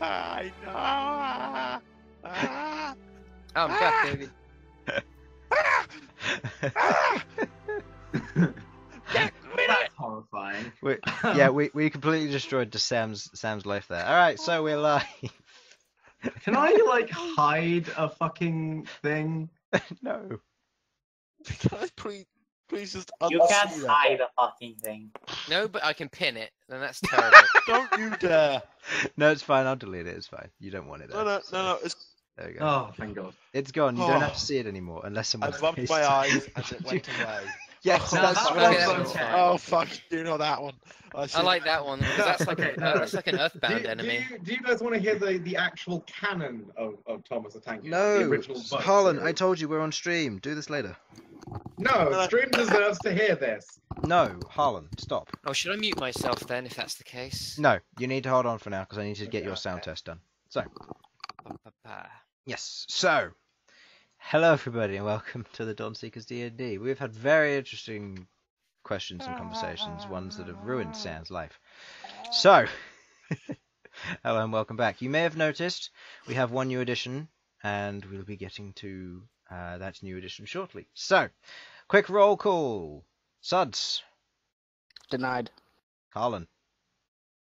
I know. Ah, ah, Oh, I'm back, baby. ah, get That's horrifying. we, yeah, we, we completely destroyed Sam's Sam's life there. All right, so we're live. Can I like hide a fucking thing? no. Can I please, please just You can't that? hide a fucking thing. No, but I can pin it, and that's terrible. Don't you dare! No, it's fine. I'll delete it. It's fine. You don't want it there. No, no, so no, no. It's, There we go. Oh, thank God. It's gone. You don't have Oh. to see it anymore unless someone. I someone. rubbed my eyes as it went away. yes, No, that's that right. okay. okay. Oh fuck! You know that one. I, I like that one. That's like a, no, uh, that's like an Earthbound do enemy. you, do you guys want to hear the, the actual canon of, of Thomas the Tank? Engine, the No, original book Harlan, I told you we're on stream. Do this later. No, Stream deserves to hear this. No, Harlan, stop. Oh, should I mute myself then, if that's the case? No, you need to hold on for now because I need to get your sound Okay. test done. So, Ba-ba-ba. yes. So, hello everybody and welcome to the Dawn Seekers D&D. We've had very interesting questions and conversations, ones that have ruined Sam's life. So, hello and welcome back. You may have noticed we have one new edition, and we'll be getting to uh, that new edition shortly. So, quick roll call. Sudz, Denied. Harlan,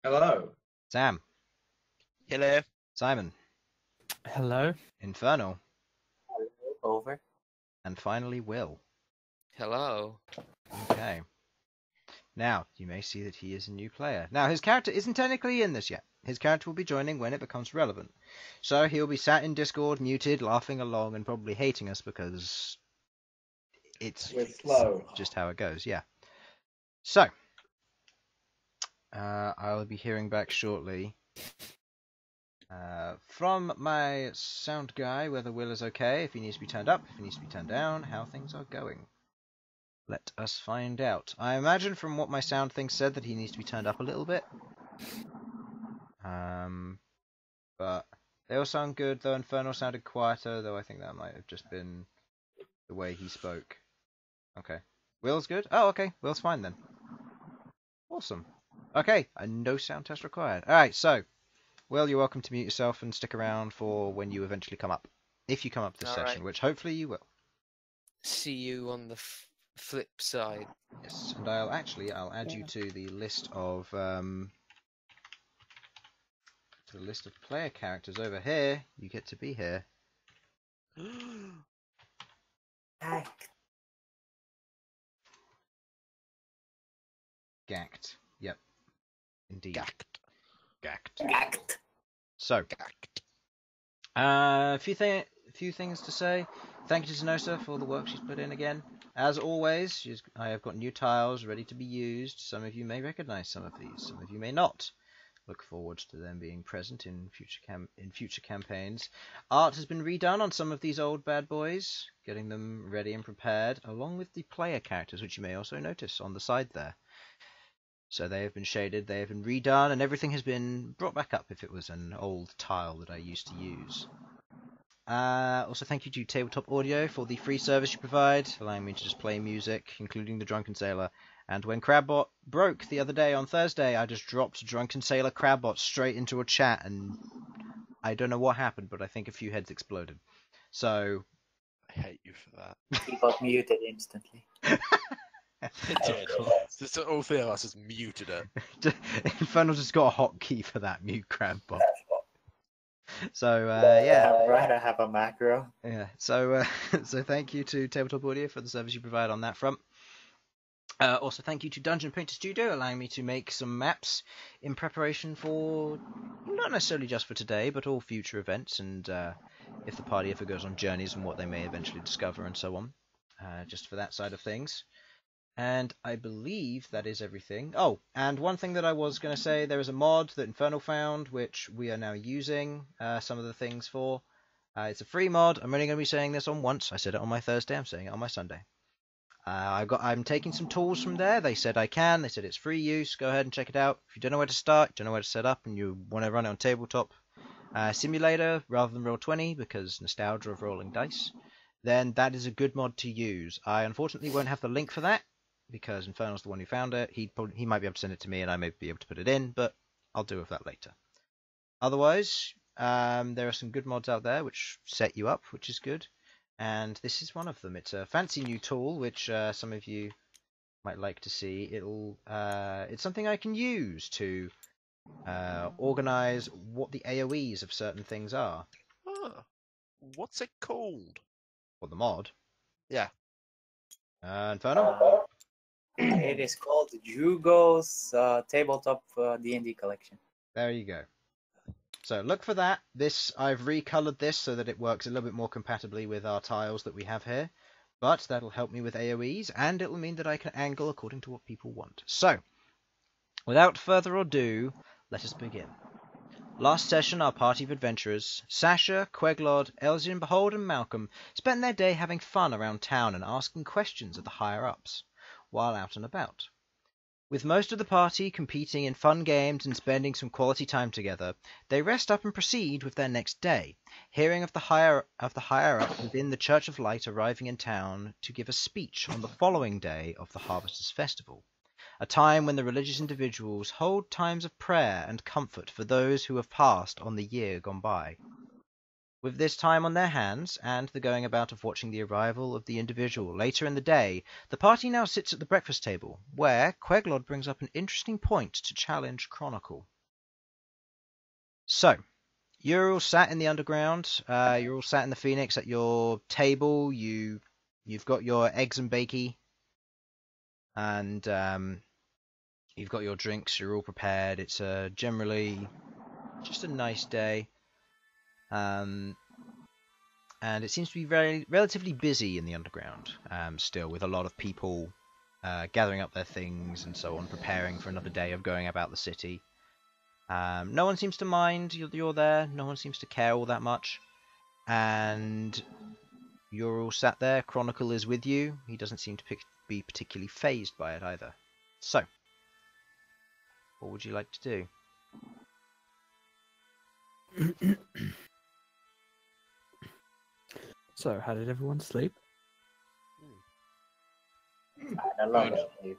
Hello. Sam, Hello. Simon, Hello. Infernal, Over. and finally Will. Hello. Okay. Now, you may see that he is a new player. Now, his character isn't technically in this yet. His character will be joining when it becomes relevant. So he'll be sat in Discord, muted, laughing along, and probably hating us because it's We're slow. just how it goes, yeah. So, uh, I'll be hearing back shortly uh, from my sound guy whether Will is okay, if he needs to be turned up, if he needs to be turned down, how things are going. Let us find out. I imagine from what my sound thing said that he needs to be turned up a little bit. Um, but they all sound good, though Infernal sounded quieter, though I think that might have just been the way he spoke. Okay. Will's good? Oh, okay. Will's fine then. Awesome. Okay, and no sound test required. Alright, so, Will, you're welcome to mute yourself and stick around for when you eventually come up. If you come up this All session, right. which hopefully you will. See you on the f- flip side. Yes, and I'll actually I'll add you to the list of um to the list of player characters over here. You get to be here. Gacked. Yep. Indeed. Gacked. Gacked. Gacked. So, Gacked. Uh, a few thing, a few things to say. Thank you to Xenosa for the work she's put in again. As always, she's, I have got new tiles ready to be used. Some of you may recognise some of these, some of you may not. Look forward to them being present in future cam- in future campaigns. Art has been redone on some of these old bad boys, getting them ready and prepared, along with the player characters, which you may also notice on the side there. So they have been shaded, they have been redone, and everything has been brought back up if it was an old tile that I used to use. Uh, also, thank you to Tabletop Audio for the free service you provide, allowing me to just play music, including the Drunken Sailor. And when Crabbot broke the other day on Thursday, I just dropped Drunken Sailor Crabbot straight into a chat, and I don't know what happened, but I think a few heads exploded. So, I hate you for that. He got muted instantly. It did. Just all three of us just muted it. Infernal just got a hotkey for that mute Crabbot. So, uh, yeah. Right I'd have a macro. Yeah. So, uh, so thank you to Tabletop Audio for the service you provide on that front. Uh, also, thank you to Dungeon Painter Studio, allowing me to make some maps in preparation for not necessarily just for today, but all future events, and uh, if the party ever goes on journeys and what they may eventually discover, and so on. Uh, just for that side of things. And I believe that is everything. Oh, and one thing that I was going to say, there is a mod that Infernal found, which we are now using uh, some of the things for. Uh, it's a free mod. I'm only going to be saying this on once. I said it on my Thursday. I'm saying it on my Sunday. Uh, I got. I'm taking some tools from there. They said I can. They said it's free use. Go ahead and check it out. If you don't know where to start, don't know where to set up, and you want to run it on tabletop uh, simulator rather than Roll20 because nostalgia of rolling dice, then that is a good mod to use. I unfortunately won't have the link for that because Infernal's the one who found it. He probably, he might be able to send it to me, and I may be able to put it in, but I'll do with that later. otherwise, um, there are some good mods out there which set you up, which is good. And this is one of them. It's a fancy new tool which uh, some of you might like to see. It'll uh, it's something I can use to uh, organize what the AOE's of certain things are. Huh. What's it called? Or the mod. Yeah. Uh, Inferno. Uh, it is called Jugo's uh, tabletop uh, D&D collection. There you go. So look for that. This I've recolored this so that it works a little bit more compatibly with our tiles that we have here. But that'll help me with AoEs, and it'll mean that I can angle according to what people want. So, without further ado, let us begin. Last session, our party of adventurers, Sasha, Queglod, Elgin, Bhold, and Malcom, spent their day having fun around town and asking questions of the higher ups while out and about. With most of the party competing in fun games and spending some quality time together, they rest up and proceed with their next day, hearing of the higher of the higher up within the Church of Light arriving in town to give a speech on the following day of the Harvesters Festival, a time when the religious individuals hold times of prayer and comfort for those who have passed on the year gone by. With this time on their hands, and the going about of watching the arrival of the individual later in the day, the party now sits at the breakfast table, where Queglod brings up an interesting point to challenge Chronicle. So, you're all sat in the underground. Uh, you're all sat in the Phoenix at your table. You, you've got your eggs and bakey, and um, you've got your drinks. You're all prepared. It's a generally just a nice day. Um, and it seems to be very relatively busy in the underground um, still, with a lot of people uh, gathering up their things and so on, preparing for another day of going about the city. Um, no one seems to mind you're, you're there. No one seems to care all that much, and you're all sat there. Chronicle is with you. He doesn't seem to pick, be particularly fazed by it either. So, what would you like to do? So, how did everyone sleep? I love Good. it.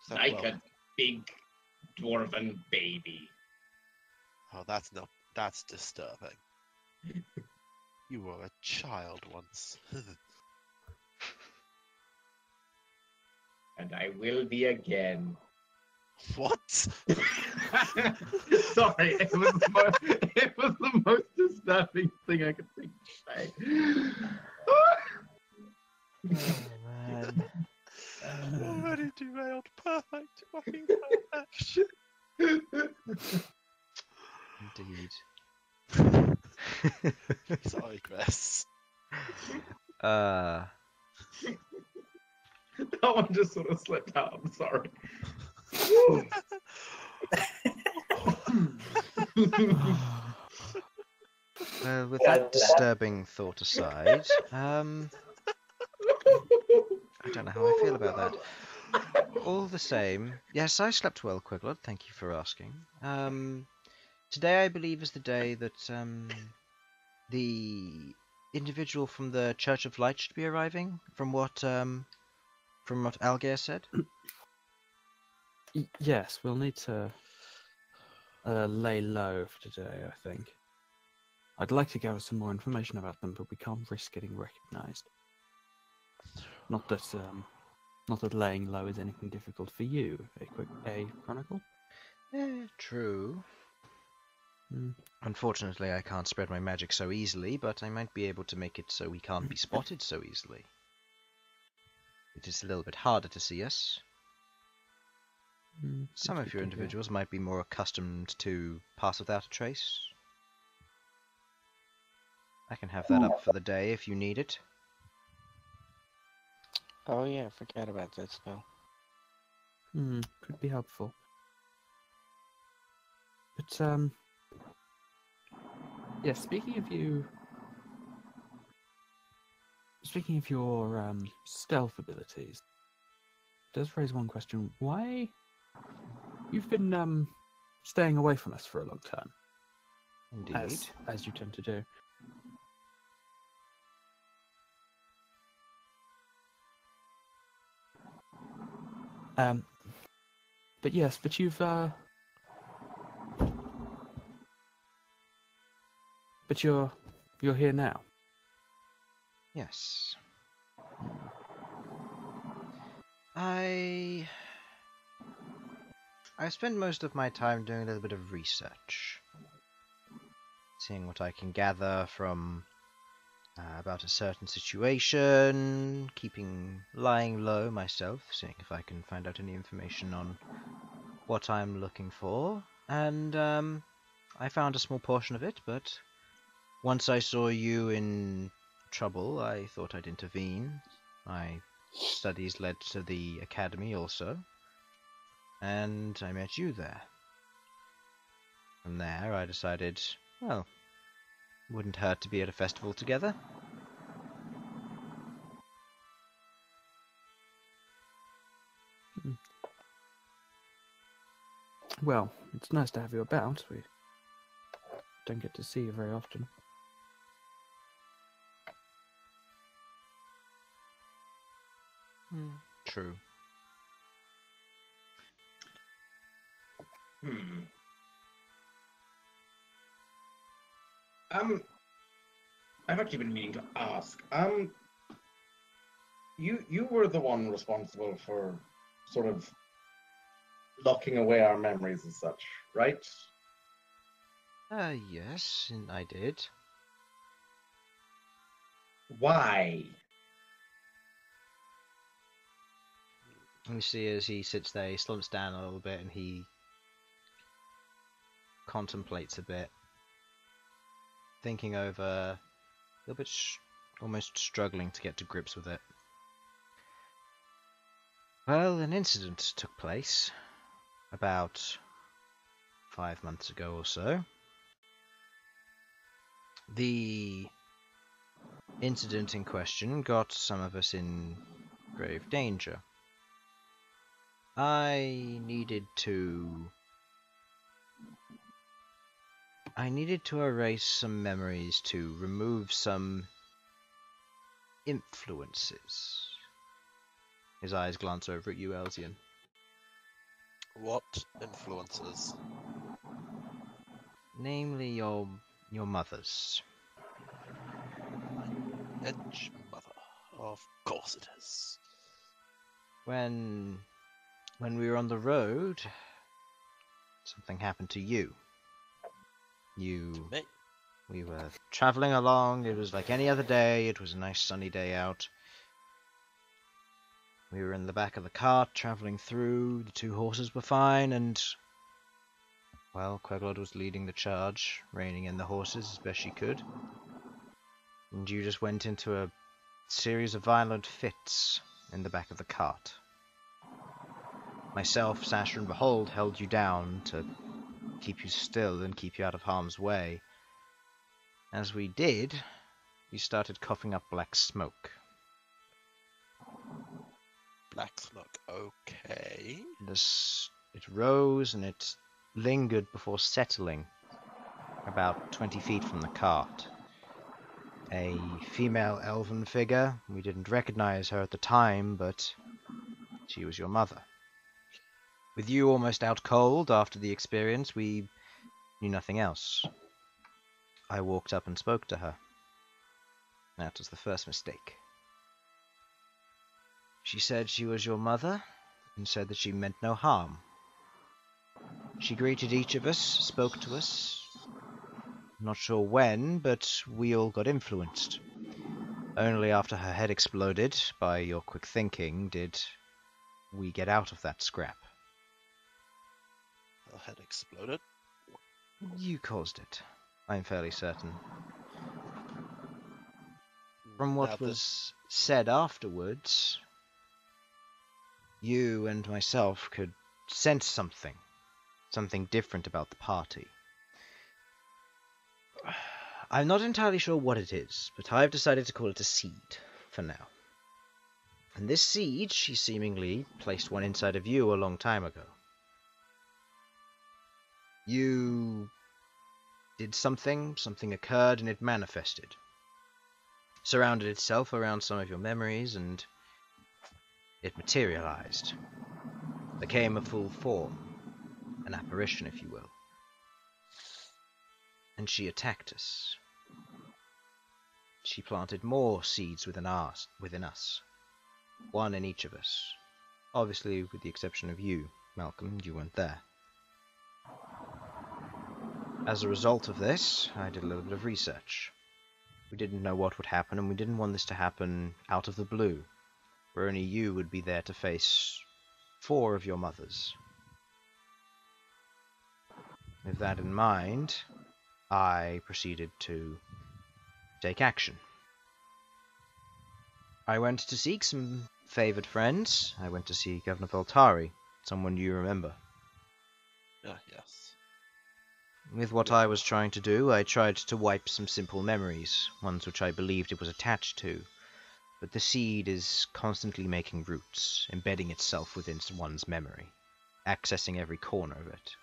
So, like well, a big dwarven baby. Oh, that's not. That's disturbing. you were a child once. And I will be again. What? Sorry, it was, the most, it was the most disturbing thing I could think to say. man. Already derailed. Perfect. Fucking perfect. Indeed. Sorry, Chris. uh, that one just sort of slipped out. I'm sorry. Well, with that disturbing thought aside, um, I don't know how I feel about that. All the same, yes, I slept well, Queglod. Thank you for asking. Um, today, I believe, is the day that um, the individual from the Church of Light should be arriving. From what um, from what Algair said. Yes, we'll need to uh, lay low for today, I think. I'd like to gather some more information about them, but we can't risk getting recognised. Not that, um, not that laying low is anything difficult for you. A quick, a chronicle. Eh, true. Hmm. Unfortunately, I can't spread my magic so easily, but I might be able to make it so we can't be spotted so easily. It is a little bit harder to see us. Hmm, Some of your to hear. individuals might be more accustomed to pass without a trace. I can have that up for the day if you need it. Oh yeah, forget about that spell. Hmm, could be helpful. But um, yeah. Speaking of you, speaking of your um stealth abilities, does raise one question: Why you've been um staying away from us for a long time, Indeed. as as you tend to do? Um, but yes, but you've uh, but you're you're here now. Yes. I I spend most of my time doing a little bit of research, seeing what I can gather from uh, about a certain situation, keeping lying low myself, seeing if I can find out any information on what I'm looking for, and um, I found a small portion of it, but once I saw you in trouble, I thought I'd intervene. My studies led to the academy also, and I met you there. From there, I decided, well, wouldn't hurt to be at a festival together. Hmm. Well, it's nice to have you about. We don't get to see you very often. Hmm. True. Hmm. Um, I've actually been meaning to ask. Um, you you were the one responsible for sort of locking away our memories and such, right? Uh, yes, and I did. Why? You see, as he sits there, he slumps down a little bit and he contemplates a bit, thinking over, a little bit, almost struggling to get to grips with it. Well, an incident took place about five months ago or so. The incident in question got some of us in grave danger. I needed to. I needed to erase some memories to remove some influences. His eyes glance over at you, Elsyan. What influences? Namely, your your mother's. Edge mother. Of course it is. When when we were on the road, something happened to you. You We were traveling along. It was like any other day. It was a nice sunny day out. We were in the back of the cart traveling through. The two horses were fine, and well, Queglod was leading the charge, reining in the horses as best she could. And you just went into a series of violent fits in the back of the cart. Myself, Sasha, and Bhold held you down to keep you still and keep you out of harm's way. As we did, you started coughing up black smoke. Black smoke. Okay. This, it rose and it lingered before settling about 20 feet from the cart. A female elven figure. We didn't recognize her at the time, but she was your mother. With you almost out cold after the experience, we knew nothing else. I walked up and spoke to her. That was the first mistake. She said she was your mother and said that she meant no harm. She greeted each of us, spoke to us. Not sure when, but we all got influenced. Only after her head exploded, by your quick thinking, did we get out of that scrap. Head exploded. You caused it. I'm fairly certain. From what Now was said afterwards, you and myself could sense something. Something different about the party. I'm not entirely sure what it is, but I've decided to call it a seed for now. And this seed, she seemingly placed one inside of you a long time ago. You did something, something occurred, and it manifested. Surrounded itself around some of your memories, and it materialized. became a full form, an apparition, if you will. And she attacked us. She planted more seeds within us, within us, one in each of us. Obviously, with the exception of you, Malcom, you weren't there. As a result of this, I did a little bit of research. We didn't know what would happen, and we didn't want this to happen out of the blue, where only you would be there to face four of your mothers. With that in mind, I proceeded to take action. I went to seek some favoured friends. I went to see Governor Voltari, someone you remember. Ah, yes. With what I was trying to do, I tried to wipe some simple memories, ones which I believed it was attached to. But the seed is constantly making roots, embedding itself within one's memory, accessing every corner of it.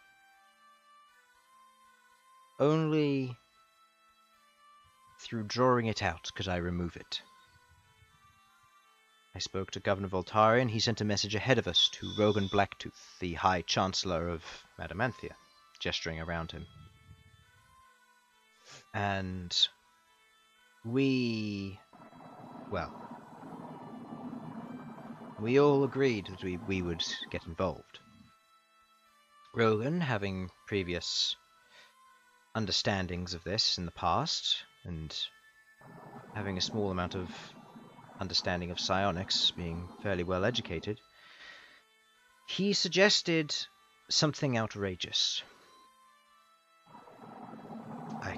Only through drawing it out could I remove it. I spoke to Governor Voltari, and he sent a message ahead of us to Rogan Blacktooth, the High Chancellor of Madamanthia gesturing around him. And we, well, we all agreed that we, we would get involved. Rogan, having previous understandings of this in the past, and having a small amount of understanding of psionics, being fairly well educated, he suggested something outrageous.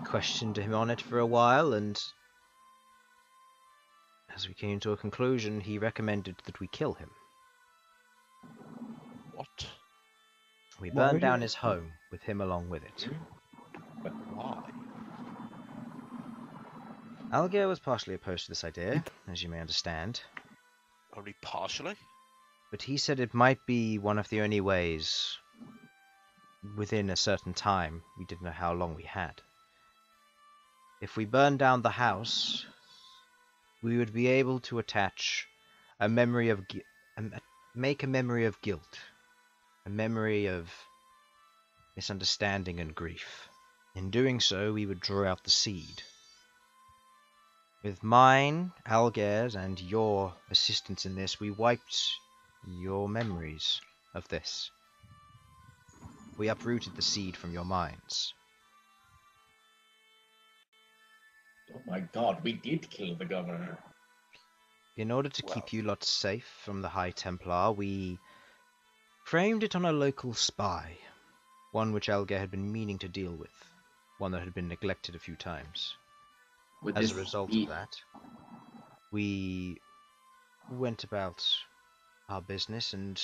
I questioned him on it for a while, and as we came to a conclusion, he recommended that we kill him. What? We Why burned would down you- his home with him along with it. But why? Alger was partially opposed to this idea, as you may understand, Only partially? but he said it might be one of the only ways within a certain time. We didn't know how long we had. If we burned down the house, we would be able to attach a memory of uh, make a memory of guilt, a memory of misunderstanding and grief. In doing so, we would draw out the seed. With mine, Alger's, and your assistance in this, we wiped your memories of this. We uprooted the seed from your minds. Oh my god, we did kill the governor. In order to Well. keep you lot safe from the High Templar, we framed it on a local spy, one which Alger had been meaning to deal with, one that had been neglected a few times. Would As a result be- of that, we went about our business and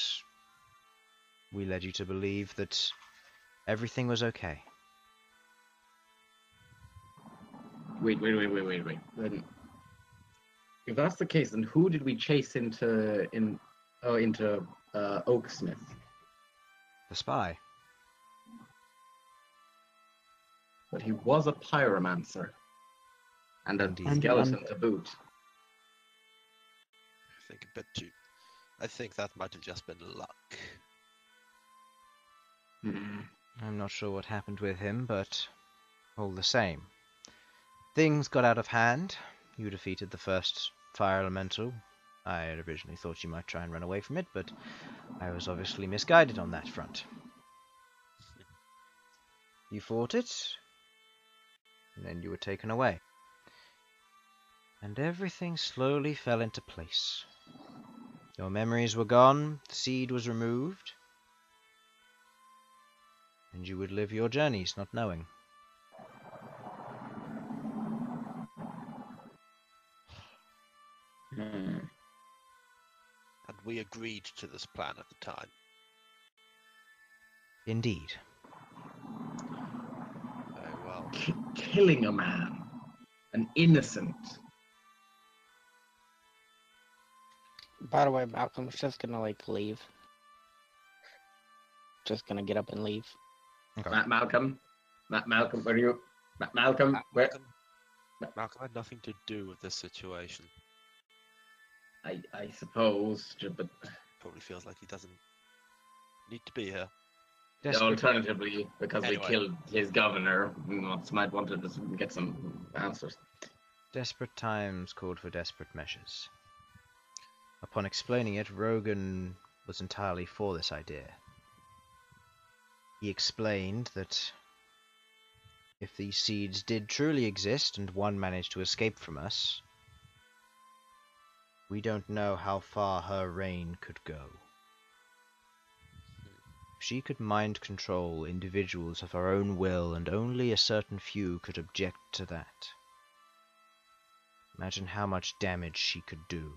we led you to believe that everything was okay. Wait, wait, wait, wait, wait, wait. Then, if that's the case, then who did we chase into in oh into uh, Oaksmith? The spy. But he was a pyromancer, and a Indeed. Skeleton to boot. I think a bit too. I think that might have just been luck. Hmm. I'm not sure what happened with him, but all the same. Things got out of hand. You defeated the first fire elemental. I had originally thought you might try and run away from it, but I was obviously misguided on that front. You fought it, and then you were taken away. And everything slowly fell into place. Your memories were gone, the seed was removed, and you would live your journeys not knowing. Hmm. And we agreed to this plan at the time. Indeed. Very well. K- killing a man, an innocent. By the way, Malcom's just gonna like leave. Just gonna get up and leave. Okay. Ma- Malcom, Ma- Malcom, where are you? Ma- Malcom, Ma- where? Malcom, Malcom had nothing to do with this situation. I I suppose, but Probably feels like he doesn't need to be here. Desperate- Alternatively, because Anyway. we killed his governor, we might want to just get some answers. Desperate times called for desperate measures. Upon explaining it, Rogan was entirely for this idea. He explained that if these seeds did truly exist and one managed to escape from us, we don't know how far her reign could go. She could mind control individuals of her own will and only a certain few could object to that. Imagine how much damage she could do.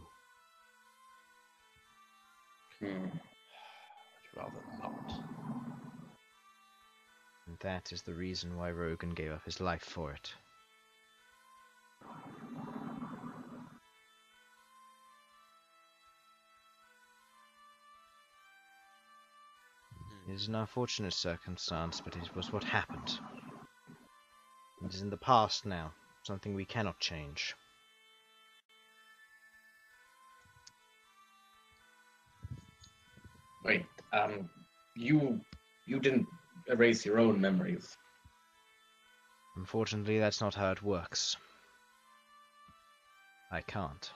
Hmm. I'd rather not. And that is the reason why Rogan gave up his life for it. It is an unfortunate circumstance, but it was what happened. It is in the past now, something we cannot change. Wait, um, you you didn't erase your own memories. Unfortunately, that's not how it works. I can't.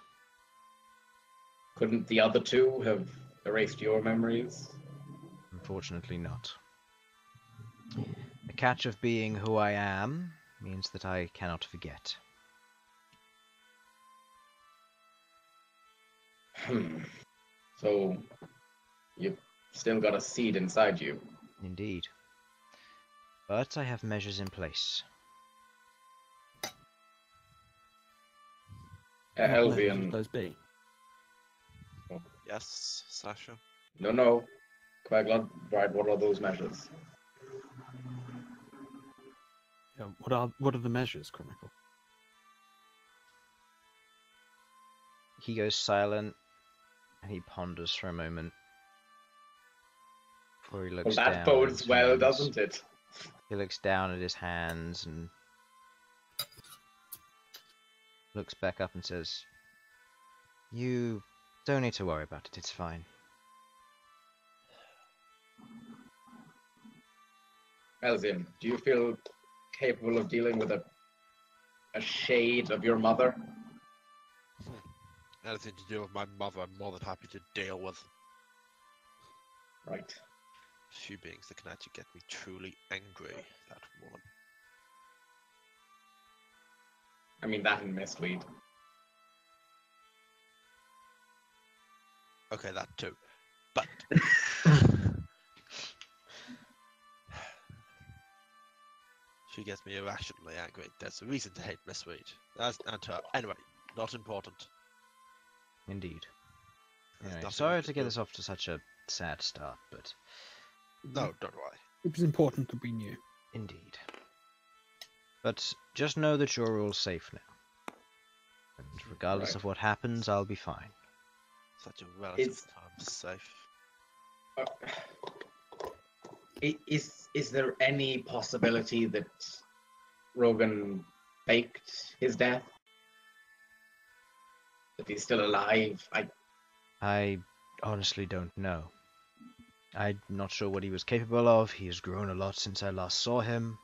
Couldn't the other two have erased your memories? Unfortunately not. The catch of being who I am means that I cannot forget. Hmm. So, you've still got a seed inside you. Indeed. But I have measures in place. Uh, What Elvian. those be? Yes, Sasha. No, no. Queglod, right, what are those measures? Yeah, what are what are the measures, Chronicle? He goes silent and he ponders for a moment. Before he Well, looks that down. at bodes well, hands. doesn't it? He looks down at his hands and looks back up and says, You don't need to worry about it, it's fine. Elsyan, do you feel capable of dealing with a a shade of your mother? Hmm. Anything to do with my mother, I'm more than happy to deal with. Right. Few beings that can actually get me truly angry. That woman. I mean that and Mistweed. Okay, that too. But she gets me irrationally angry. There's a reason to hate Miss Weed. That's and her. Anyway, not important. Indeed. There's Anyway, sorry to get do. us off to such a sad start, but No, don't worry. It was important to we knew. indeed. But just know that you're all safe now. And regardless Right. of what happens, I'll be fine. Such a relative It's- time safe. Uh, i- is is there any possibility that Rogan faked his death? That he's still alive? I I honestly don't know. I'm not sure what he was capable of. He has grown a lot since I last saw him.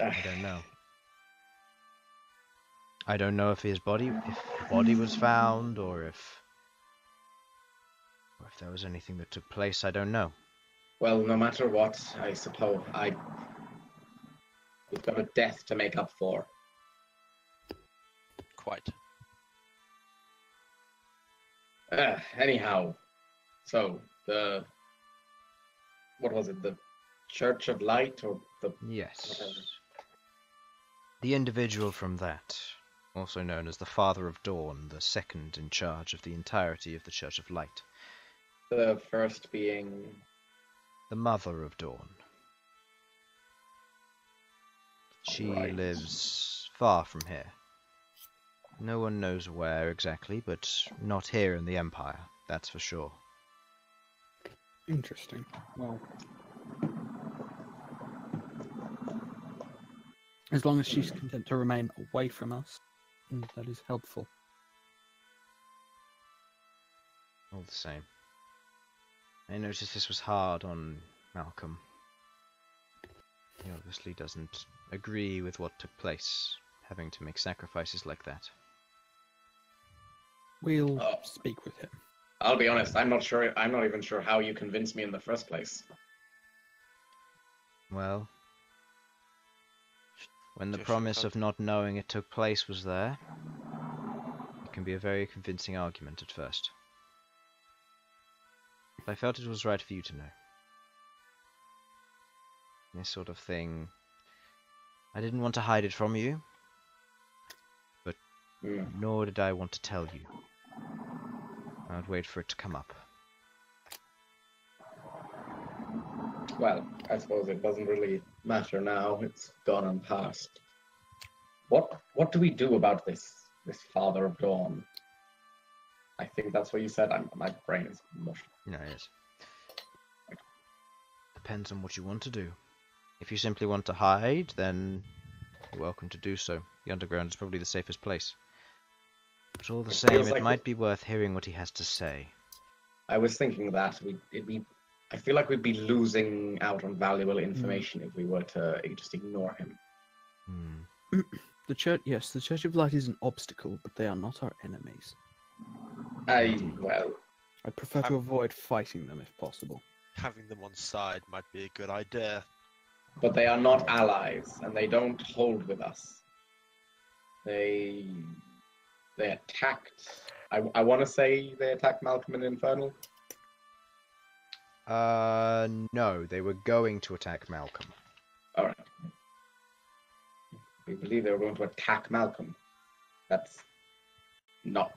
I don't know. I don't know if his body, if the body was found, or if, or if there was anything that took place. I don't know. Well, no matter what, I suppose I we've got a death to make up for. Quite. Uh, anyhow, so the what was it? The Church of Light or the Yes. Whatever. The individual from that, also known as the Father of Dawn, the second in charge of the entirety of the Church of Light, the first being the Mother of Dawn. She Right. lives far from here. No one knows where exactly, but not here in the Empire, that's for sure. Interesting. Well, as long as she's content to remain away from us, that is helpful. All the same. I noticed this was hard on Malcom. He obviously doesn't agree with what took place, having to make sacrifices like that. We'll Oh. speak with him. I'll be honest. I'm not sure. I'm not even sure how you convinced me in the first place. Well, when the Just promise of not knowing it took place was there, it can be a very convincing argument at first. But I felt it was right for you to know. This sort of thing. I didn't want to hide it from you, Hmm. nor did I want to tell you. I would wait for it to come up. Well, I suppose it doesn't really matter now. It's gone and past. What What do we do about this this Father of Dawn? I think that's what you said. I'm, my brain is mush. No, yes. Depends on what you want to do. If you simply want to hide, then you're welcome to do so. The underground is probably the safest place. But all the It same, it like might be worth hearing what he has to say. I was thinking that we it'd be. I feel like we'd be losing out on valuable information if we were to just ignore him. Hmm. The church, yes, the Church of Light is an obstacle, but they are not our enemies. I well, I prefer to Um, avoid fighting them if possible. Having them on side might be a good idea. but they are not allies, and they don't hold with us. They they attacked. I, I want to say they attacked Malcom in Infernal. Uh, no, they were going to attack Malcom. All right. We believe they were going to attack Malcom. That's not.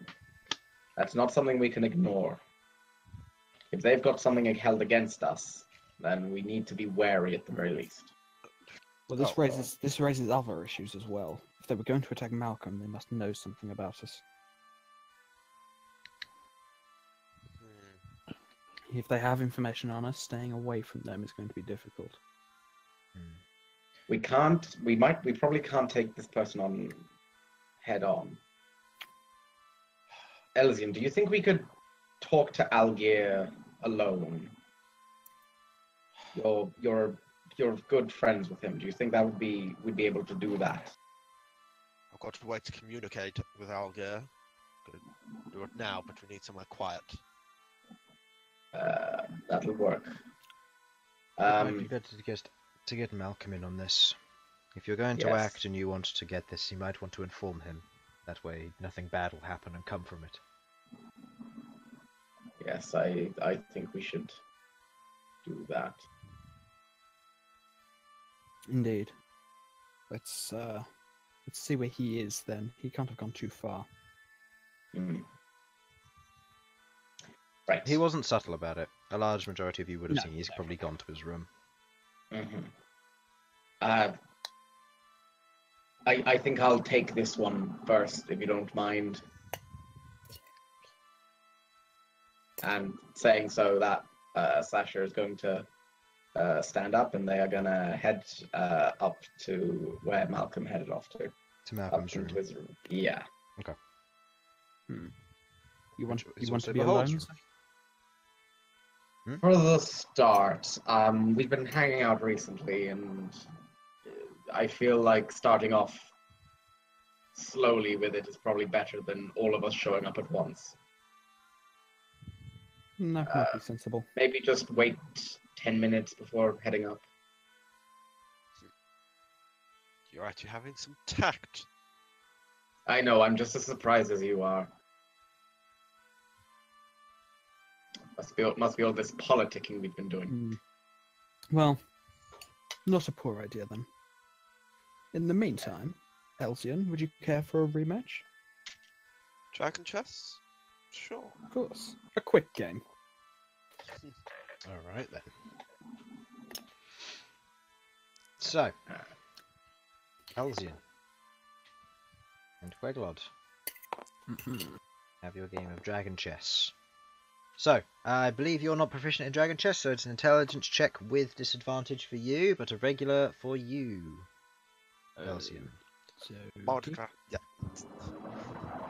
That's not something we can ignore. If they've got something held against us, then we need to be wary at the very least. Well, this Oh. raises this raises other issues as well. If they were going to attack Malcom, they must know something about us. Hmm. If they have information on us, staying away from them is going to be difficult. We can't. We might. We probably can't take this person on head on. Elsyan, do you think we could talk to Algier alone? You're you're you're good friends with him. Do you think that would be we'd be able to do that? I've got a way to communicate with Alger. Gonna do it now, but we need somewhere quiet. Uh, that'll work. it might be Um, better to get to get Malcom in on this. If you're going to Yes. act and you want to get this, you might want to inform him. That way, nothing bad will happen and come from it. yes, I I think we should do that. Indeed. Let's uh, let's see where he is. Then he can't have gone too far. Hmm. Right. He wasn't subtle about it. A large majority of you would have No, seen he's no. probably gone to his room. hmm Uh, I I think I'll take this one first, if you don't mind. And saying so, that uh, Sasha is going to uh, stand up, and they are gonna head uh, up to where Malcom headed off to. To Malcom's room. into his room. Yeah. You want Which is you want to be Bhold's alone? room. For the start, um, we've been hanging out recently, and I feel like starting off slowly with it is probably better than all of us showing up at once. No, Uh, be sensible. Maybe just wait 10 minutes before heading up. You're actually having some tact. I know, I'm just as surprised as you are. Must be, must be all this politicking we've been doing. Hmm. Well, not a poor idea then. In the meantime, Elsyan, would you care for a rematch? Dragon chess? Sure. Of course. A quick game. All right then. So, Elsyan and Queglod, have your game of dragon chess. So, I believe you're not proficient in dragon chess, so it's an intelligence check with disadvantage for you, but a regular for you, Elsyan. So, Mordecai. Yeah.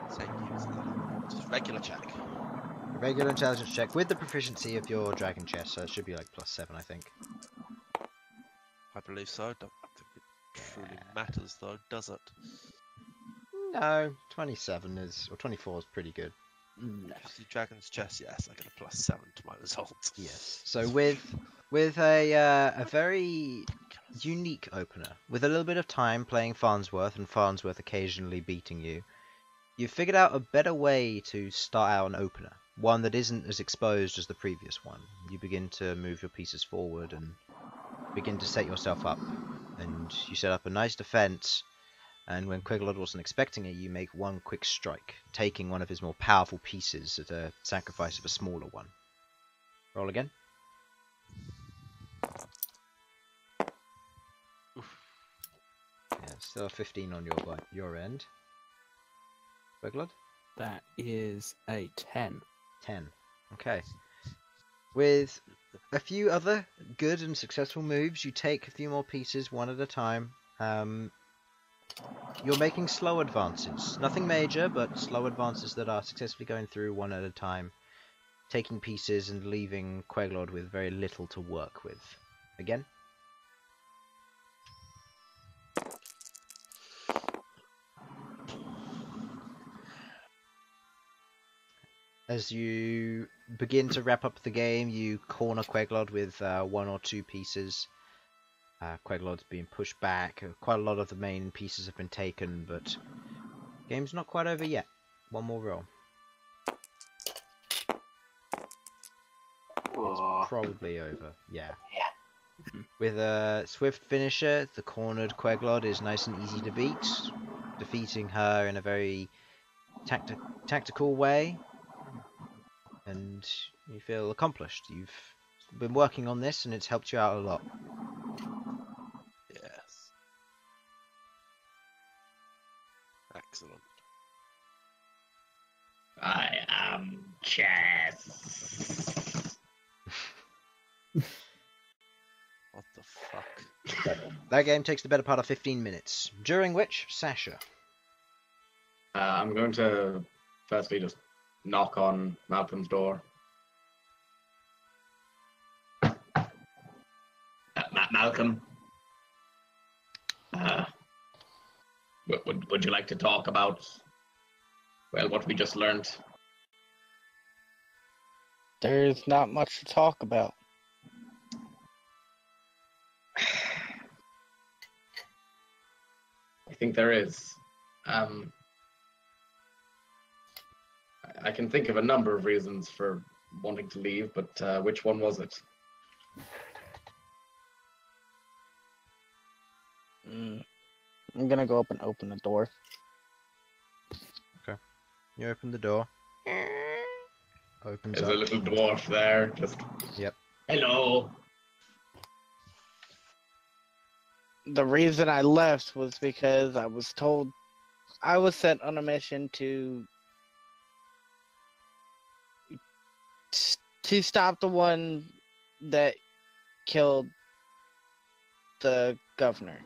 Same use. Just regular check. regular intelligence check with the proficiency of your dragon chess, so it should be like plus seven, I think. I believe so. I don't think it truly matters, though, does it? No, 27 is, or 24 is pretty good. No. See Dragon's Chest, yes, I get a plus seven to my result. Yes. So with with a uh, a very unique opener, with a little bit of time playing Farnsworth and Farnsworth occasionally beating you, you've figured out a better way to start out an opener. One that isn't as exposed as the previous one. You begin to move your pieces forward and begin to set yourself up. And you set up a nice defense. And when Queglod wasn't expecting it, you make one quick strike, taking one of his more powerful pieces at a sacrifice of a smaller one. Roll again. Still a 15 on your your end. Queglod? That is a 10. 10. Okay. With a few other good and successful moves, you take a few more pieces one at a time. Um, you're making slow advances. Nothing major, but slow advances that are successfully going through one at a time. Taking pieces and leaving Queglod with very little to work with. Again? As you begin to wrap up the game, you corner Queglod with uh, one or two pieces. Uh, Queglod's being pushed back. Quite a lot of the main pieces have been taken, but game's not quite over yet. One more roll. It's probably over. Yeah. Yeah. With a swift finisher, the cornered Queglod is nice and easy to beat, defeating her in a very tacti- tactical way, and you feel accomplished. You've been working on this, and it's helped you out a lot. Yes. Excellent. I am chess. What the fuck? That game takes the better part of 15 minutes, during which Sasha. Uh, I'm going to firstly just knock on Malcom's door. Uh, Ma- Malcolm, uh, would, would would you like to talk about well what we just learned? There's not much to talk about. I think there is. Um, I- I can think of a number of reasons for wanting to leave, but uh, which one was it? Mm. I'm gonna go up and open the door. Okay. You open the door. Opens There's up. a little dwarf there, just. Yep. Hello. The reason I left was because I was told I was sent on a mission to to stop the one that killed the governor.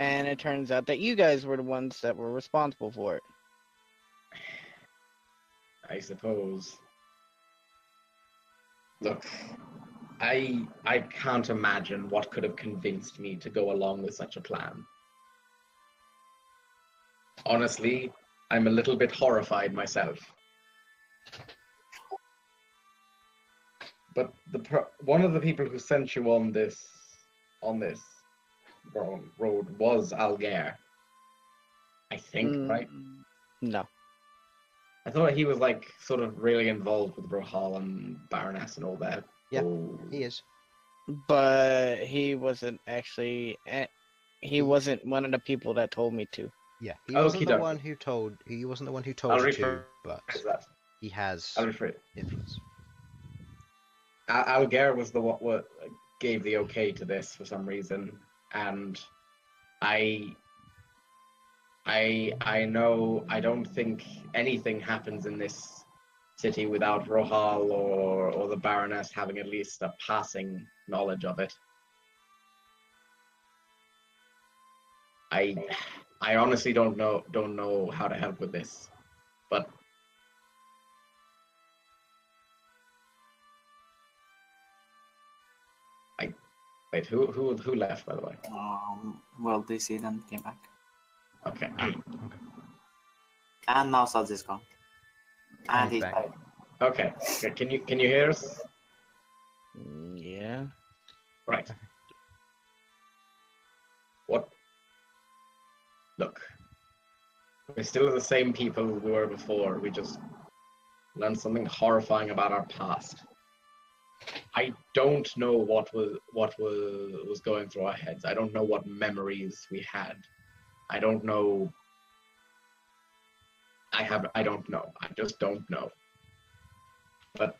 And it turns out that you guys were the ones that were responsible for it. I suppose. Look, I I can't imagine what could have convinced me to go along with such a plan. Honestly, I'm a little bit horrified myself. But the one of the people who sent you on this on this ro- road was Algair. I think, right? Mm, No. I thought he was like sort of really involved with Rohal and Baroness and all that. Yeah, Oh, He is. But he wasn't actually. eh, He wasn't one of the people that told me to. Yeah, he wasn't the Okey-doke. one who told. He wasn't the one who told I'll you to, but he has I'll refer influence. Al- Algair was the what, what gave the okay to this for some reason, and I, I, I know I don't think anything happens in this city without Rohal or or the Baroness having at least a passing knowledge of it. I, I honestly don't know don't know how to help with this, but Wait, who who who left by the way? Um, well, DC then came back. Okay. And now Sudz is gone. And He's he's back. back. Okay. okay. Can you can you hear us? Yeah. Right. What? Look, we're still the same people we were before. We just learned something horrifying about our past. I don't know what was what was was going through our heads. I don't know what memories we had. I don't know. I have. I don't know. I just don't know. But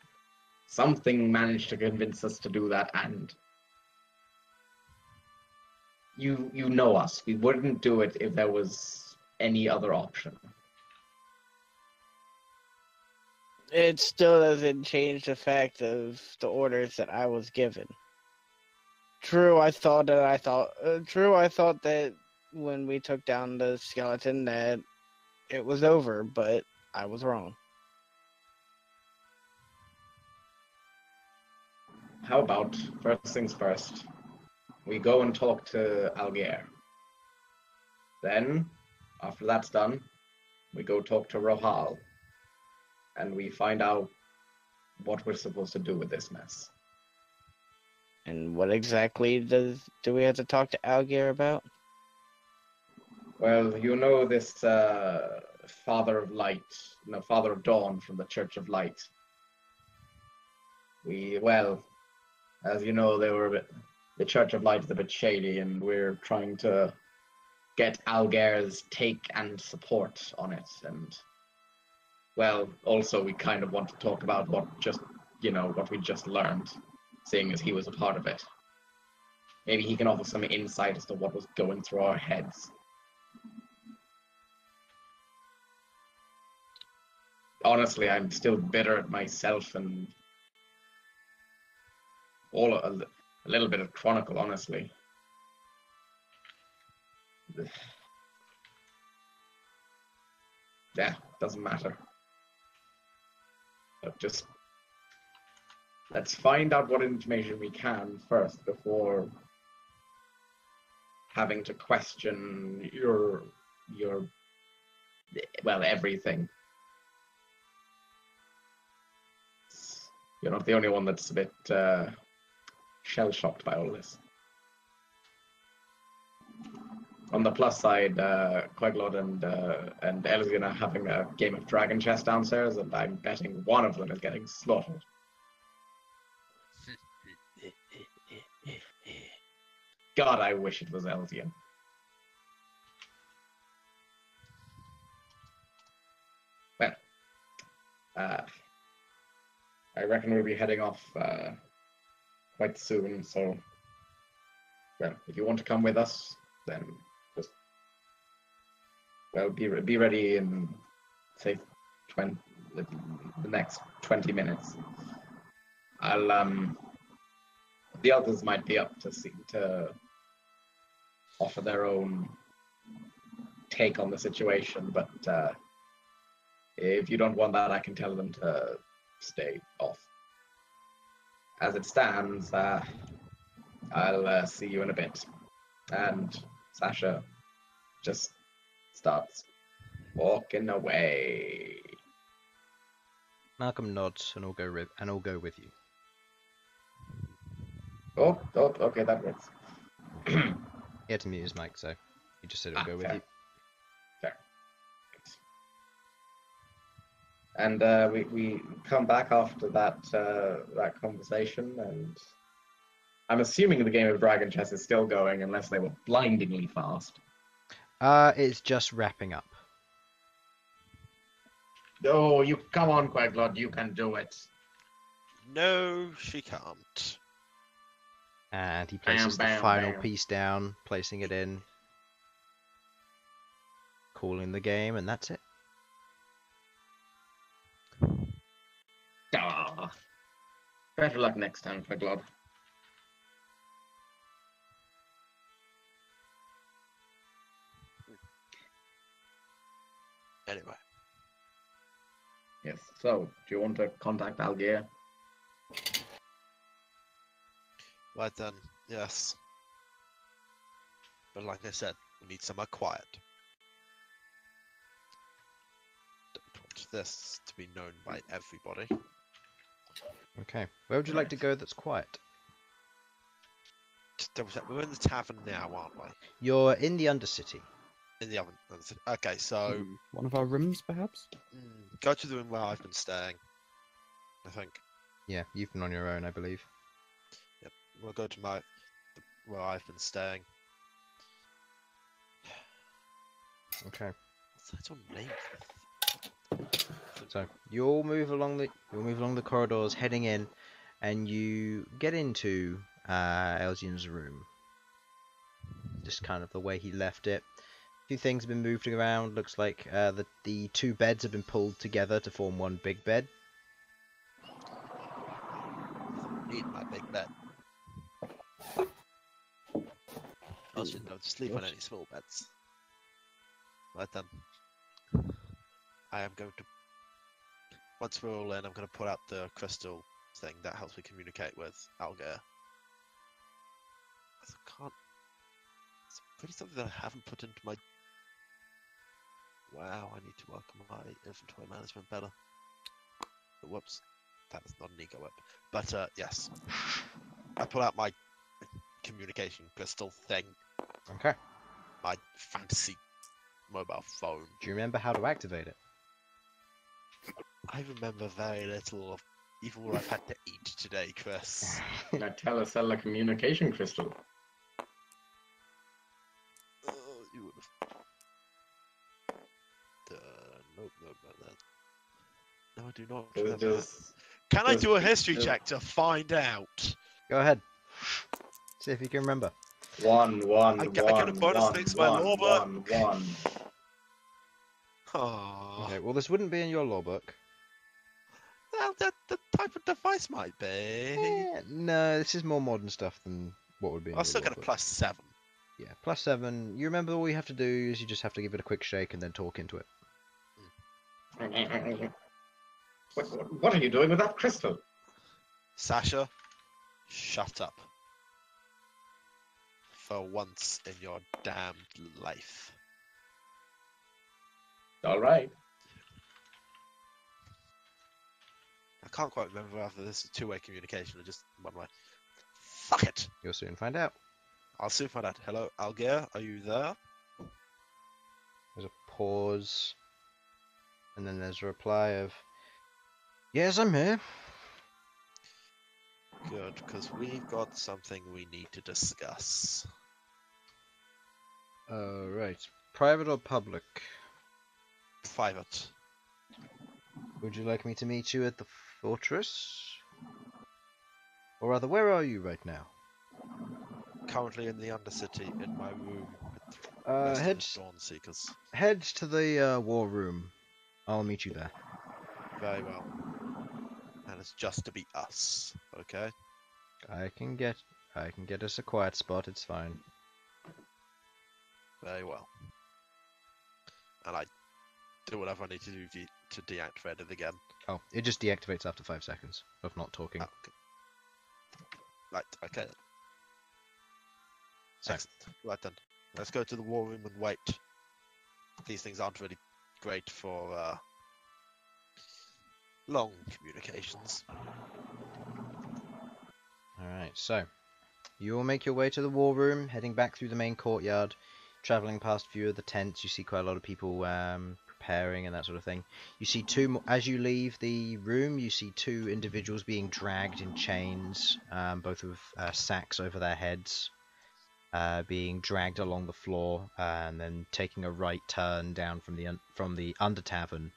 something managed to convince us to do that, and you you know us. We wouldn't do it if there was any other option. It still doesn't change the fact of the orders that I was given. True, I thought that I thought. Uh, true, I thought that when we took down the skeleton that it was over, but I was wrong. How about first things first? We go and talk to Algier. Then, after that's done, we go talk to Rohal. And we find out what we're supposed to do with this mess. And what exactly does do we have to talk to Algier about? Well, you know this uh, Father of Light, no, Father of Dawn from the Church of Light. We, well, as you know, they were a bit, the Church of Light is a bit shady, and we're trying to get Alger's take and support on it. And, well, also, we kind of want to talk about what just, you know, what we just learned, seeing as he was a part of it. Maybe he can offer some insight as to what was going through our heads. honestly, I'm still bitter at myself and all a, a little bit of Chronicle, honestly. Yeah, doesn't matter. But just let's find out what information we can first before having to question your your well everything. You're not the only one that's a bit uh, shell shocked by all this. On the plus side, uh, and uh, and Elgin are having a game of Dragon Chess downstairs, and I'm betting one of them is getting slaughtered. God, I wish it was Eldian. Well, uh, I reckon we'll be heading off uh, quite soon. So, well, if you want to come with us, then well, be be ready in say twenty the, the next twenty minutes. I'll um the others might be up to see to offer their own take on the situation, but uh, if you don't want that, I can tell them to stay off. As it stands, uh, I'll uh, see you in a bit. And Sasha just starts walking away. Malcom nods, and I'll go ri- and I'll go with you. Oh, oh, okay, that works. He had to mute his mic, so he just said he'll Ah, go with you. Fair. And uh, we, we come back after that uh, that conversation, and I'm assuming the game of Dragon Chess is still going, unless they were blindingly fast. Uh, it's just wrapping up. Oh, you come on, Queglod, you can do it. No, she can't. And he Bam, places the final bam. piece down, placing it in, calling the game, and that's it. Ah. Better luck next time, Queglod. Yes. So, do you want to contact Algier? right then. Yes. But like I said, we need somewhere quiet. Don't want this to be known by everybody. Okay. Where would you like to go that's quiet? Just double check. We're in the tavern now, aren't we? You're in the Undercity. In the oven. Okay, so Hmm, One of our rooms, perhaps? mm, go to the room where I've been staying. I think Yeah, you've been on your own, I believe. Yep. We'll go to my where I've been staying. Okay. What's that on name? So you all move along the you all move along the corridors, heading in, and you get into uh, Elgin's room. Just kind of the way he left it. Few things have been moved around. Looks like uh, the the two beds have been pulled together to form one big bed. Need my big bed. I should not sleep on any small beds. Right then. I am going to. Once we're all in, I'm going to put out the crystal thing that helps me communicate with. 'Cause I can't. It's pretty something that I haven't put into my. Wow, I need to work on my inventory management better. Whoops. That is not an ego whip. But uh, yes, I pull out my communication crystal thing, Okay. my fantasy mobile phone. Do you remember how to activate it? I remember very little of even what I've had to eat today, Chris. I tell us a telecellular communication crystal. Nope, nope, that. No, I do not. Does, remember that. does, Can I do a history does- check to find out? Go ahead. See if you can remember. one, one, I get- I get a one, bonus one, next to my one, law book. one, one. Oh, Okay. Well, this wouldn't be in your law book. well, that the type of device might be. Eh, no, this is more modern stuff than what would be. I'll still law get a book. plus seven. Yeah, plus seven. You remember all you have to do is you just have to give it a quick shake and then talk into it. What, what, what are you doing with that crystal? Sasha, shut up. For once in your damned life. All right. I can't quite remember whether this is two-way communication or just one way. Fuck it! You'll soon find out. I'll soon find out. Hello, Algier, are you there? There's a pause, and then there's a reply of, "Yes, I'm here." Good, because we've got something we need to discuss. Uh, right. Private or public? Private. Would you like me to meet you at the fortress? Or rather, where are you right now? Currently in the Undercity, in my room Uh, head Dawn Seekers. head to the uh, war room. I'll meet you there. Very well. And it's just to be us, okay? I can get I can get us a quiet spot. It's fine. Very well. And I do whatever I need to do to deactivate it again. Oh, it just deactivates after five seconds of not talking. Ah, okay. Right, okay. then. So- Excellent. Right then. Let's go to the war room and wait. These things aren't really great for uh, long communications. Alright, so you will make your way to the war room, heading back through the main courtyard, traveling past a few of the tents. You see quite a lot of people um, preparing and that sort of thing. You see two, as you leave the room, you see two individuals being dragged in chains, um, both with uh, sacks over their heads, uh, being dragged along the floor, and then taking a right turn down from the un- from the under tavern,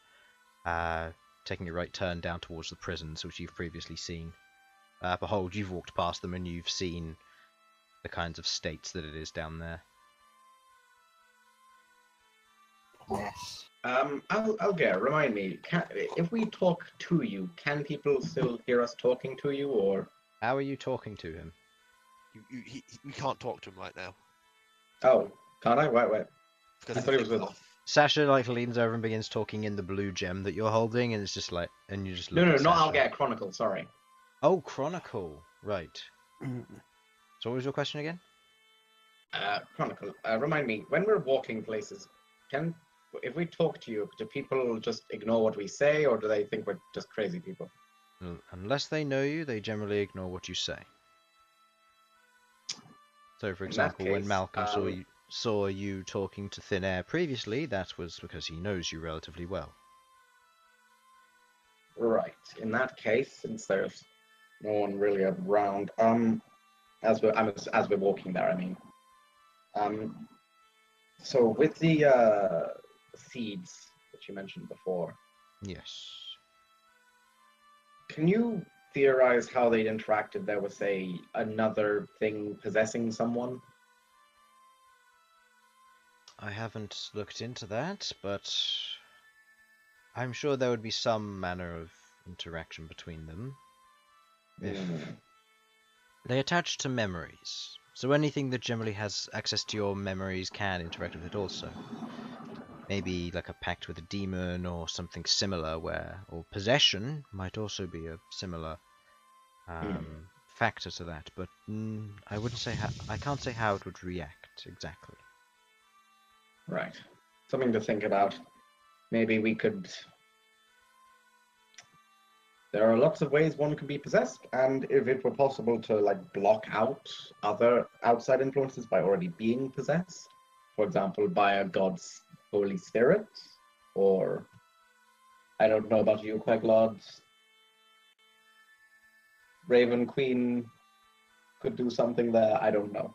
uh, taking a right turn down towards the prisons, which you've previously seen. Uh, Bhold, you've walked past them and you've seen the kinds of states that it is down there. Yes. Um, Al- Alger, remind me, can, if we talk to you, can people still hear us talking to you, or? How are you talking to him? You, you, he, he- we can't talk to him right now. Oh, can't I? Wait, wait. Because I thought it was with- Sasha like leans over and begins talking in the blue gem that you're holding, and it's just like, and you just No, look no, at not Sasha. Alger Chronicle. Sorry. Oh, Chronicle, right? Mm. So what was your question again? Uh, Chronicle, uh, remind me when we're walking places, can if we talk to you, do people just ignore what we say, or do they think we're just crazy people? Unless they know you, they generally ignore what you say. So, for example, when case, Malcom saw um, you saw you talking to Thin Air previously, that was because he knows you relatively well. Right. In that case, since there's no one really around, um, as we're I'm, as we're walking there, I mean, um, so with the uh, seeds that you mentioned before, Yes. can you theorize how they'd interact if there was say, another thing possessing someone? I haven't looked into that, but I'm sure there would be some manner of interaction between them. If Hmm. they attach to memories, so anything that generally has access to your memories can interact with it also. Maybe like a pact with a demon or something similar, where or possession might also be a similar um, factor to that. But mm, I wouldn't say how, I can't say how it would react exactly. Right. Something to think about. Maybe we could. There are lots of ways one can be possessed, and if it were possible to like block out other outside influences by already being possessed, for example, by a god's holy spirit, or I don't know about you, Queglod. Raven Queen could do something there. I don't know.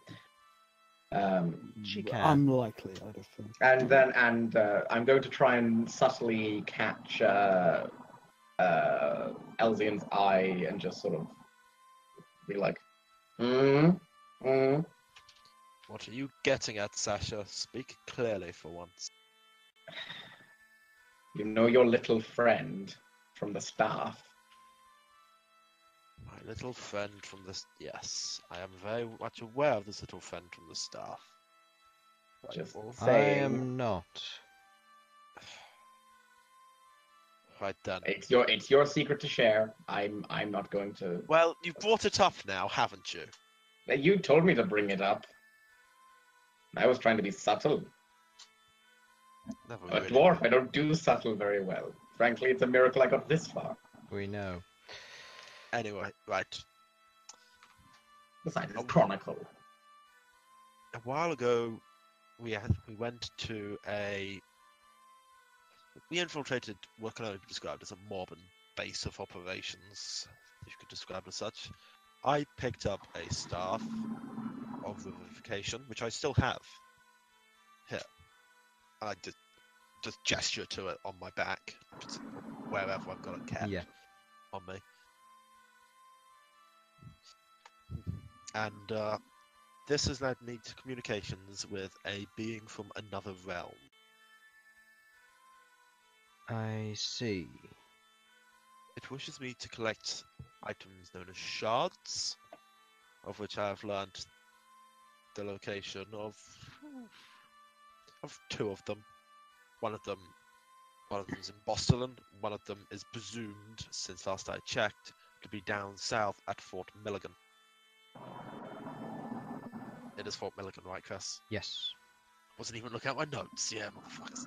Um, She can. Unlikely, I'd have thought. and then and uh, I'm going to try and subtly catch uh, uh, Elsyan's eye and just sort of be like, mm, mm. What are you getting at, Sasha? Speak clearly for once. You know your little friend from the staff. My little friend from the s- yes, I am very much aware of this little friend from the staff. Right, Just I saying. am not. right then. It's your it's your secret to share. I'm I'm not going to. Well, you've brought it up now, haven't you? You told me to bring it up. I was trying to be subtle. Never A really. dwarf, I don't do subtle very well. Frankly, it's a miracle I got this far. We know. Anyway, right. Besides, it's Oh. chronicle. a while ago we had we went to a we infiltrated what can only be described as a Morbin base of operations, if you could describe it as such. I picked up a staff of vivification, which I still have here. I just just gesture to it on my back, wherever I've got it kept Yeah. on me. And uh, this has led me to communications with a being from another realm. I see. It wishes me to collect items known as shards, of which I have learned the location of of two of them. One of them, one of them is in Boston. One of them is presumed, since last I checked, to be down south at Fort Milligan. It is Fort Milligan, right, Chris? Yes. Wasn't even looking at my notes. Yeah, motherfuckers.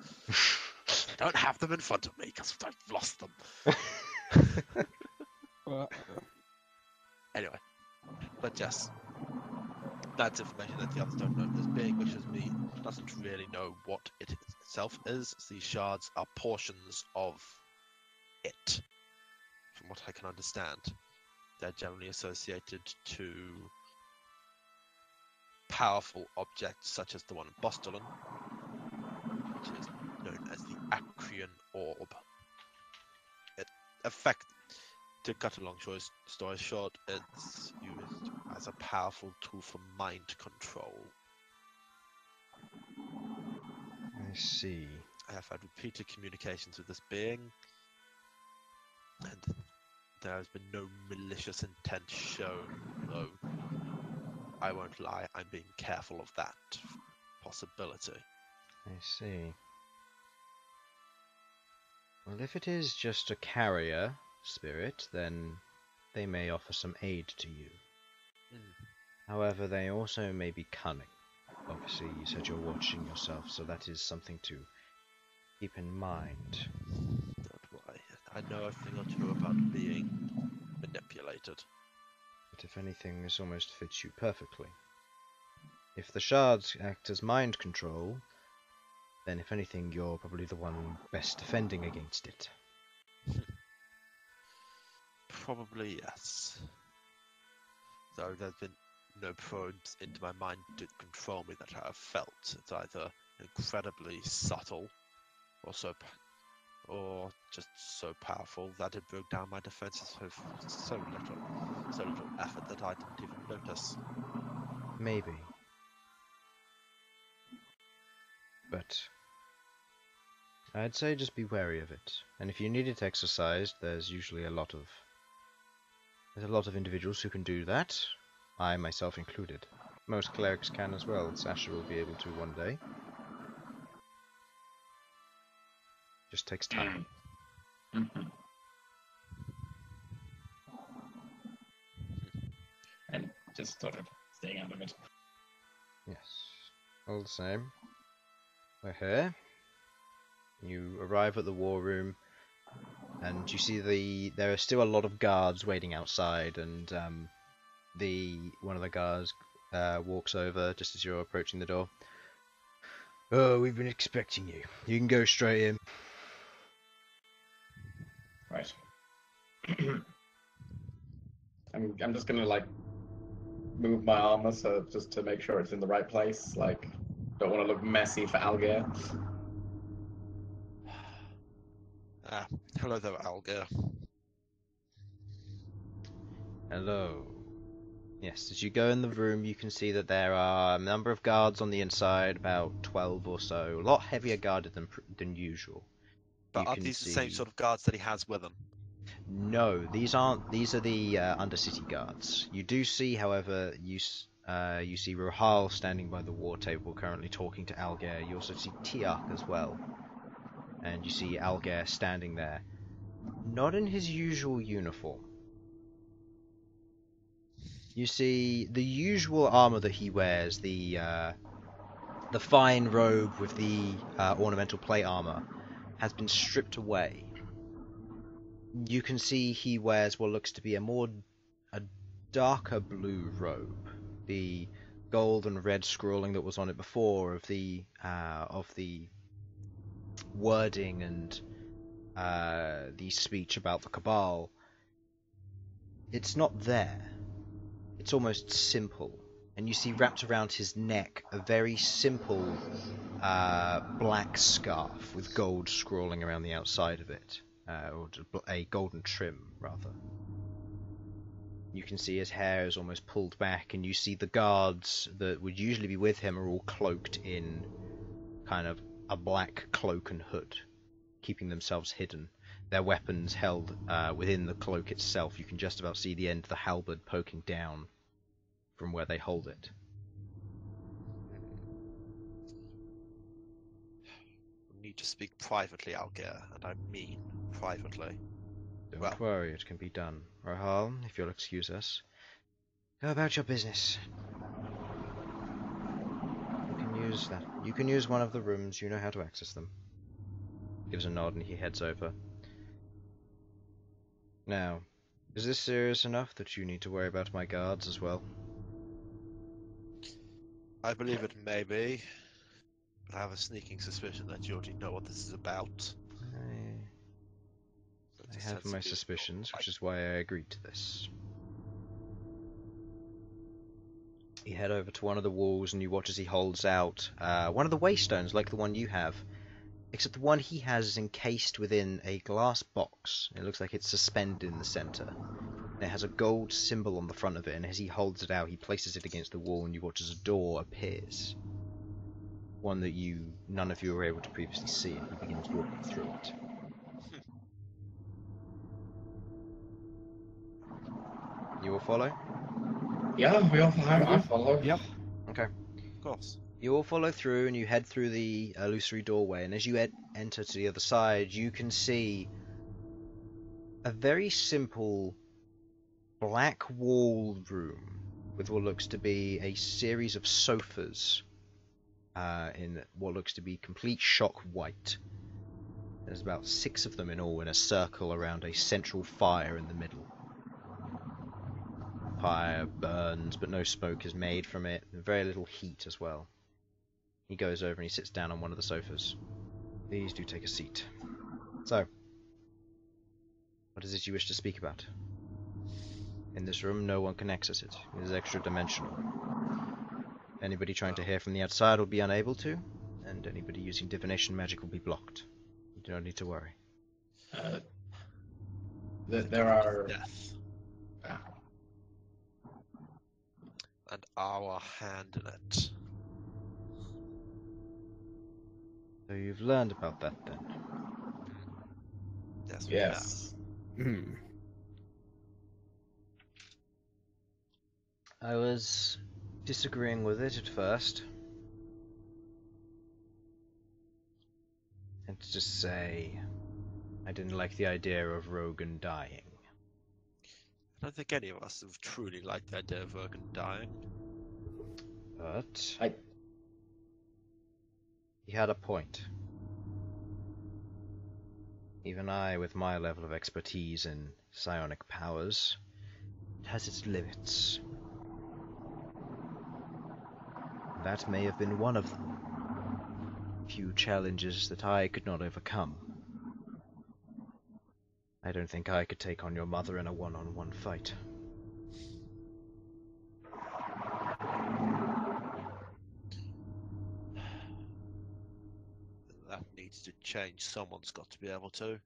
I don't have them in front of me because I've lost them. Anyway, but yes, that's information that the others don't know. This being is me doesn't really know what it itself is. These shards are portions of it, from what I can understand. They're generally associated to powerful objects such as the one in Bostolon, which is known as the Acrian Orb. It affect to cut a long story short, it's used as a powerful tool for mind control. I see. I have had repeated communications with this being, and there has been no malicious intent shown, though I won't lie, I'm being careful of that possibility. I see. Well, if it is just a carrier spirit, then they may offer some aid to you. Hmm. However, they also may be cunning. Obviously, you said you're watching yourself, so that is something to keep in mind. I know a thing or two about being manipulated. But if anything, this almost fits you perfectly. If the shards act as mind control, then if anything, you're probably the one best defending against it. Probably yes. Though there's been no probes into my mind to control me that I have felt. It's either incredibly subtle, or so, or just so powerful that it broke down my defenses with so little, so little effort that I didn't even notice. Maybe. But I'd say just be wary of it. And if you need it exercised, there's usually a lot of there's a lot of individuals who can do that. I myself included. Most clerics can as well. Sasha will be able to one day. Just takes time. Mhm. And just sort of staying out of it. Yes. All the same. We're here. You arrive at the war room, and you see the there are still a lot of guards waiting outside, and um, the one of the guards uh, walks over just as you're approaching the door. Oh, we've been expecting you. You can go straight in. Right. I'm I'm just gonna like move my armor so just to make sure it's in the right place. Like, don't want to look messy for Algair. Ah, hello there, Alger. Hello. Yes, as you go in the room, you can see that there are a number of guards on the inside, about 12 or so. A lot heavier guarded than, than usual. But You are these the same sort of guards that he has with him? No, these aren't. These are the uh, Undercity guards. You do see, however, you uh, you see Rohal standing by the war table, currently talking to Algair. You also see Tiak as well, and you see Algair standing there, not in his usual uniform. You see the usual armor that he wears, the uh, the fine robe with the uh, ornamental plate armor, has been stripped away you can see he wears what looks to be a more a darker blue robe. The gold and red scrolling that was on it before of the uh, of the wording and uh, the speech about the cabal. It's not there. It's almost simple, and you see wrapped around his neck a very simple uh, black scarf with gold scrolling around the outside of it uh, or a golden trim rather. You can see his hair is almost pulled back, and you see the guards that would usually be with him are all cloaked in kind of a black cloak and hood, keeping themselves hidden. Their weapons held uh, within the cloak itself. You can just about see the end of the halberd poking down from where they hold it. We need to speak privately, Alger, and I mean privately. Don't Well- worry, it can be done. Rahal, if you'll excuse us. Go about your business. You can use that. You can use one of the rooms. You know how to access them. Gives a nod and he heads over. Now, is this serious enough that you need to worry about my guards as well? I believe it may be. But I have a sneaking suspicion that you already know what this is about. I, I have my suspicions, which is why I agreed to this. You head over to one of the walls and you watch as he holds out uh, one of the waystones, like the one you have. Except the one he has is encased within a glass box. It looks like it's suspended in the center. It has a gold symbol on the front of it, and as he holds it out, he places it against the wall, and you watch as a door appears. One that you none of you were able to previously see, and he begins walking through it. You will follow? Yeah, we all follow. I follow. Yep. Okay. Of course. You all follow through and you head through the illusory doorway, and as you ed- enter to the other side, you can see a very simple black walled room with what looks to be a series of sofas uh, in what looks to be complete shock white. There's about six of them in all in a circle around a central fire in the middle. Fire burns, but no smoke is made from it, and very little heat as well. He goes over and he sits down on one of the sofas. Please do take a seat. So, what is it you wish to speak about? In this room, no one can access it. It is extra dimensional. Anybody trying to hear from the outside will be unable to, and anybody using divination magic will be blocked. You do not need to worry. Uh, th- there are. Death ah, and our hand in it. So you've learned about that then. Yes. we yes. Hmm. I was disagreeing with it at first. And to just say, I didn't like the idea of Rogan dying. I don't think any of us have truly liked the idea of Rogan dying. But I- he had a point. Even I, with my level of expertise in psionic powers, it has its limits. That may have been one of them. Few challenges that I could not overcome. I don't think I could take on your mother in a one-on-one fight. That needs to change. Someone's got to be able to.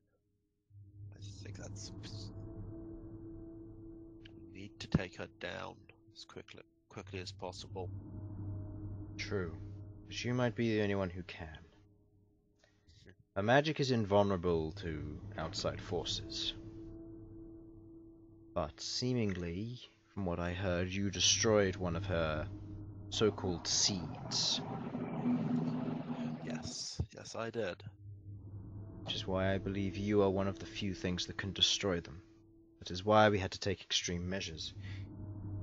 I think that's. We need to take her down as quickly quickly as possible. True. But you might be the only one who can. Her magic is invulnerable to outside forces. But seemingly, from what I heard, you destroyed one of her so called seeds. Yes, yes, I did. Which is why I believe you are one of the few things that can destroy them. That is why we had to take extreme measures.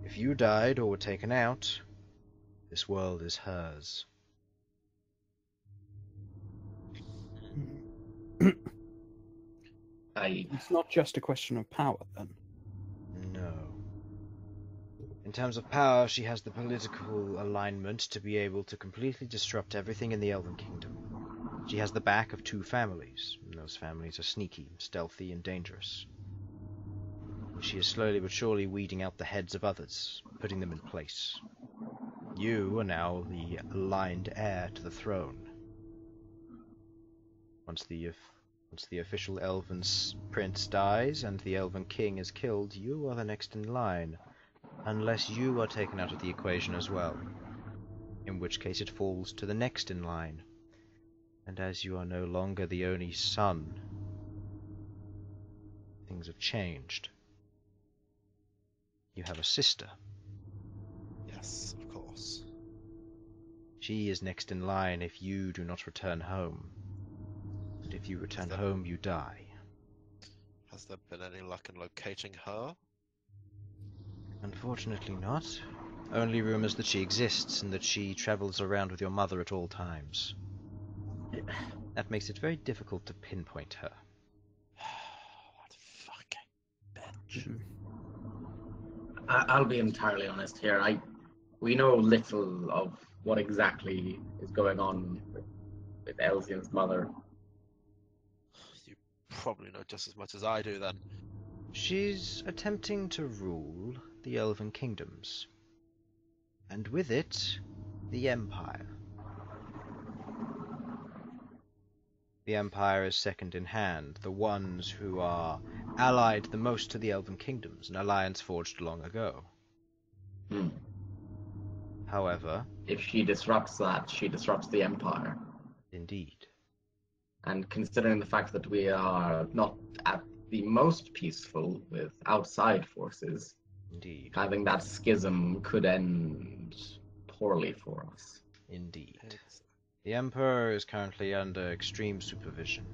If you died or were taken out, this world is hers. I It's not just a question of power, then. No. In terms of power, she has the political alignment to be able to completely disrupt everything in the Elven Kingdom. She has the back of two families, and those families are sneaky, stealthy, and dangerous. She is slowly but surely weeding out the heads of others, putting them in place. You are now the aligned heir to the throne. Once the once the official Elven prince dies and the Elven king is killed, you are the next in line, unless you are taken out of the equation as well. In which case it falls to the next in line. And as you are no longer the only son, things have changed. You have a sister. Yes, of course. She is next in line if you do not return home. And if you return that- home, you die. Has there been any luck in locating her? Unfortunately not. Only rumors that she exists and that she travels around with your mother at all times. That makes it very difficult to pinpoint her. what fucking bitch. Mhm. I- I'll be entirely honest here. I we know little of what exactly is going on with, with Elsyan's mother. You probably know just as much as I do then. She's attempting to rule the Elven Kingdoms. And with it, the Empire. The Empire is second in hand, the ones who are allied the most to the Elven Kingdoms, an alliance forged long ago. Hmm. However, If she disrupts that, she disrupts the Empire. indeed, And considering the fact that we are not at the most peaceful with outside forces, indeed, having that schism could end poorly for us. indeed. It's- The Emperor is currently under extreme supervision.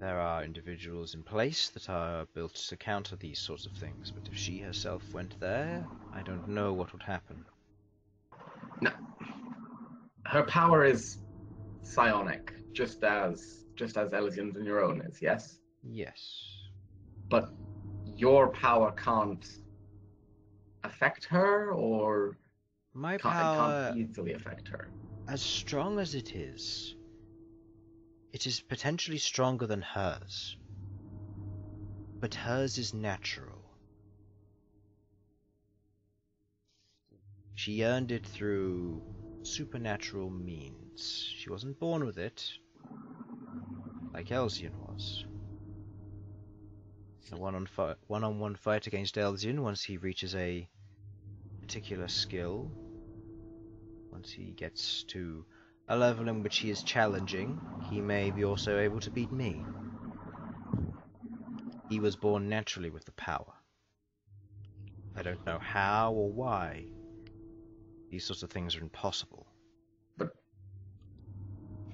There are individuals in place that are built to counter these sorts of things, but if she herself went there, I don't know what would happen. No. Her power is psionic, just as just as Elsyan's and your own is, yes? Yes. But your power can't affect her or My can't, power, can't easily affect her. as strong as it is, it is potentially stronger than hers. But hers is natural. She earned it through supernatural means. She wasn't born with it, like Elsyan was. A one-on fi- one-on-one fight against Elsyan once he reaches a particular skill once he gets to a level in which he is challenging, he may be also able to beat me. He was born naturally with the power. I don't know how or why. These sorts of things are impossible.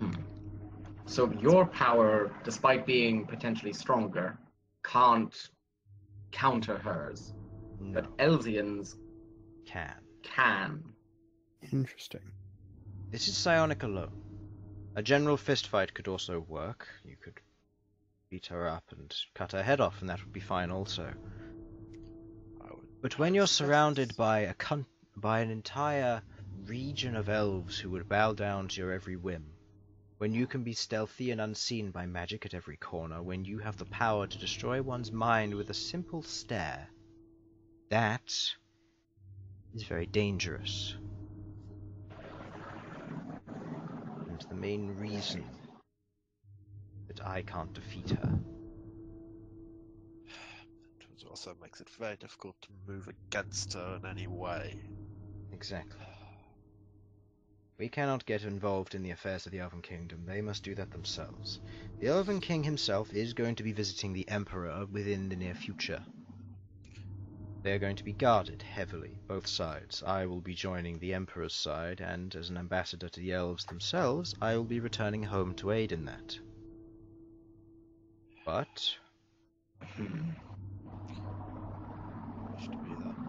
Hmm. So your power, despite being potentially stronger, can't counter hers, No, but Elsyan's can. can. Interesting. This is psionic alone. A general fistfight could also work. You could beat her up and cut her head off, and that would be fine also. But when you're surrounded by a con- by an entire region of elves who would bow down to your every whim, when you can be stealthy and unseen by magic at every corner, when you have the power to destroy one's mind with a simple stare, that is very dangerous. And the main reason that I can't defeat her. Also makes it very difficult to move against her in any way. Exactly. We cannot get involved in the affairs of the Elven Kingdom. They must do that themselves. The Elven King himself is going to be visiting the Emperor within the near future. They are going to be guarded heavily, both sides. I will be joining the Emperor's side, and as an ambassador to the Elves themselves, I will be returning home to aid in that. But Hmm. Wish to be there.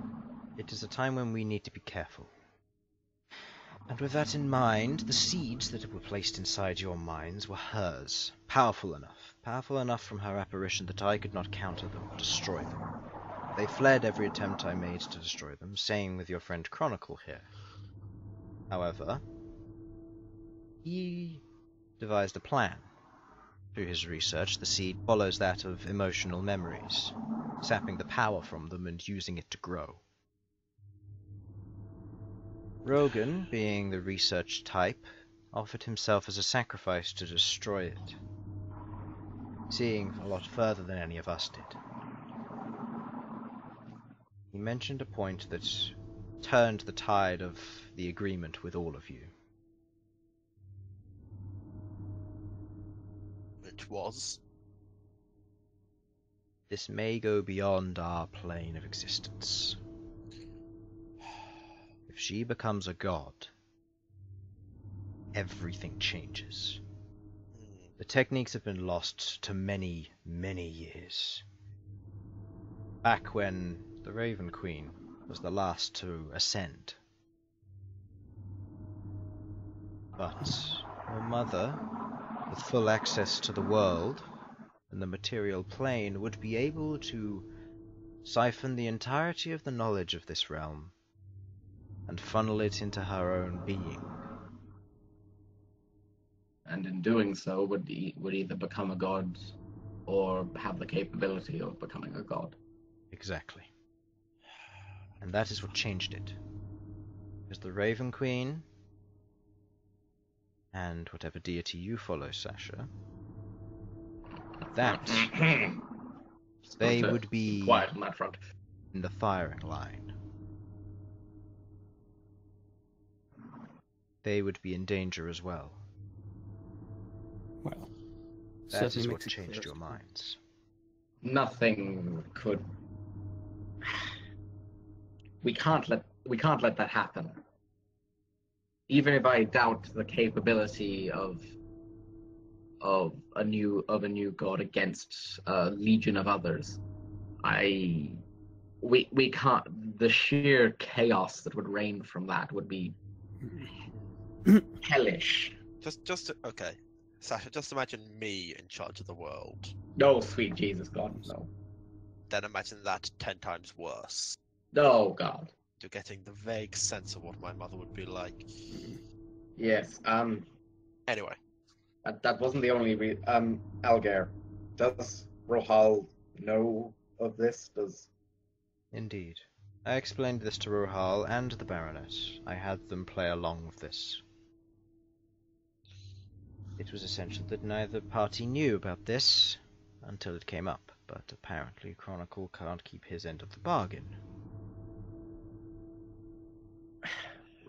It is a time when we need to be careful. And with that in mind, the seeds that were placed inside your minds were hers. Powerful enough. Powerful enough from her apparition that I could not counter them or destroy them. They fled every attempt I made to destroy them, same with your friend Chronicle here. However, he devised a plan. Through his research, the seed follows that of emotional memories, sapping the power from them and using it to grow. Rogan, being the research type, offered himself as a sacrifice to destroy it, seeing a lot further than any of us did. He mentioned a point that turned the tide of the agreement with all of you. Which was This may go beyond our plane of existence. She becomes a god, everything changes. The techniques have been lost to many, many years. Back when the Raven Queen was the last to ascend. But her mother, with full access to the world and the material plane, would be able to siphon the entirety of the knowledge of this realm and funnel it into her own being. And in doing so, would e- would either become a god or have the capability of becoming a god. Exactly. And that is what changed it. Because the Raven Queen and whatever deity you follow, Sasha, that they would be quiet on that front. in the firing line. They would be in danger as well. Well, That is what changed your minds. Nothing could. We can't let we can't let that happen. Even if I doubt the capability of of a new of a new god against a legion of others. I we we can't the sheer chaos that would reign from that would be hellish. Just, just okay, Sasha. Just imagine me in charge of the world. No, sweet Jesus God, no. Then imagine that ten times worse. No God. You're getting the vague sense of what my mother would be like. Yes. Um Anyway, that, that wasn't the only re- um Algar. Does Rohal know of this? Does Indeed. I explained this to Rohal and the Baronet. I had them play along with this. It was essential that neither party knew about this until it came up, but apparently Chronicle can't keep his end of the bargain.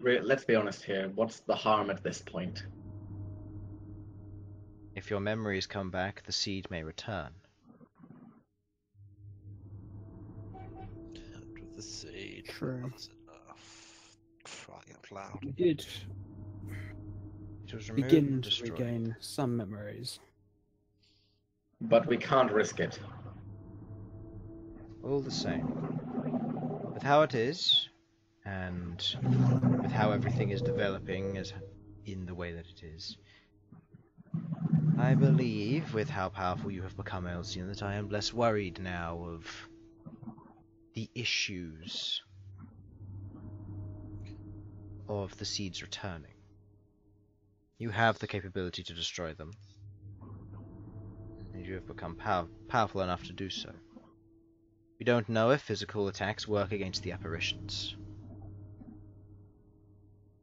let's be honest here, what's the harm at this point? If your memories come back, the seed may return. and with the seed, True. that's enough. Crying out loud. We did It was removed begin to regain some memories. But we can't risk it. All the same. With how it is, and with how everything is developing as in the way that it is, I believe, with how powerful you have become, Elsyan, that I am less worried now of the issues of the seeds returning. You have the capability to destroy them, and you have become pow- powerful enough to do so. We don't know if physical attacks work against the apparitions.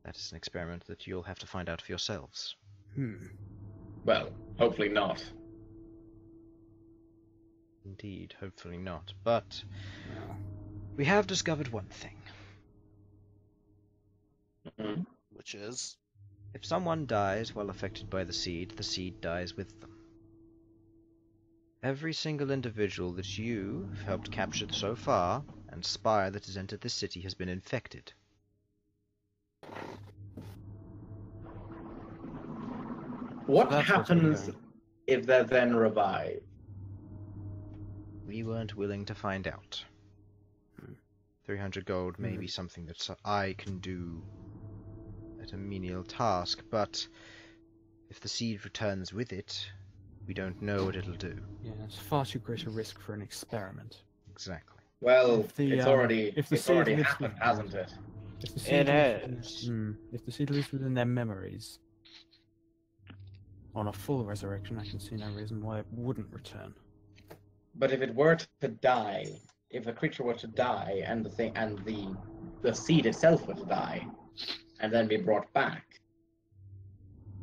That is an experiment that you'll have to find out for yourselves. Hmm. Well, hopefully not. Indeed, hopefully not. But we have discovered one thing. Mhm. Which is If someone dies while affected by the seed, the seed dies with them. Every single individual that you have helped capture so far, and spire that has entered this city, has been infected. What that's happens going. if they're then revived? We weren't willing to find out. Hmm. 300 gold may be something that I can do at a menial task, but if the seed returns with it, we don't know what it'll do. Yeah, it's far too great a risk for an experiment. Exactly. Well, If the, it's um, already if the it's seed already lives happened, with- hasn't it? If the It seed lives within- has. Hmm, if the seed lives within their memories on a full resurrection, I can see no reason why it wouldn't return. But if it were to die, if a creature were to die and the thing and the the seed itself were to die and then be brought back,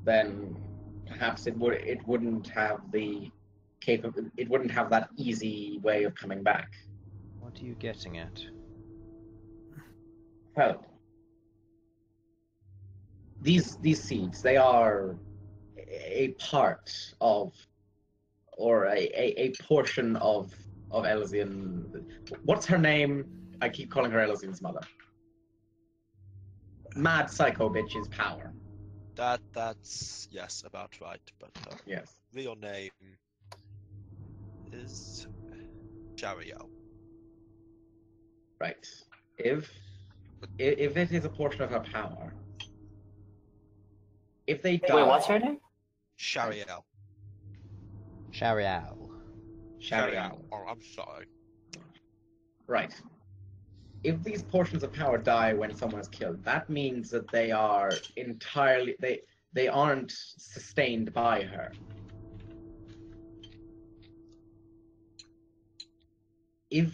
then perhaps it would it wouldn't have the capable it wouldn't have that easy way of coming back. What are you getting at? Well, these these seeds they are a part of or a, a, a portion of of Elsyan. What's her name? I keep calling her Elsyan's mother. Mad psycho bitch's power. that. That's yes, about right. But uh, Yes. real name is Shariel. Right. If i- if it is a portion of her power, if they die, Wait, what's her name? Shariel. Sharial. Sharial. Oh, I'm sorry. Right. If these portions of power die when someone is killed, that means that they are entirely they they aren't sustained by her. If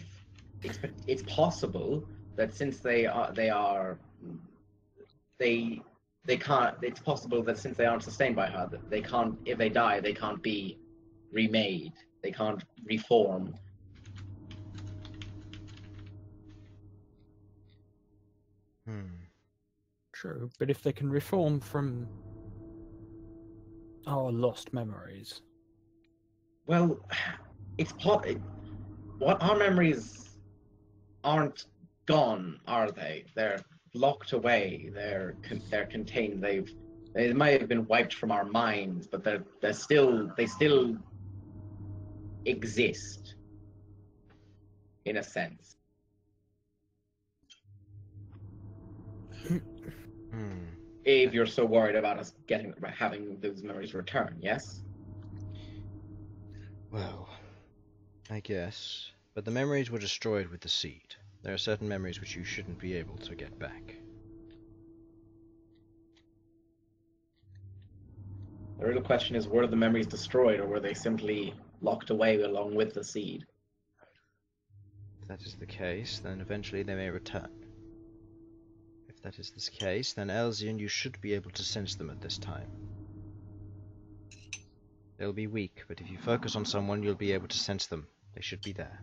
it's it's possible that since they are they are they they can't it's possible that since they aren't sustained by her that they can't if they die they can't be remade they can't reform True, but if they can reform from our lost memories, Well, it's po- what our memories aren't gone, are they? They're locked away. They're con- they're contained. They've They might have been wiped from our minds, but they're they're still they still exist in a sense. Hmm. Hmm. If you're so worried about us getting having those memories return, yes? Well, I guess. But the memories were destroyed with the seed. There are certain memories which you shouldn't be able to get back. The real question is were the memories destroyed or were they simply locked away along with the seed? If that is the case, then eventually they may return. If that is the case, then Elsyan, you should be able to sense them at this time. They'll be weak, but if you focus on someone, you'll be able to sense them. They should be there.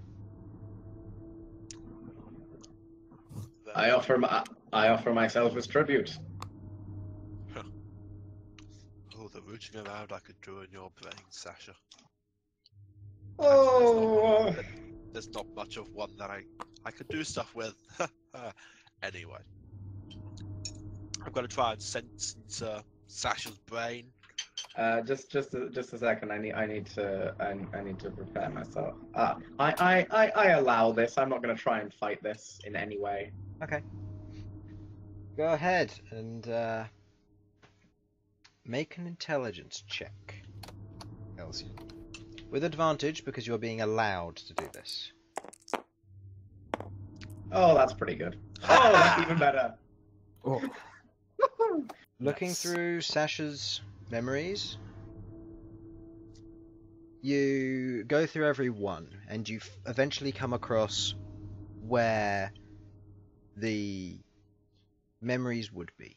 I offer my, I offer myself as tribute. Oh, the rooting around I could do in your brain, Sasha. Oh, There's not much of one that I I could do stuff with. anyway, I'm gonna try and sense into Sasha's brain. uh, just just a, just a second. I need I need to I, I need to prepare myself. Uh, I, I I I allow this. I'm not going to try and fight this in any way. Okay. Go ahead and uh, make an intelligence check, Elsyan. With advantage because you're being allowed to do this. Oh, that's pretty good. Oh, that's even better. Oh, Looking Nice. through Sasha's memories, you go through every one, and you eventually come across where the memories would be.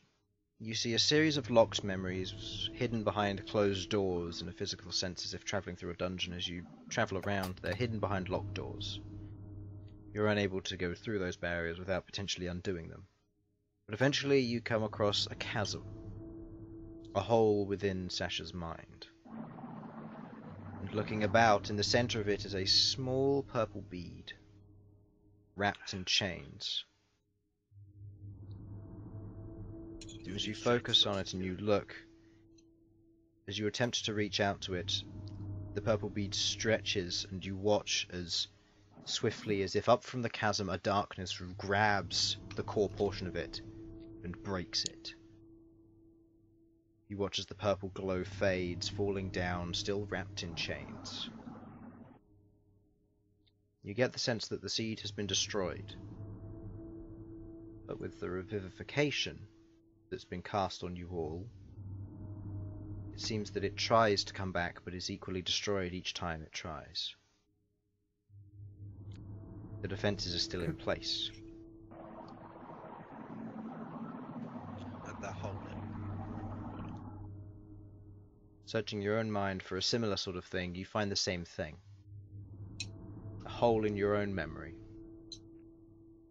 You see a series of locked memories hidden behind closed doors in a physical sense, as if traveling through a dungeon. As you travel around, they're hidden behind locked doors. You're unable to go through those barriers without potentially undoing them. But eventually you come across a chasm, a hole within Sasha's mind. And looking about, in the center of it is a small purple bead, wrapped in chains. As you focus on it and you look, as you attempt to reach out to it, the purple bead stretches and you watch as swiftly as if up from the chasm a darkness grabs the core portion of it and breaks it. You watch as the purple glow fades, falling down, still wrapped in chains. You get the sense that the seed has been destroyed, but with the revivification that's been cast on you all, it seems that it tries to come back but is equally destroyed each time it tries. The defenses are still in place. and they're holding. Searching your own mind for a similar sort of thing, you find the same thing. A hole in your own memory.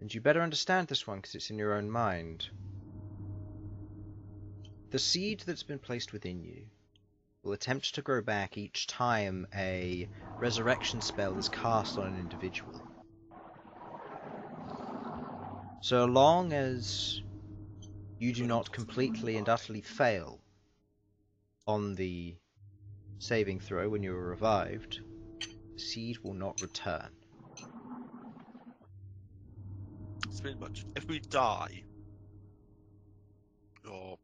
And you better understand this one because it's in your own mind. The seed that's been placed within you will attempt to grow back each time a resurrection spell is cast on an individual. So long as you do not completely and utterly fail on the saving throw when you are revived, the seed will not return. It's pretty much if we die, or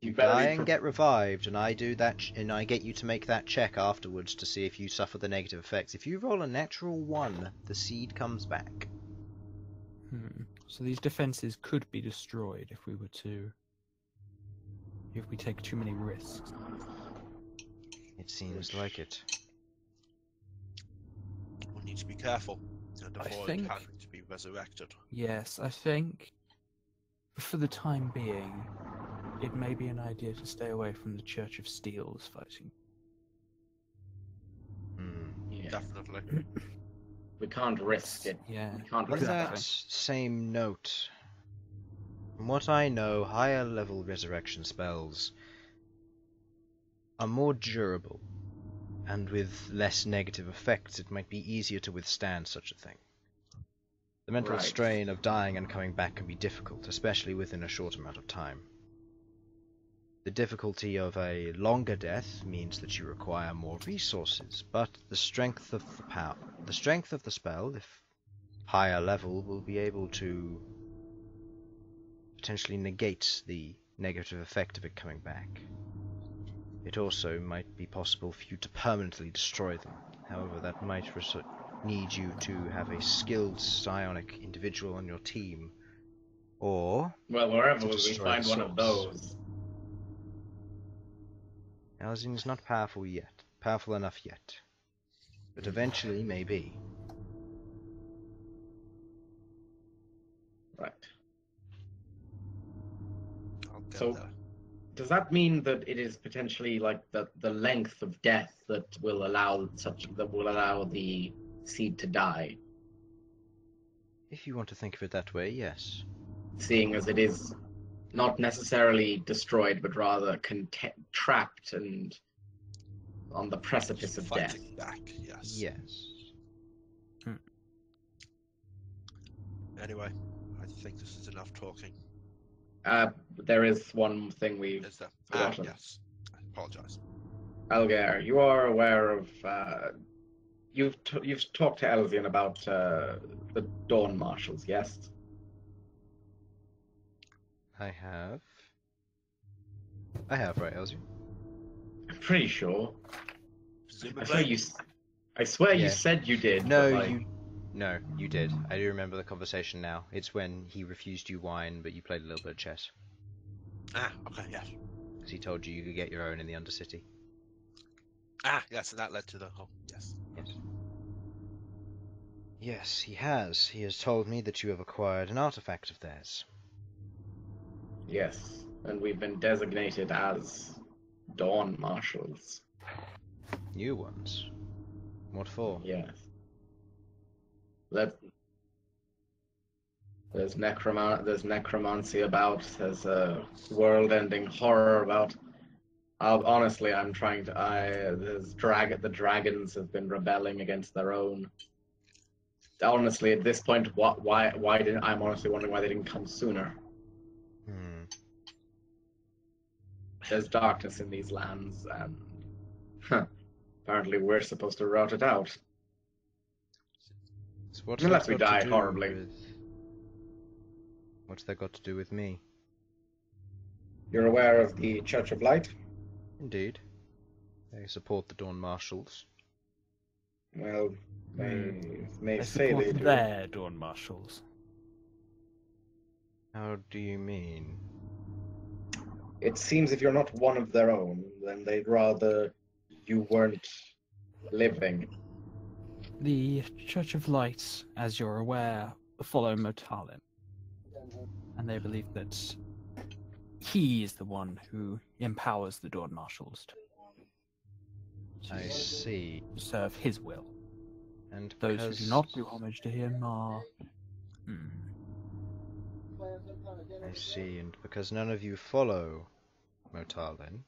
You You die and get revived, and I do that, ch- and I get you to make that check afterwards to see if you suffer the negative effects. If you roll a natural one, the seed comes back. hmm. So these defenses could be destroyed if we were to. If we take too many risks. It seems like it. we need to be careful and I avoid think- having to be resurrected. Yes, I think for the time being, it may be an idea to stay away from the Church of Steel's fighting. Hmm. Yeah, Definitely. we can't risk it. Yeah. We can't On risk that that. same note, from what I know, higher level resurrection spells are more durable, and with less negative effects, it might be easier to withstand such a thing. The mental Right. strain of dying and coming back can be difficult, especially within a short amount of time. The difficulty of a longer death means that you require more resources, but the strength of the power, the strength of the spell, if higher level, will be able to potentially negate the negative effect of it coming back. It also might be possible for you to permanently destroy them. However, that might need you to have a skilled psionic individual on your team, or Well, wherever we find one of those. Alzin is not powerful yet, powerful enough yet, but eventually maybe. Right. I'll get So- there. Does that mean that it is potentially like the the length of death that will allow such that will allow the seed to die, If you want to think of it that way, yes. seeing as it is not necessarily destroyed, but rather conte- trapped and on the precipice of death? Fighting back, yes. Yes. Hmm. Anyway, I think this is enough talking. Uh, there is one thing we Is there? Ah, Forgotten. yes. I apologize. Algar, you are aware of uh, you've t- you've talked to Elsyan about uh, the Dawn Marshals, yes? I have. I have, right, Elsie? I'm pretty sure. I swear you. s- I swear you said you did. No, like, you. No, you did. I do remember the conversation now. It's when he refused you wine, but you played a little bit of chess. Ah, okay, yes. Because he told you you could get your own in the Undercity. Ah, yes, and that led to the whole. Yes. Yes. Yes, he has. He has told me that you have acquired an artifact of theirs. Yes, and we've been designated as Dawn Marshals. New ones. What for? Yes. Let. There's necromant. There's necromancy about. There's a world-ending horror about. Honestly, I'm trying to. I there's drag. The dragons have been rebelling against their own. Honestly, at this point, what? Why? Why didn't? I'm honestly wondering why they didn't come sooner. Hmm. There's darkness in these lands, and huh, apparently we're supposed to rout it out. So what's Unless that we got to die do horribly. with- What's that got to do with me? You're aware of the Church of Light? Indeed. They support the Dawn Marshals. Well, they hmm. may They say support they do. their Dawn Marshals. How do you mean? It seems if you're not one of their own, then they'd rather you weren't living. The Church of Light, as you're aware, follow Motalin. And they believe that he is the one who empowers the Dawn Marshals to I see. serve his will. And Those because... who do not do homage to him are. Hmm. I see, and because none of you follow Motalin,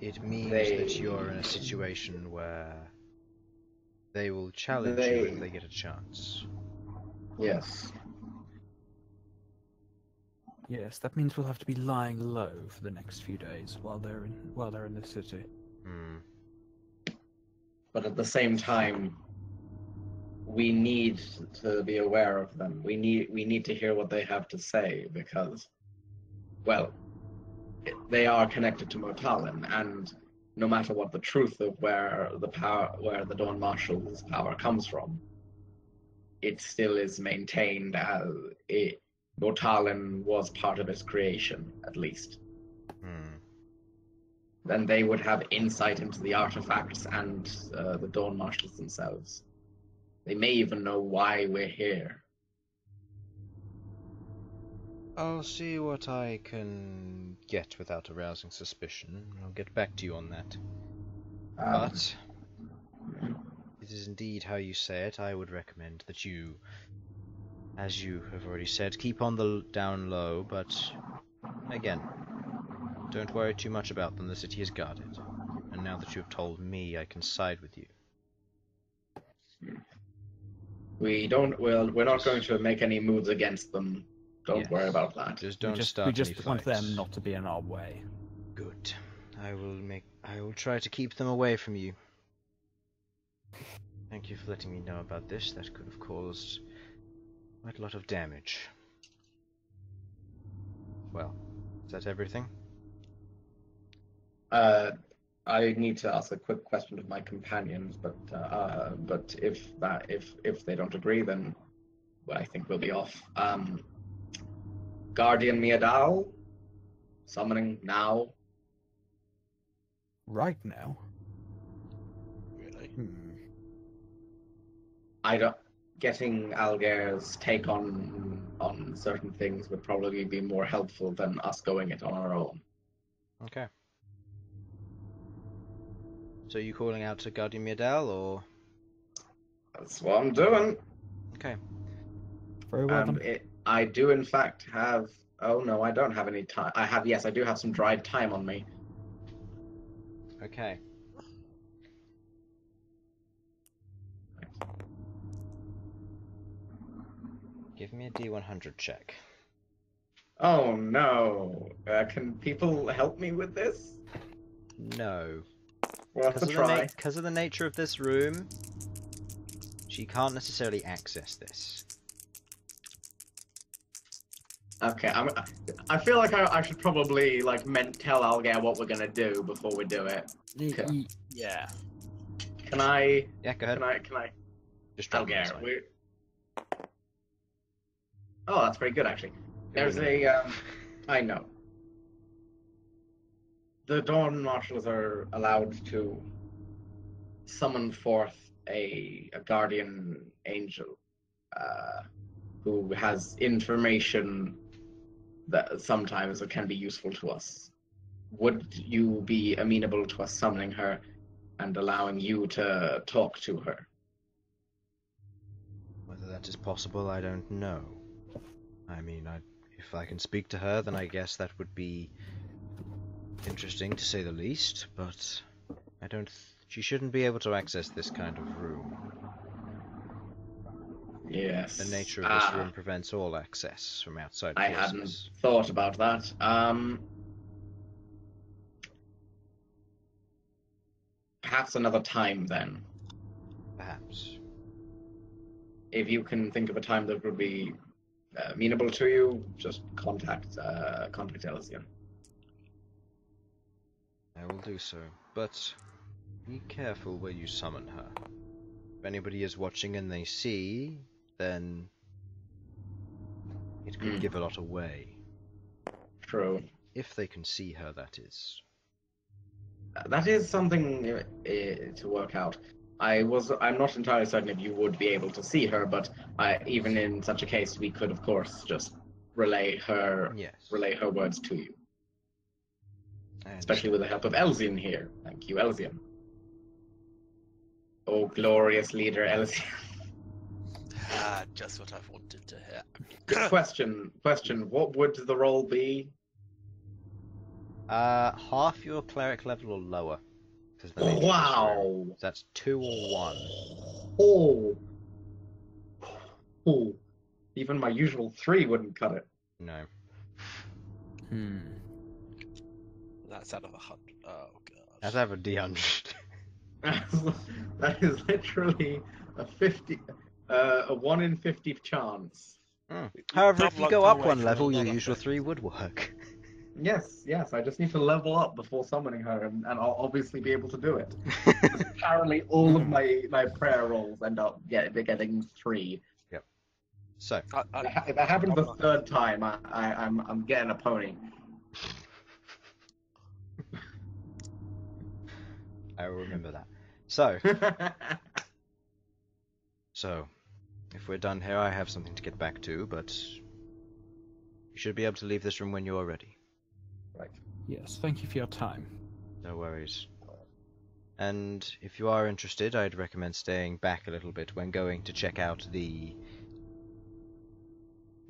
it means They- that you're in a situation where they will challenge you if they get a chance. Yes. Yes, that means we'll have to be lying low for the next few days while they're in while they're in the city. Hmm. But at the same time, we need to be aware of them. We need we need to hear what they have to say because, well, they are connected to Motalin, and no matter what the truth of where the power, where the Dawn Marshal's power comes from, it still is maintained as it. Motalin was part of its creation, at least. Hmm. Then they would have insight into the artifacts and uh, the Dawn Marshals themselves. They may even know why we're here. I'll see what I can get without arousing suspicion. I'll get back to you on that. Um, But it is indeed how you say it. I would recommend that you, as you have already said, keep on the down low. But again, don't worry too much about them. The city is guarded, and now that you have told me, I can side with you. we don't. Well, we're not going to make any moves against them Don't Yes. worry about that. Just we don't just, start we just any want them not to be in our way. Good. I will make. I will try to keep them away from you. Thank you for letting me know about this. That could have caused quite a lot of damage. Well, is that everything? Uh, I need to ask a quick question of my companions, but uh, uh, but if that if if they don't agree, then I think we'll be off. Um, Guardian Miadal, summoning now. Right now. Really? Hmm. I don't. Getting Algair's take on on certain things would probably be more helpful than us going it on our own. Okay. So you calling out to Guardian Miadal, or That's what I'm doing. okay? Very well Um, then. it, I do in fact have. Oh no, I don't have any time. I have yes, I do have some dried time on me. Okay. Give me a D100 check. Oh no! Uh, can people help me with this? No. We'll Because of, na- of the nature of this room, she can't necessarily access this. Okay, I'm. I feel like I, I should probably like meant tell Algair what we're gonna do before we do it. Okay. yeah. Can I? Yeah, go ahead. Can I? Can I? Just drop them Algair, we. Oh, that's very good actually. There's a. Um, I know. The Dawn Marshals are allowed to summon forth a, a guardian angel uh, who has information that sometimes it can be useful to us. Would you be amenable to us summoning her and allowing you to talk to her? Whether that is possible, I don't know. I mean, I, if I can speak to her, then I guess that would be interesting to say the least. But I don't. She shouldn't be able to access this kind of room. Yes. The nature of this Ah. room prevents all access from outside I forces. hadn't thought about that. Um, perhaps another time then. Perhaps. If you can think of a time that would be uh, amenable to you, just contact uh, contact Elsyan. I will do so, but be careful where you summon her. If anybody is watching and they see, then it could Hmm. give a lot away. True. If they can see her, that is. That is something uh, to work out. I was I'm not entirely certain if you would be able to see her, but I, even in such a case, we could of course just relay her Yes. relay her words to you, especially with the help of Elsyan here. Thank you, Elsyan. Oh, glorious leader, Elsyan. Ah, just what I've wanted to hear. question, question. What would the role be? Uh, half your cleric level or lower. 'cause of the nature of. Wow. That's two or one. Oh. Oh. Even my usual three wouldn't cut it. No. Hmm. That's out of a hundred. Oh god. Let's have a D100. that is literally a fifty, uh, a one in fifty chance. Hmm. However, if you go up one level, your usual three would work. Yes, yes. I just need to level up before summoning her, and, and I'll obviously be able to do it. Apparently, all of my my prayer rolls end up get, getting three. Yep. so, I, I, If that happens the I'm- third time, I, I I'm I'm getting a pony. I will remember that. So, so, if we're done here, I have something to get back to, but you should be able to leave this room when you're ready. right. Yes, thank you for your time. No worries. And if you are interested, I'd recommend staying back a little bit when going to check out the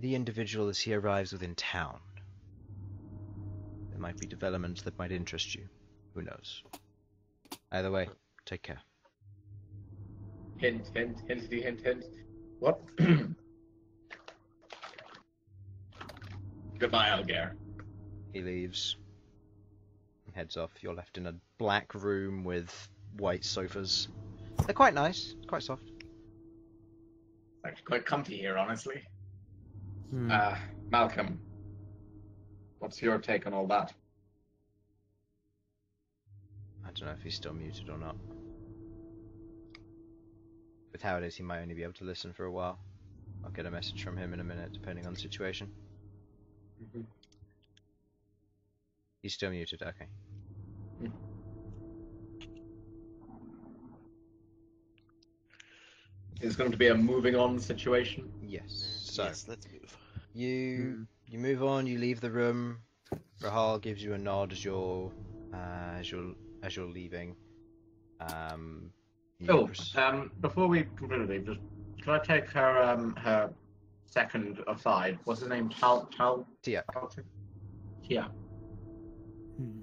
the individual as he arrives within town. There might be developments that might interest you. Who knows? Either way, take care. Hint, hint, hint, hint, hint. What? Goodbye, Algar. He leaves. Heads off. You're left in a black room with white sofas. They're quite nice, quite soft. Actually, quite comfy here, honestly. Hmm. Uh, Malcom, what's your take on all that? I don't know if he's still muted or not. With how it is, he might only be able to listen for a while. I'll get a message from him in a minute, depending on the situation. He's still muted, okay. It's going to be a moving on situation. Yes. So yes, let's move. you you move on. You leave the room. Rahal gives you a nod as you're uh, as you're as you're leaving. Um. You Oh, um, before we completely leave, just can I take her um her second aside? What's his name? Tal Tal Tia, Tal- Yeah. Hmm.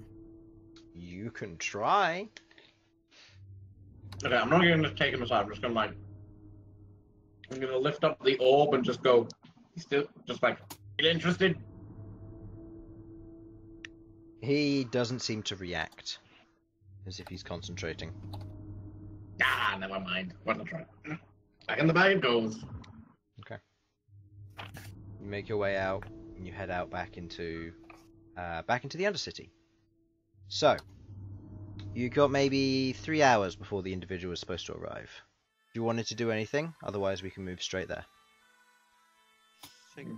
you can try. Okay, I'm not going to take him aside. I'm just going to like, I'm going to lift up the orb and just go. He's still just like, you interested? He doesn't seem to react, as if he's concentrating. Ah, never mind. What a try. Back in the bag it goes. Okay. You make your way out, and you head out back into uh, back into the Undercity. So, you got maybe three hours before the individual is supposed to arrive. Do you wanted to do anything? Otherwise, we can move straight there. think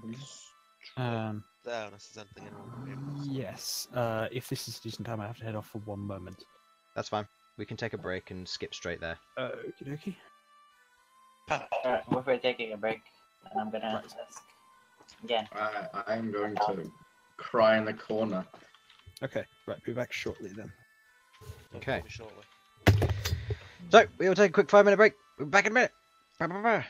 Um, there unless there's anything anyone can do. yes. Uh, if this is a decent time, I have to head off for one moment. That's fine. We can take a break and skip straight there. Uh, Okie dokie. Alright, we're taking a break, and I'm gonna Right. ask again. I, I'm going to cry in the corner. Okay, right, be back shortly then. Okay. shortly. So, we will take a quick five minute break. We'll be back in a minute. Bye bye bye.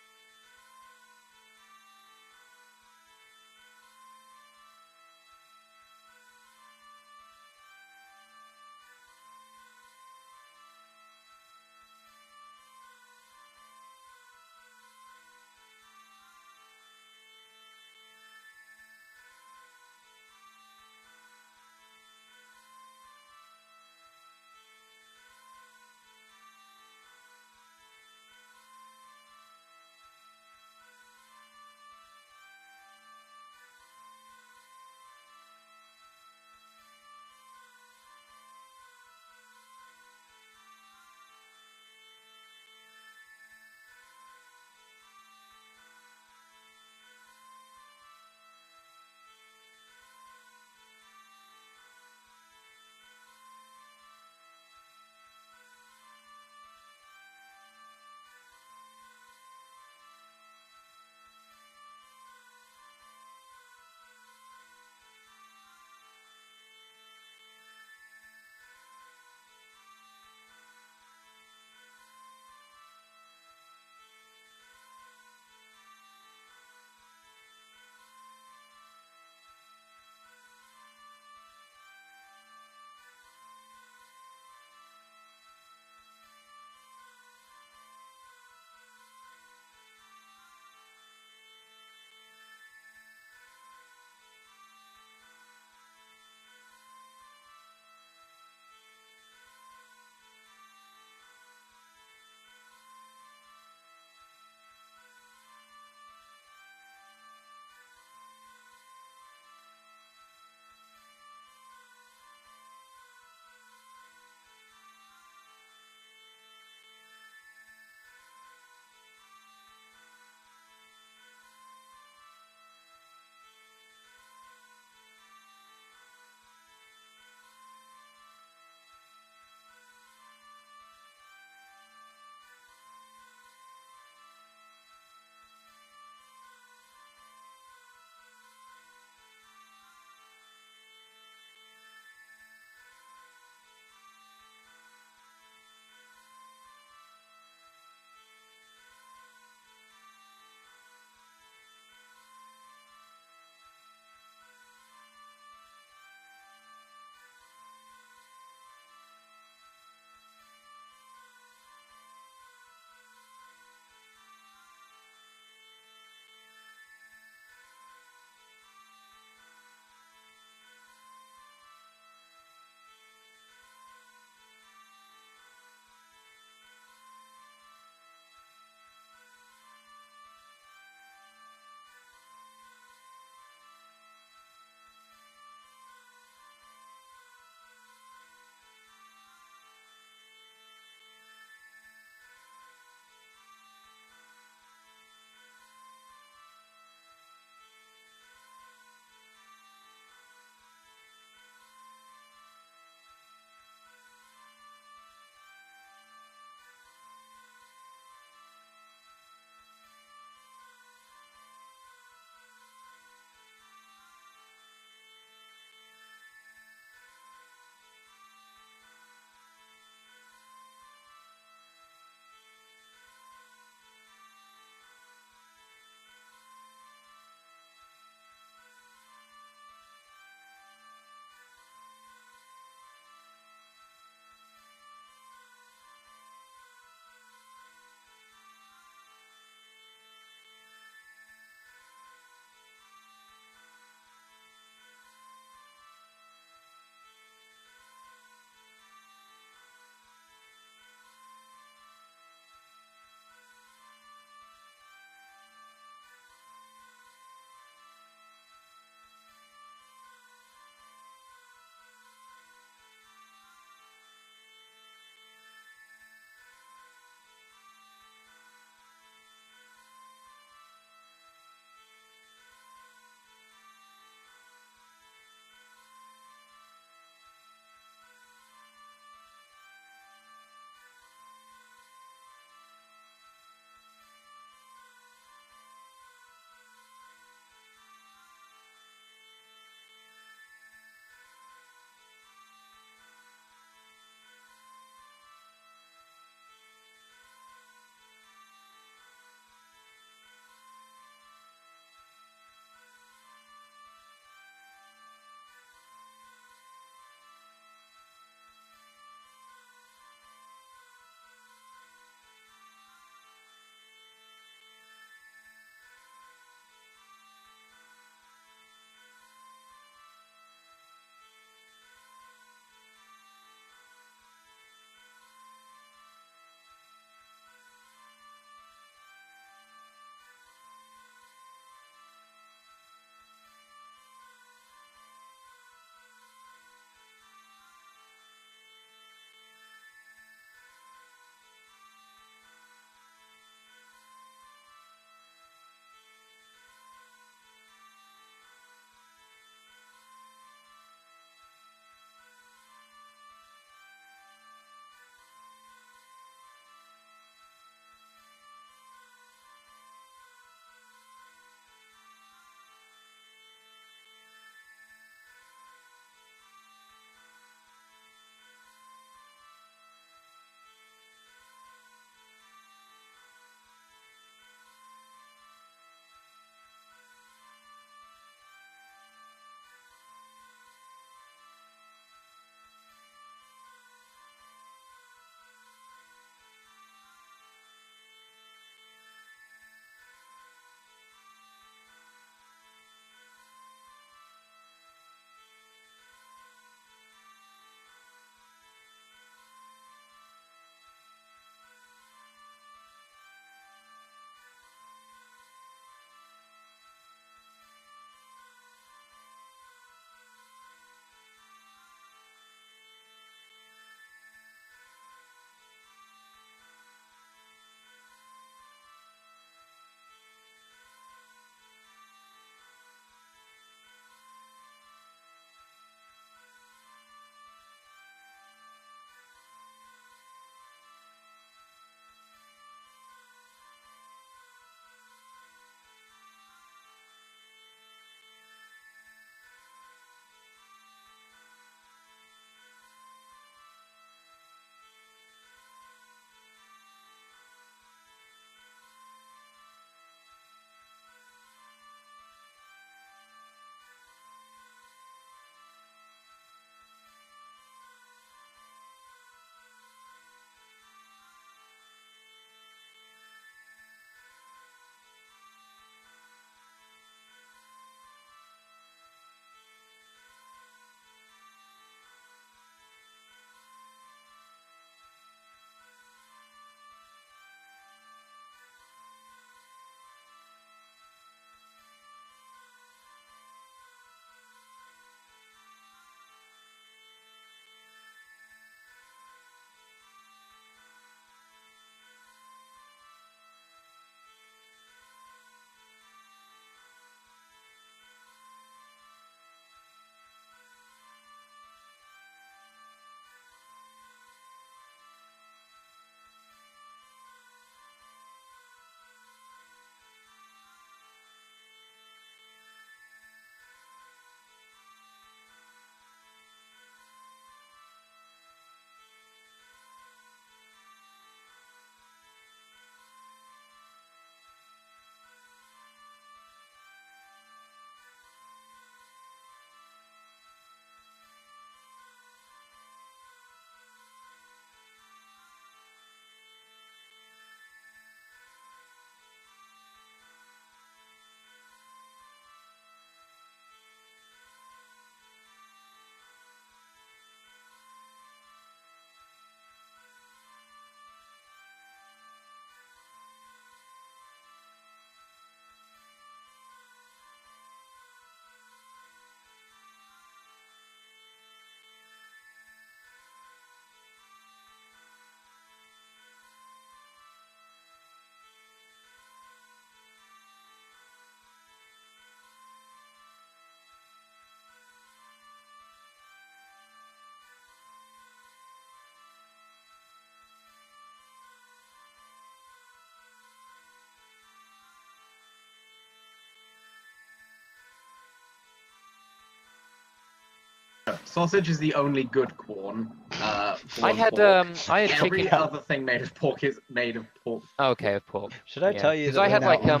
Sausage is the only good corn. Uh, I had pork. um, I had Every chicken. other thing made of pork is made of pork. Okay, of pork. Should I Yeah, tell you 'cause that I had, like, um.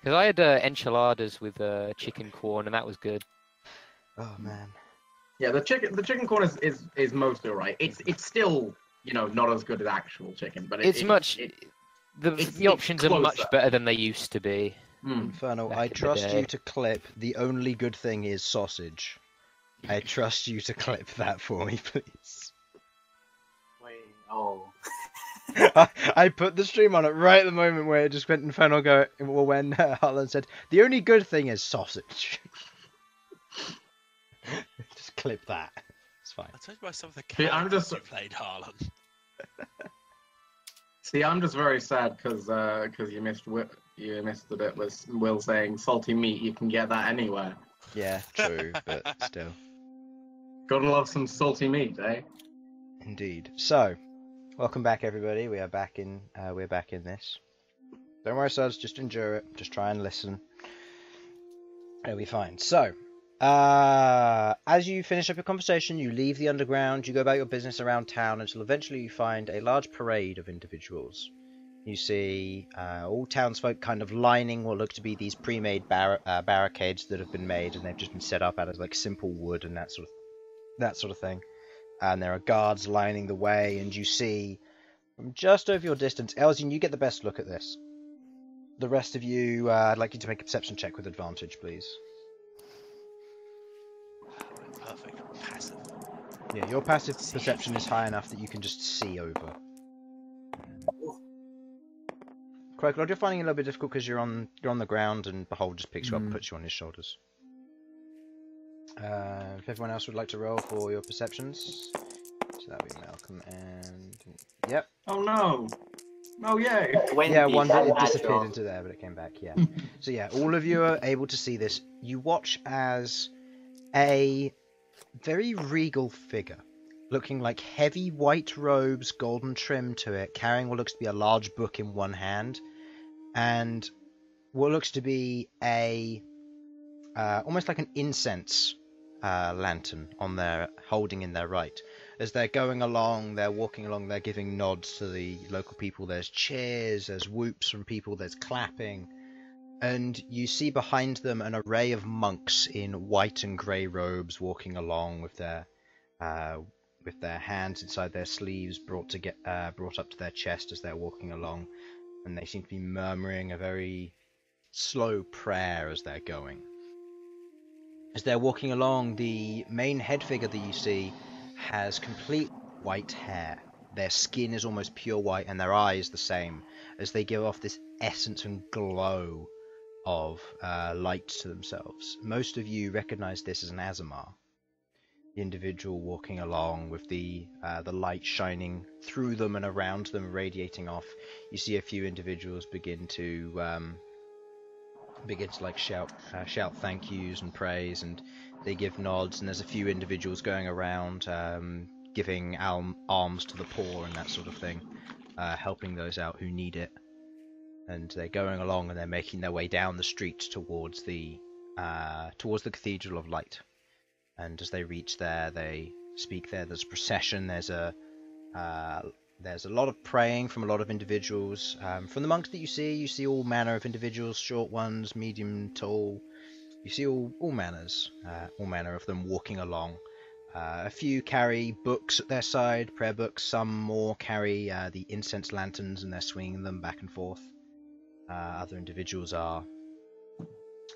Because I had uh, enchiladas with uh, chicken corn, and that was good. Oh man. Yeah, the chicken the chicken corn is is, is mostly alright. It's it's still you know not as good as actual chicken, but it, It's it- much. It, the it's- the it's options are much better than they used to be. mm. Infernal, Back I trust you to clip. The only good thing is sausage. I trust you to clip that for me, please. Wait, oh. I, I put the stream on it right at the moment where it just went Infernal go. Well, when uh, Harlan said the only good thing is sausage. just clip that. It's fine. I told you about some of the See, I'm characters just- you played Harlan. See, I'm just very sad because because you missed Wi- you missed the bit with Will saying salty meat. You can get that anywhere. Yeah, true, but still. Gotta love some salty meat, eh? Indeed. So, welcome back, everybody. We are back in. Uh, we're back in this. Don't worry, Sudz. Just endure it. Just try and listen. It'll be fine. So, uh, as you finish up your conversation, you leave the underground. You go about your business around town until eventually you find a large parade of individuals. You see uh, all townsfolk kind of lining what look to be these pre-made bar- uh, barricades that have been made, and they've just been set up out of like simple wood and that sort of that sort of thing and there are guards lining the way, and you see from just over your distance, Elsyan, you get the best look at this. The rest of you, uh, I'd like you to make a perception check with advantage, please. Perfect. Passive. Yeah, your passive perception is high enough that you can just see over. Queglod, you're finding it a little bit difficult because you're on you're on the ground, and Bhold just picks you up and Mm. puts you on his shoulders. Uh, if everyone else would like to roll for your perceptions, so that'd be Malcom and yep. Oh no! Oh yay! yeah, one it disappeared natural. into there, but it came back. Yeah. so yeah, all of you are able to see this. You watch as a very regal figure, looking like heavy white robes, golden trim to it, carrying what looks to be a large book in one hand, and what looks to be a uh, almost like an incense uh, lantern on their holding in their right. As they're going along, they're walking along, they're giving nods to the local people. There's cheers, there's whoops from people, there's clapping, and you see behind them an array of monks in white and grey robes walking along with their uh, with their hands inside their sleeves, brought to get uh, brought up to their chest as they're walking along, and they seem to be murmuring a very slow prayer as they're going. As they're walking along, the main head figure that you see has complete white hair. Their skin is almost pure white, and their eyes the same, as they give off this essence and glow of uh, light to themselves. Most of you recognize this as an Aasimar, the individual walking along with the uh, the light shining through them and around them, radiating off. You see a few individuals begin to um, begin to like shout uh, shout thank yous and praise, and they give nods. And there's a few individuals going around um, giving alm- alms to the poor and that sort of thing, uh, helping those out who need it. And they're going along and they're making their way down the street towards the uh, towards the Cathedral of Light. And as they reach there, they speak there. There's a procession. There's a uh, there's a lot of praying from a lot of individuals. Um, from the monks that you see, you see all manner of individuals, short ones, medium, tall. You see all all manners, uh, all manner of them walking along. Uh, a few carry books at their side, prayer books. Some more carry uh, the incense lanterns, and they're swinging them back and forth. Uh, other individuals are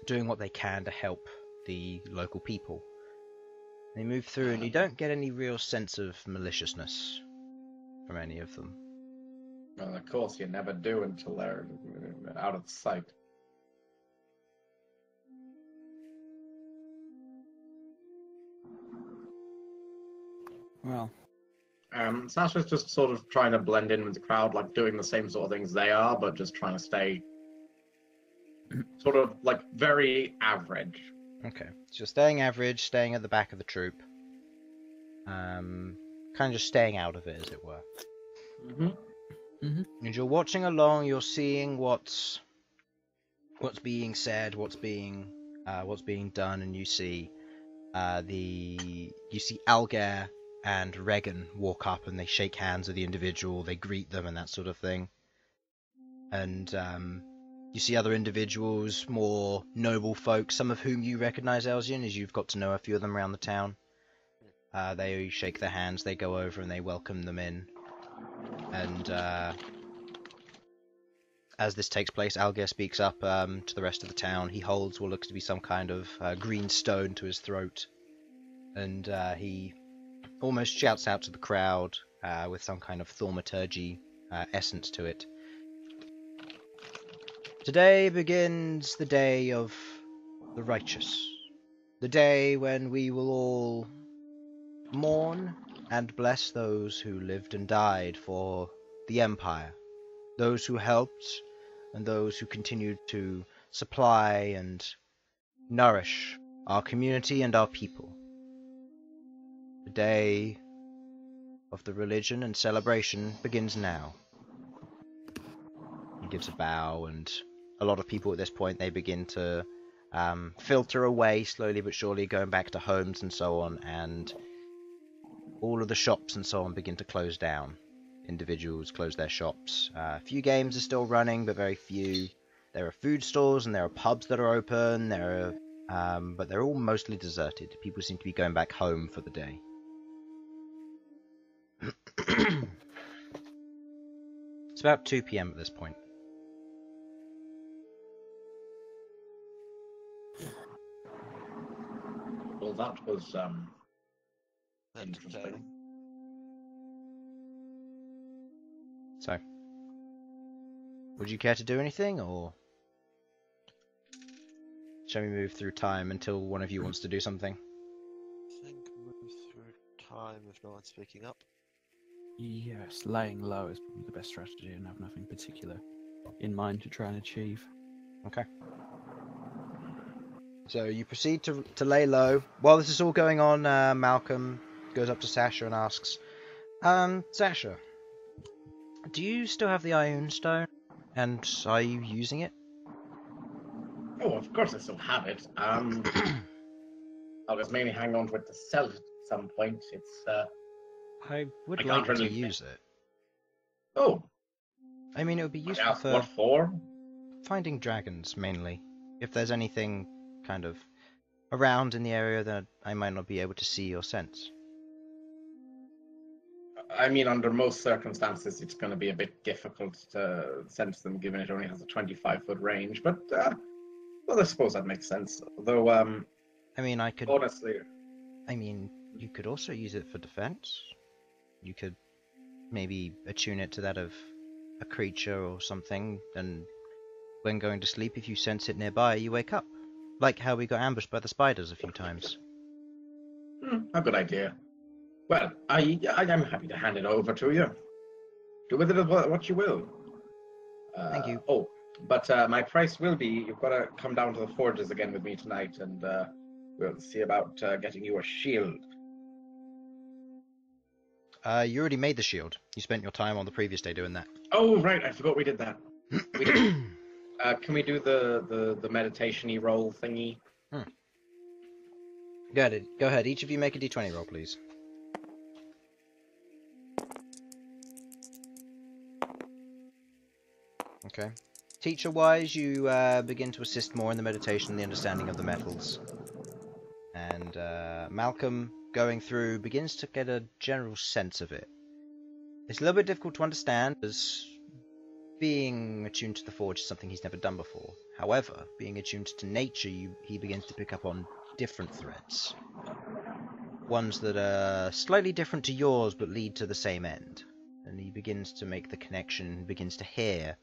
doing what they can to help the local people. They move through, and you don't get any real sense of maliciousness from any of them. Well, of course, you never do until they're out of sight. Well, Um, Sasha's just sort of trying to blend in with the crowd, like doing the same sort of things they are, but just trying to stay sort of like very average. Okay, so you're staying average, staying at the back of the troop. Um, kind of just staying out of it, as it were. Mm-hmm. And you're watching along, you're seeing what's what's being said, what's being uh, what's being done, and you see uh, the you see Algar and Regan walk up and they shake hands with the individual, they greet them and that sort of thing. And um, you see other individuals, more noble folk, some of whom you recognize, Elsyan, as you've got to know a few of them around the town. Uh, they shake their hands, they go over and they welcome them in. And uh, as this takes place, Algar speaks up um, to the rest of the town. He holds what looks to be some kind of uh, green stone to his throat, and uh, he almost shouts out to the crowd uh, with some kind of thaumaturgy uh, essence to it. Today begins the day of the righteous, the day when we will all mourn and bless those who lived and died for the Empire, those who helped and those who continued to supply and nourish our community and our people. The day of the religion and celebration begins now. He gives a bow, and a lot of people at this point they begin to um, filter away slowly but surely, going back to homes and so on, and all of the shops and so on begin to close down individuals close their shops. Uh, a few games are still running, but very few. There are food stores and there are pubs that are open. There are, um, but they're all mostly deserted. People seem to be going back home for the day. it's about 2 p.m. at this point. Well, that was um. Interesting. So, would you care to do anything, or shall we move through time until one of you wants to do something? I think move through time if no one's speaking up. Yes, laying low is probably the best strategy and have nothing particular in mind to try and achieve. Okay. So you proceed to to lay low. While this is all going on, uh, Malcom goes up to Sasha and asks, "Um, Sasha, do you still have the Ioun Stone? And are you using it?" Oh, of course I still have it. Um, I'll just mainly hang on to it to sell it at some point. It's uh, I would I like can't to really- use it. oh, I mean, it would be useful for what for? finding dragons mainly. If there's anything kind of around in the area that I might not be able to see or sense. I mean, under most circumstances, it's going to be a bit difficult to sense them, given it only has a 25 foot range. But uh, well, I suppose that makes sense. Though, um, I mean, I could. honestly, I mean, you could also use it for defense. You could maybe attune it to that of a creature or something, and when going to sleep, if you sense it nearby, you wake up. Like how we got ambushed by the spiders a few times. hmm, a good idea. Well, I, I am happy to hand it over to you. Do with it what you will. Uh, Thank you. Oh, but uh, my price will be you've got to come down to the forges again with me tonight, and uh, we'll see about uh, getting you a shield. Uh, you already made the shield. You spent your time on the previous day doing that. Oh, right, I forgot we did that. We did. Uh, can we do the the the meditation-y roll thingy? Go ahead. Go ahead. Each of you make a d20 roll, please. Okay. Teacher-wise, you uh, begin to assist more in the meditation and the understanding of the metals. And uh, Malcom, going through, begins to get a general sense of it. It's a little bit difficult to understand, as being attuned to the forge is something he's never done before. However, being attuned to nature, you, he begins to pick up on different threads. Ones that are slightly different to yours but lead to the same end. And he begins to make the connection, begins to hear,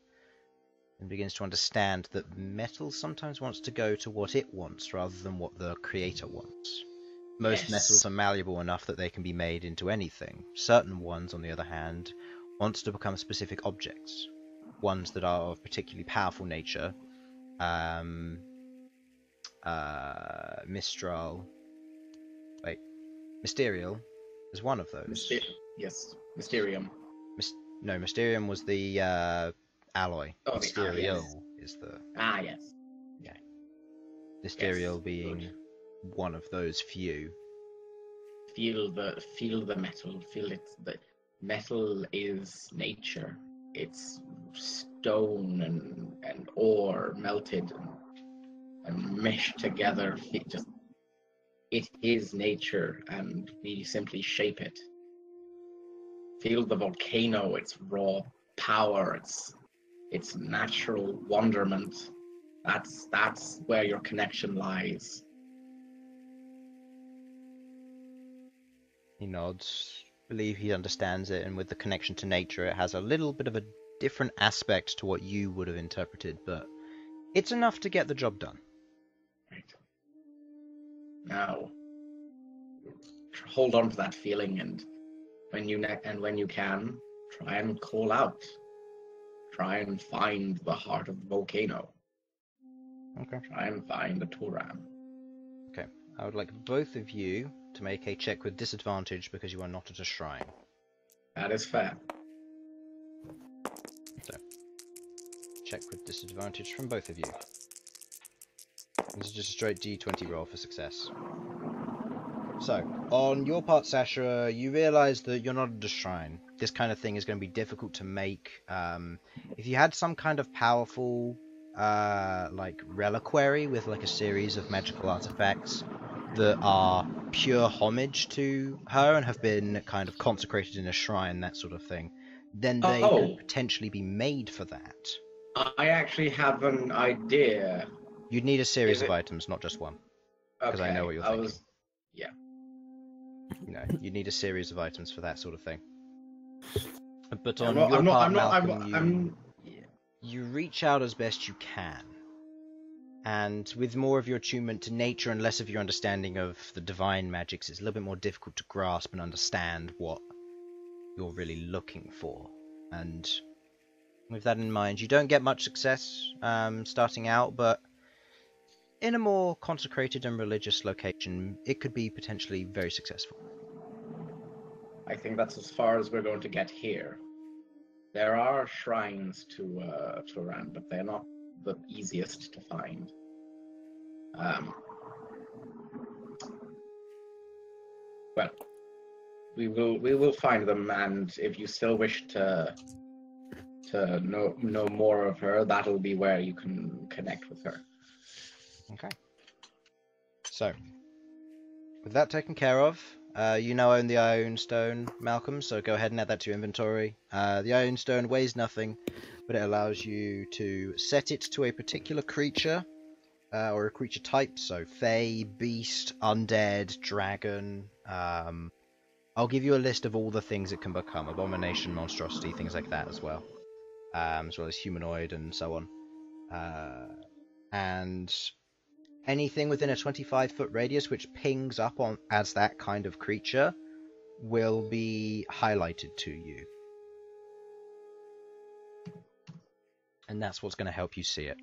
and begins to understand that metal sometimes wants to go to what it wants rather than what the creator wants. Most Yes. metals are malleable enough that they can be made into anything. Certain ones, on the other hand, wants to become specific objects. Ones that are of particularly powerful nature, um, uh, Mistral. Wait, Mysterial is one of those. Myster- yes, Mysterium. Mys- no, Mysterium was the uh, alloy. Oh, alloy, yes. is the Ah, yes. Mysterial Yes, being good. one of those few. Feel the feel the metal. Feel it. The metal is nature. It's stone and and ore melted and, and meshed together. It just it is nature, and we simply shape it. Feel the volcano. Its raw power. Its its natural wonderment. That's that's where your connection lies. He nods. Believe he understands it, and with the connection to nature, it has a little bit of a different aspect to what you would have interpreted, but it's enough to get the job done. Right. Now, hold on to that feeling, and when you ne- and when you can, try and call out. Try and find the heart of the volcano. Okay. Try and find the Turan. Okay. I would like both of you to make a check with disadvantage because you are not at a shrine. That is fair. Check with disadvantage from both of you. This is just a straight d20 roll for success. So, on your part, Sasha, you realize that you're not at a shrine. This kind of thing is going to be difficult to make. Um, if you had some kind of powerful, uh, like reliquary with like a series of magical artifacts that are pure homage to her and have been kind of consecrated in a shrine, that sort of thing, then they Oh. could potentially be made for that. I actually have an idea. You'd need a series Is of items, not just one. 'Cause I know what you're I thinking. was You know, you need a series of items for that sort of thing. But on not. your I'm not. part, I'm not. I'm, Malcom, you, I'm you reach out as best you can. And with more of your attunement to nature and less of your understanding of the divine magics, it's a little bit more difficult to grasp and understand what you're really looking for. And with that in mind, you don't get much success um, starting out, but in a more consecrated and religious location, it could be potentially very successful. I think that's as far as we're going to get here. There are shrines to uh, Turan, but they're not the easiest to find. Um, well, we will we will find them, and if you still wish to to know know more of her, that'll be where you can connect with her. Okay. So, with that taken care of, uh, you now own the Ioun Stone, Malcom, so go ahead and add that to your inventory. Uh, the Ioun Stone weighs nothing, but it allows you to set it to a particular creature, uh, or a creature type, so Fey, Beast, Undead, Dragon. Um, I'll give you a list of all the things it can become Abomination, Monstrosity, things like that as well, um, as well as Humanoid and so on. Uh, and anything within a 25 foot radius which pings up on as that kind of creature will be highlighted to you. And that's what's going to help you see it.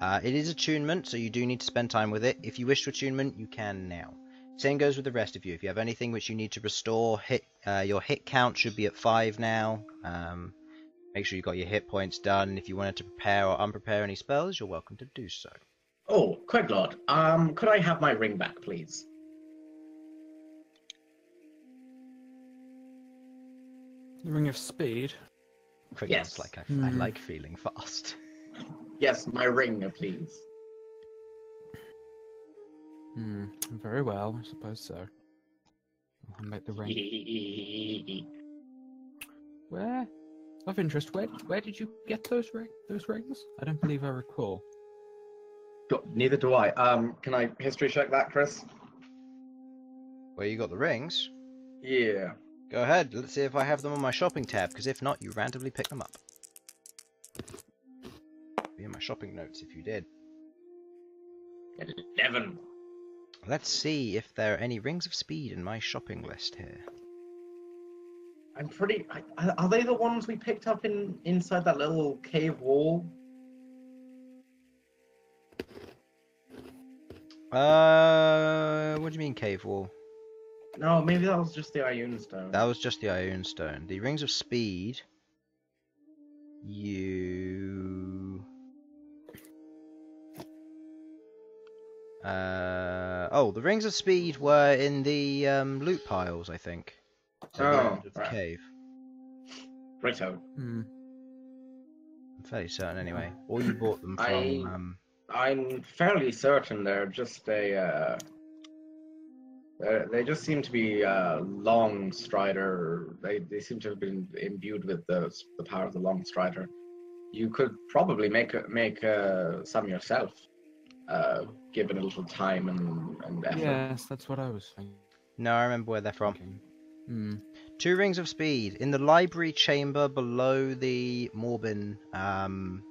Uh, it is attunement, so you do need to spend time with it. If you wish to attunement, you can now. Same goes with the rest of you. If you have anything which you need to restore, hit uh, your hit count should be at five now. Um, make sure you've got your hit points done. If you wanted to prepare or unprepare any spells, you're welcome to do so. Oh, Queglod, um, could I have my ring back, please? The Ring of Speed. Yes. Quick yes. like I, I Hmm. like feeling fast. Yes, my ring, please. Hmm. Very well, I suppose so. I'll make the ring. Where? Of interest, where where did you get those ring those rings? I don't believe I recall. Go- Neither do I. Um, can I history check that, Chris? Where you got the rings? Yeah. Go ahead. Let's see if I have them on my shopping tab. Because if not, you randomly pick them up. Be in my shopping notes if you did. Eleven. Let's see if there are any rings of speed in my shopping list here. I'm pretty. Are they the ones we picked up in inside that little cave wall? Uh, what do you mean cave wall? No, maybe that was just the Ioun stone. That was just the Ioun Stone. The rings of speed. You. Uh, oh, the rings of speed were in the um, loot piles, I think. at the Oh, end of the right. cave. Righto. Hmm. I'm fairly certain, anyway. Or you bought them from. I- Um, I'm fairly certain they're just a. Uh, they're- they just seem to be uh, long strider. They they seem to have been imbued with the the power of the long strider. You could probably make make uh, some yourself, uh, given a little time and, and effort. Yes, that's what I was thinking. no, I remember where they're from. Hmm. Two rings of speed in the library chamber below the Morbin, um,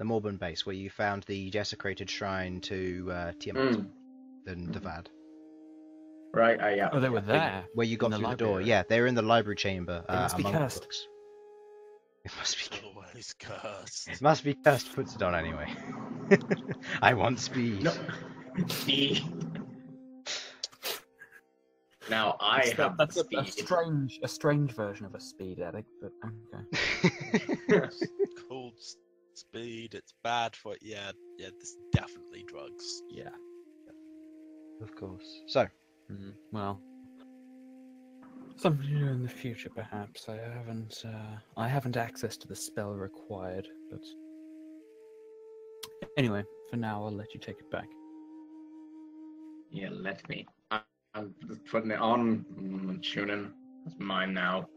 the Morbin base, where you found the desecrated shrine to uh, Tiamat, Mm, the Devad. right. Uh, yeah. Oh, they were yeah. there. Where you got the through the door. Yeah, they're in the library chamber. They uh, must be cursed. books. It must be. cu- Always cursed. It must be cursed. Puts it on anyway. I want speed. No. Speed. Now I That's the- have that's the a, a strange, a strange version of a speed addict, but okay. Called s- speed. It's bad for yeah. Yeah, this is definitely drugs. Yeah. of course. So, Hmm. Well, something to do in the future, perhaps. I haven't, uh, I haven't access to the spell required, but anyway, for now, I'll let you take it back. Yeah, let me. I- I'm just putting it on. Mm, tuning. It's mine now.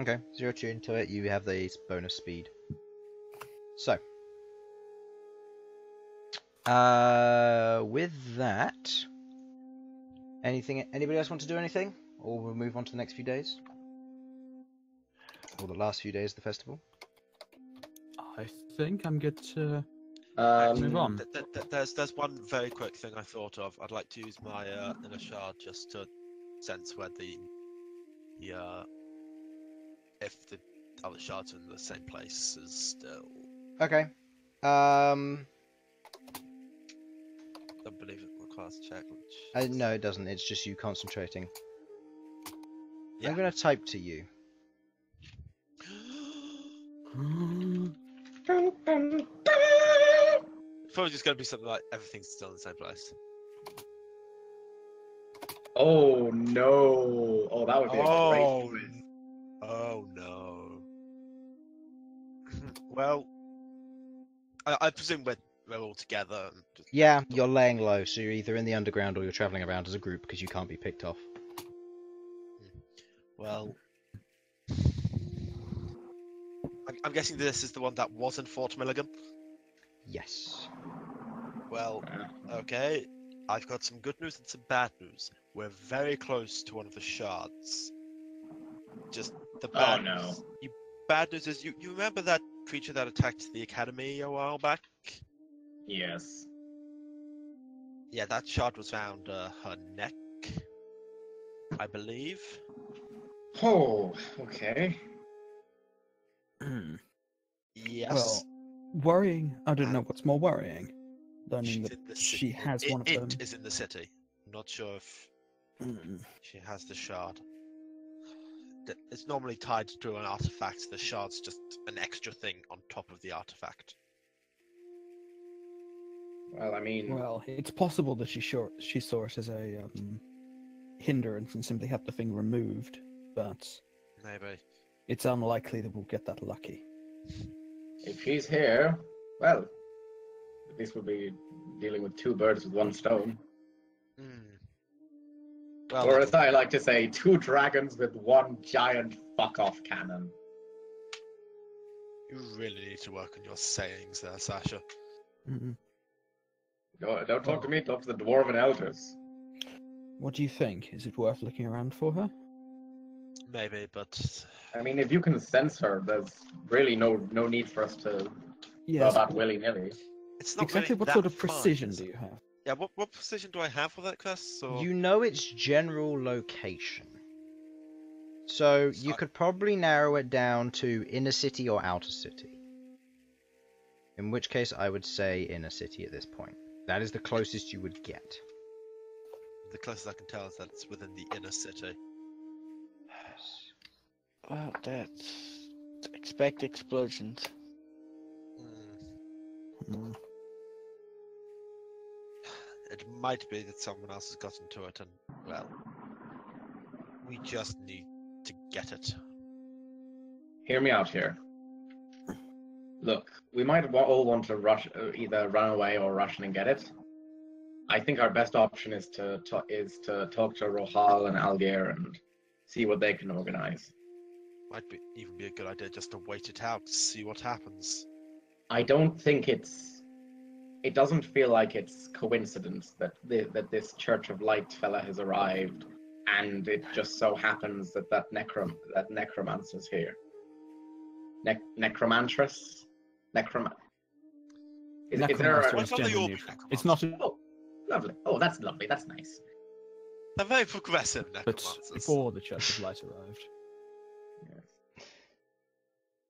okay, zero tune to it. You have the bonus speed. So, uh, with that, anything? Anybody else want to do anything, or we'll move on to the next few days, or the last few days of the festival? I think I'm good to Um, move on. Th- th- th- there's there's one very quick thing I thought of. I'd like to use my uh, inner shard just to sense where the the uh, if the other shards are in the same place as still. Okay. Um, I believe it requires a check. Which uh, no, it doesn't. It's just you concentrating. Yeah. I'm gonna type to you. Probably just gonna be something like everything's still in the same place. Oh no! Oh, that would be a Oh, great twist. Oh no. well, I, I presume we're we're all together. And just, Yeah, you're laying low, so you're either in the underground or you're traveling around as a group because you can't be picked off. Hmm. well. I'm, I'm guessing this is the one that wasn't Fort Milligan. Yes. Well, okay. I've got some good news and some bad news. We're very close to one of the shards. Just the Oh, bad no. news. You bad news is you, you remember that creature that attacked the academy a while back? Yes. Yeah, that shard was around uh, her neck, I believe. Oh, okay. Yes. Well, worrying. I don't know what's more worrying. Learning She's that the she has it, one of it them. is in the city. I'm not sure if Mm. she has the shard. Th- It's normally tied to an artifact. The shard's just an extra thing on top of the artifact. Well, I mean, Well, it's possible that she saw she saw it as a um, hindrance and simply had the thing removed, but Maybe. it's unlikely that we'll get that lucky. if she's here, well, at least we'll be dealing with two birds with one stone. Hmm. Well, or as I like to say, two dragons with one giant fuck off cannon. you really need to work on your sayings there, Sasha. Mm. Don't, don't talk to oh. me, talk to the dwarven elders. What do you think? Is it worth looking around for her? Maybe, but I mean, if you can sense her, there's really no no need for us to go about willy nilly. it's not Exactly really what sort of far, precision is do you have? Yeah, what, what precision do I have for that quest? Or... You know its general location. So you So- could probably narrow it down to inner city or outer city. In which case, I would say inner city at this point. That is the closest you would get. The closest I can tell is that it's within the inner city. Well, that's expect explosions. Hmm. Mm. It might be that someone else has gotten to it, and well, we just need to get it. Hear me out here. Look, we might all want to rush, uh, either run away or rush and get it. I think our best option is to, to is to talk to Rohal and Algier and see what they can organize. Might be even be a good idea just to wait it out, see what happens. I don't think it's. It doesn't feel like it's coincidence that the, that this Church of Light fella has arrived, and it just so happens that that necrom that necromancer's here. Ne- necromantress, necrom. Is, is there a, is What's on the neutral. It's not, a, oh, lovely. Oh, that's lovely. That's nice. They're very progressive but before the Church of Light arrived. Yes.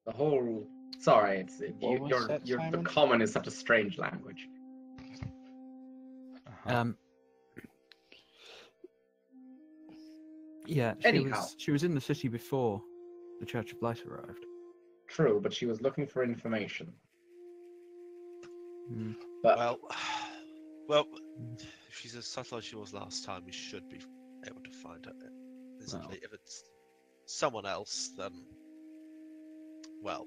The whole. Sorry, it's it, you, was your that, your the common is such a strange language. Uh-huh. Um, yeah, she Anyhow. was she was in the city before the Church of Light arrived. True, but she was looking for information. Mm. But Well, well, if she's as subtle as she was last time, we should be able to find her. Isn't Well. it? If it's someone else, then well.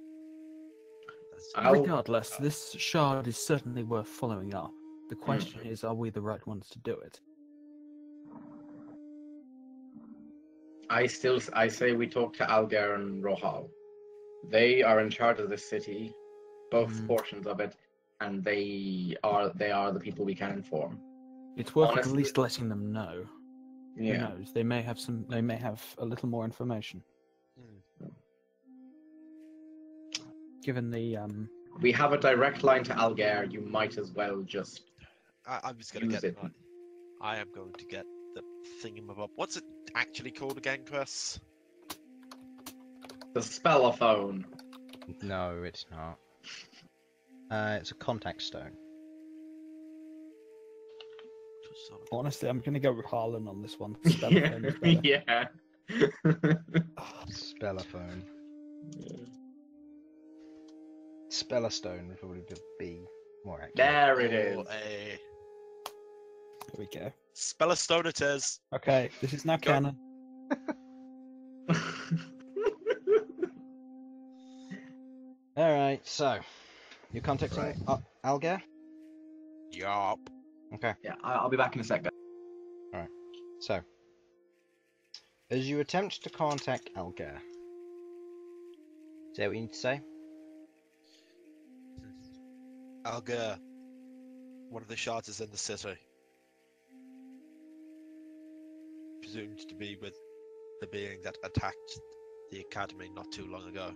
that's- I'll- Regardless, this shard is certainly worth following up. The question Mm-hmm. is, are we the right ones to do it? I still I say we talk to Algar and Rohal. They are in charge of this city, both Mm. portions of it, and they are they are the people we can inform. It's worth at least letting them know. Who knows? They may have some. They may have a little more information. Hmm. Given the um, We have a direct line to Algar. You might as well just I, I'm just gonna Use get. it. I am going to get the thingamabob. What's it actually called again, Chris? The spellaphone. No, it's not. Uh, it's a contact stone. Just sort of- honestly, I'm going to go with Harlan on this one. Spellaphone is better. yeah. Spellaphone. Spellastone would probably be more accurate. there it is. Or a There we go. Spellastone it is. Okay, this is now Go. canon. Alright, so. You're contacting Right. Al- Algar? Yup. Okay, yeah, I- I'll be back in a second. Alright. so. As you attempt to contact Algar, is that what you need to say? Algar. One of the shards is in the city. Presumed to be with the being that attacked the academy not too long ago.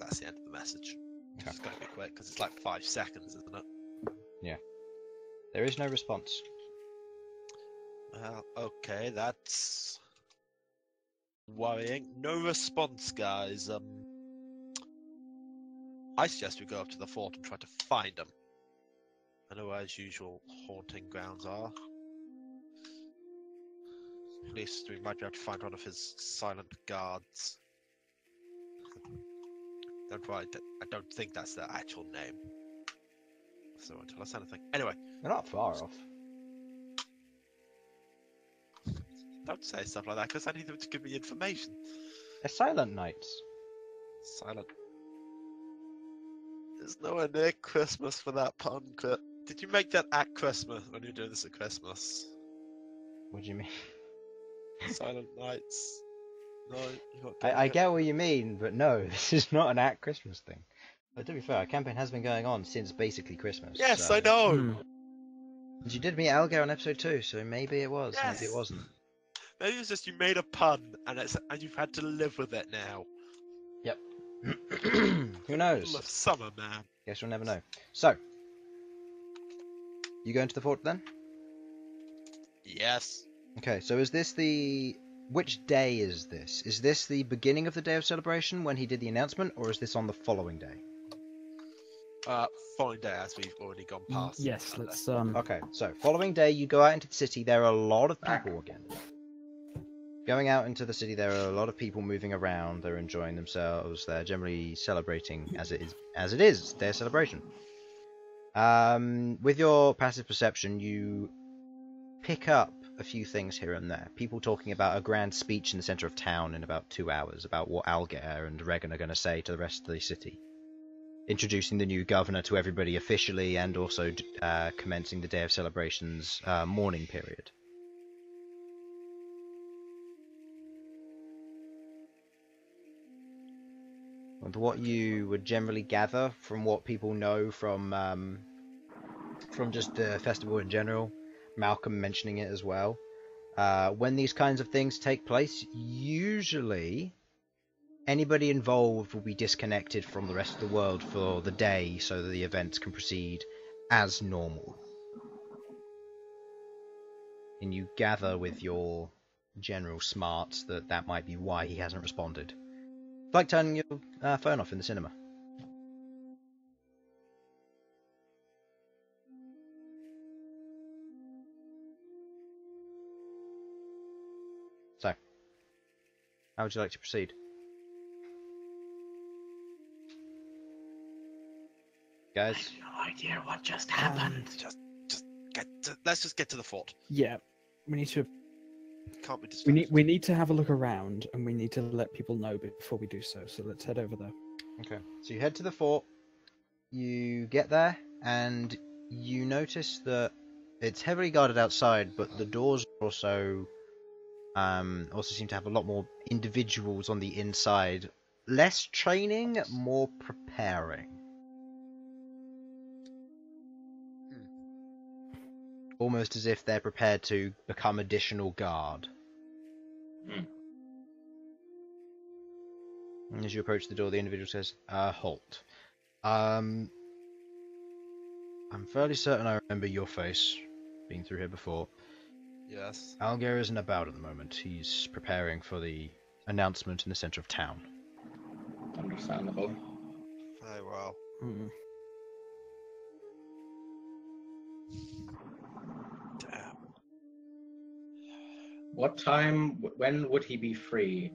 That's the end of the message. Okay. It's going to be quick because it's like five seconds, isn't it? Yeah. There is no response. Well, okay, that's worrying. No response, guys. Um, I suggest we go up to the fort and try to find him. I know where his usual haunting grounds are. At least we might be able to find one of his silent guards. Worry, d- I don't think that's their actual name. So don't tell us anything. Anyway, We're not far off. don't say stuff like that because I need them to give me information. They're silent nights. Silent. There's nowhere near Christmas for that pun. Did you make that at Christmas when you were doing this at Christmas? What do you mean? Silent nights. No, I, I get what you mean, but no, this is not an at Christmas thing. But to be fair, our campaign has been going on since basically Christmas. Yes, so- I know. Hmm. And you did meet Algar on episode two, so maybe it was, maybe it wasn't. Maybe it's just you made a pun and it's and you've had to live with it now. Yep. Who knows? Middle of summer, man. Guess we'll never know. So, you go into the fort then? Yes. Okay, so is this the. Which day is this? Is this the beginning of the day of celebration when he did the announcement, or is this on the following day? Uh, following day as we've already gone past. Yes, let's um. Okay, so following day, you go out into the city. There are a lot of people again. Going out into the city, there are a lot of people moving around. They're enjoying themselves. They're generally celebrating as it is. As it is their celebration. Um, with your passive perception, you pick up a few things here and there. People talking about a grand speech in the center of town in about two hours about what Algar and Regan are going to say to the rest of the city. Introducing the new governor to everybody officially and also uh, commencing the Day of Celebrations uh, mourning period. And what you would generally gather from what people know from um, from just the festival in general, Malcom mentioning it as well. Uh, when these kinds of things take place, usually anybody involved will be disconnected from the rest of the world for the day so that the events can proceed as normal. And you gather with your general smarts that that might be why he hasn't responded. It's like turning your uh, phone off in the cinema. How would you like to proceed? Guys, I have no idea what just happened. Um, just, just get. To, let's just get to the fort. Yeah, we need to. Can't be We need we need to have a look around, and we need to let people know before we do so. So let's head over there. Okay. So you head to the fort. You get there, and you notice that it's heavily guarded outside, but the doors are also um, also seem to have a lot more individuals on the inside. Less training, more preparing. Almost as if they're prepared to become additional guard. Hmm. As you approach the door, the individual says, uh, halt. Um, I'm fairly certain I remember your face, being through here before. Yes. Algar isn't about at the moment. He's preparing for the announcement in the center of town. Understandable. Very well. Mm. Damn. What time? When would he be free?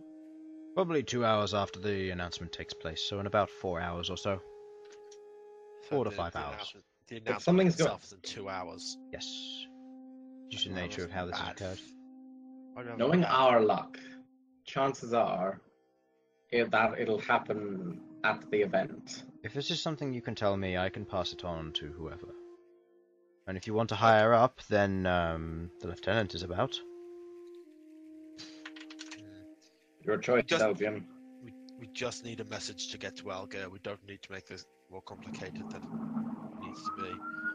Probably two hours after the announcement takes place, so in about four hours or so. Four to The- five the hours. announcement- The announcement something's go- itself is in two hours. Yes. Due to the nature of how this has bad. occurred. I don't know Knowing our luck, chances are it, that it'll happen at the event. If this is something you can tell me, I can pass it on to whoever. And if you want to hire up, then um, the lieutenant is about. Your choice, Just- Elvian. We, we just need a message to get to Algar. We don't need to make this more complicated than it needs to be.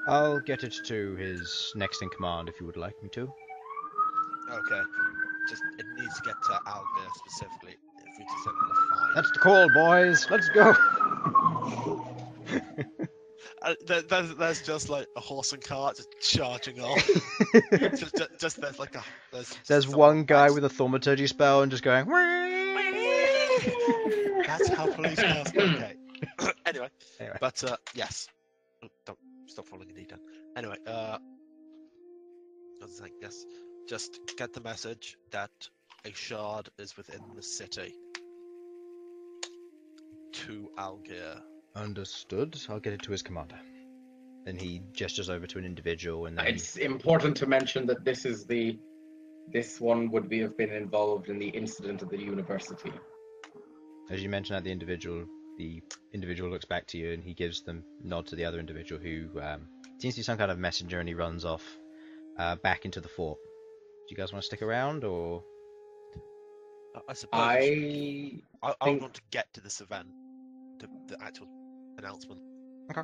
I'll get it to his next in command if you would like me to. Okay. Just it needs to get to Algar specifically. If we just a. That's the call, boys. Let's go. Uh, there, there's, there's just like a horse and cart just charging off. just, just, just there's like a there's, There's one guy with a thaumaturgy spell and just going. That's how police cars okay. anyway, Anyway. but uh, yes, stop following your lead. Dan. Anyway, uh, I was saying yes. Just get the message that a shard is within the city. To Algar. Understood. I'll get it to his commander. Then he gestures over to an individual, and then It's important to mention that this is the this one would be have been involved in the incident at the university. as you mentioned, that the individual, the individual looks back to you, and he gives them nod to the other individual who um, seems to be some kind of messenger, and he runs off uh, back into the fort. Do you guys want to stick around, or I, I suppose. we I I, I would think- want to get to this event, the, the actual announcement.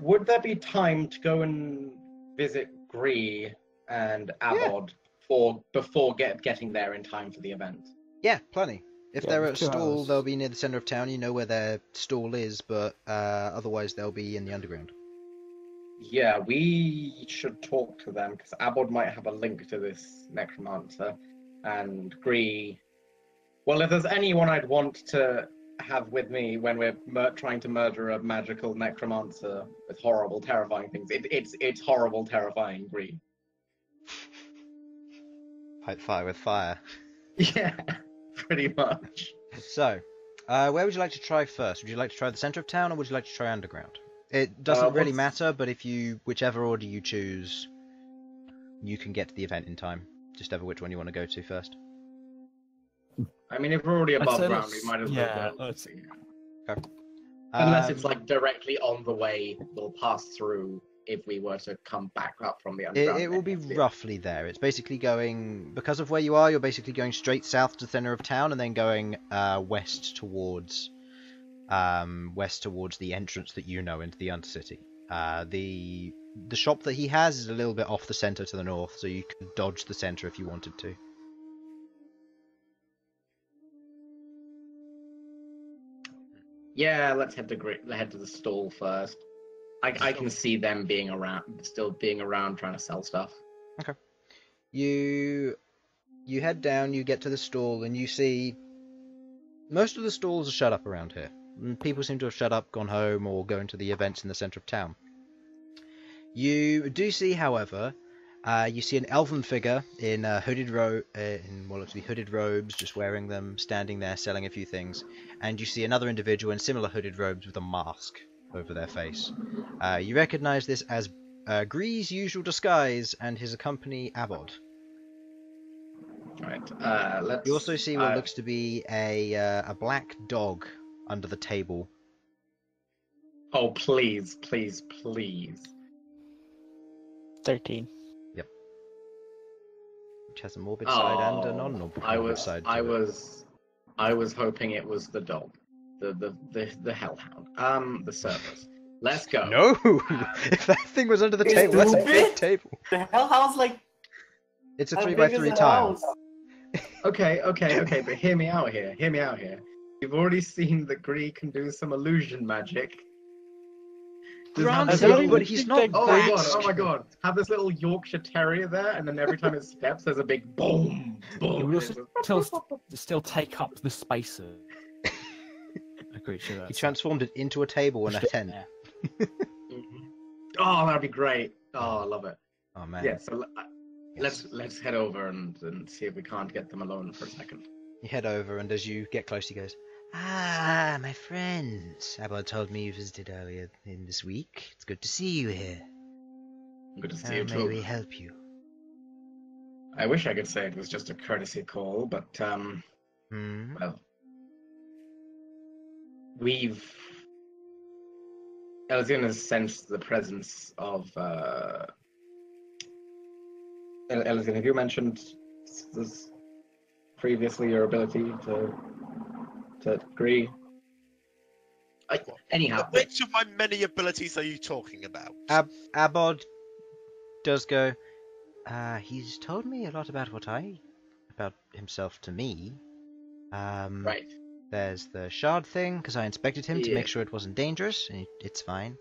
would there be time to go and visit Gree and Abod for before get, getting there in time for the event? yeah, plenty. If Yeah, they're at a stall, hours. they'll be near the center of town. You know where their stall is, but uh, otherwise they'll be in the underground. Yeah, we should talk to them because Abod might have a link to this necromancer, and Gree. Well, if there's anyone I'd want to have with me when we're mur- trying to murder a magical necromancer with horrible, terrifying things, it, it's it's horrible, terrifying Gree. Pipe fire with fire. Yeah, pretty much. So, uh, where would you like to try first? Would you like to try the center of town, or would you like to try underground? It doesn't really matter, but if you whichever order you choose, you can get to the event in time. Just ever which one you want to go to first. I mean, if we're already above ground, let's- we might as well. yeah, well. let's- go. Unless it's Um, like directly on the way, we'll pass through if we were to come back up from the It, underground. it will be entrance. roughly there. It's basically going because of where you are. You're basically going straight south to the center of town, and then going uh, west towards um, west towards the entrance that you know into the Undercity. Uh, the the shop that he has is a little bit off the center to the north, so you could dodge the center if you wanted to. Yeah, let's head to head to the stall first. I, I can see them being around, still being around, trying to sell stuff. Okay. You you head down, you get to the stall, and you see most of the stalls are shut up around here. Mm, People seem to have shut up, gone home, or going to the events in the centre of town. You do see, however, uh, you see an elven figure in uh, hooded ro- uh, in what looks to be hooded robes, just wearing them, standing there selling a few things, and you see another individual in similar hooded robes with a mask over their face. Uh, you recognise this as uh, Gree's usual disguise and his accompany Abod. Right. Uh, let's. You also see what uh, looks to be a uh, a black dog under the table. Oh please, please, please. Thirteen. Yep. which has a morbid side and a Oh, non-morbid side. I was. side. To I it. was. I was hoping it was the dog, the the the, the hellhound. Um, the servers. Let's go. No, if that thing was under the It's table, that's a big table. The hellhound's like It's a three by three the tile. Okay, okay, okay, but hear me out here. Hear me out here. You've already seen that Gree can do some illusion magic. Just have Granted, little- but he's not Oh my god, oh my god. Have this little Yorkshire Terrier there, and then every time it steps, there's a big boom, It boom. will still, still take up the space of a creature He that's transformed it into a table and a tent. just- Mhm. Oh, that'd be great. Oh, I love it. Oh man. Yeah, so uh, let's let's head over and, and see if we can't get them alone for a second. You head over, and as you get close, he goes, "Ah, my friends. Abba told me you visited earlier in this week. It's good to see you here. Good to see How you may we too. help you?" I wish I could say it was just a courtesy call, but um, Hmm. well, we've Elsyan has sensed the presence of uh El- Elsyan, have you mentioned this previously your ability to to agree? I, anyhow, Which of my many abilities are you talking about? Ab- Abod does go. Uh, he's told me a lot about what I, about himself to me. Um, right. There's the shard thing because I inspected him to make sure it wasn't dangerous, and it's fine.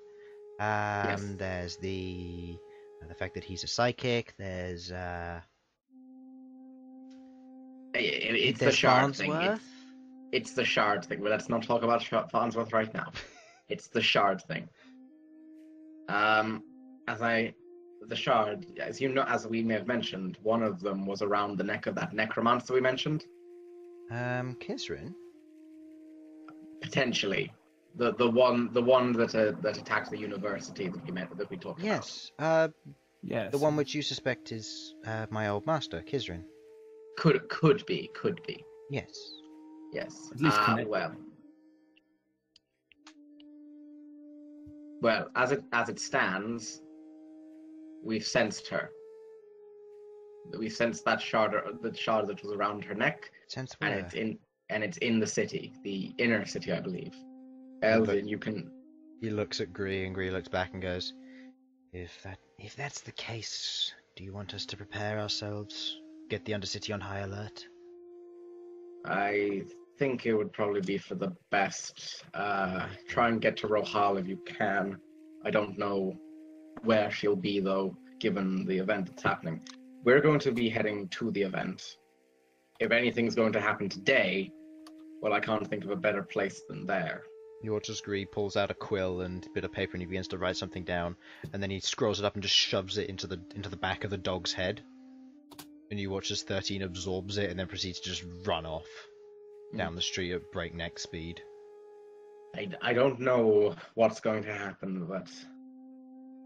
Um, There's the uh, the fact that he's a psychic. There's uh, I- It's the there's shard thing. It's, it's the shard thing. But let's not talk about Farnsworth right now. It's the shard thing. Um, as I, the shard, as you know, as we may have mentioned, one of them was around the neck of that necromancer we mentioned. Um, Kisrin. Potentially, the the one the one that uh, that attacked the university that we met that we talked Yes. Uh, yes. the one which you suspect is uh, my old master, Kizrin. Could could be could be Yes. yes. At least Uh, well. Well, as it as it stands, we've sensed her. We've sensed that shard, the shard that was around her neck, Sense and where? it's in and it's in the city, the inner city, I believe. Elvin, you can. He looks at Gree, and Gree looks back and goes, "If that if that's the case, do you want us to prepare ourselves? Get the Undercity on high alert?" I think it would probably be for the best. Uh, try and get to Rohal if you can. I don't know where she'll be though, given the event that's happening. We're going to be heading to the event. If anything's going to happen today, well, I can't think of a better place than there. You watch as Gree pulls out a quill and a bit of paper, and he begins to write something down, and then he scrolls it up and just shoves it into the into the back of the dog's head. And you watch as Thirteen absorbs it and then proceeds to just run off hmm. down the street at breakneck speed. I, I don't know what's going to happen, but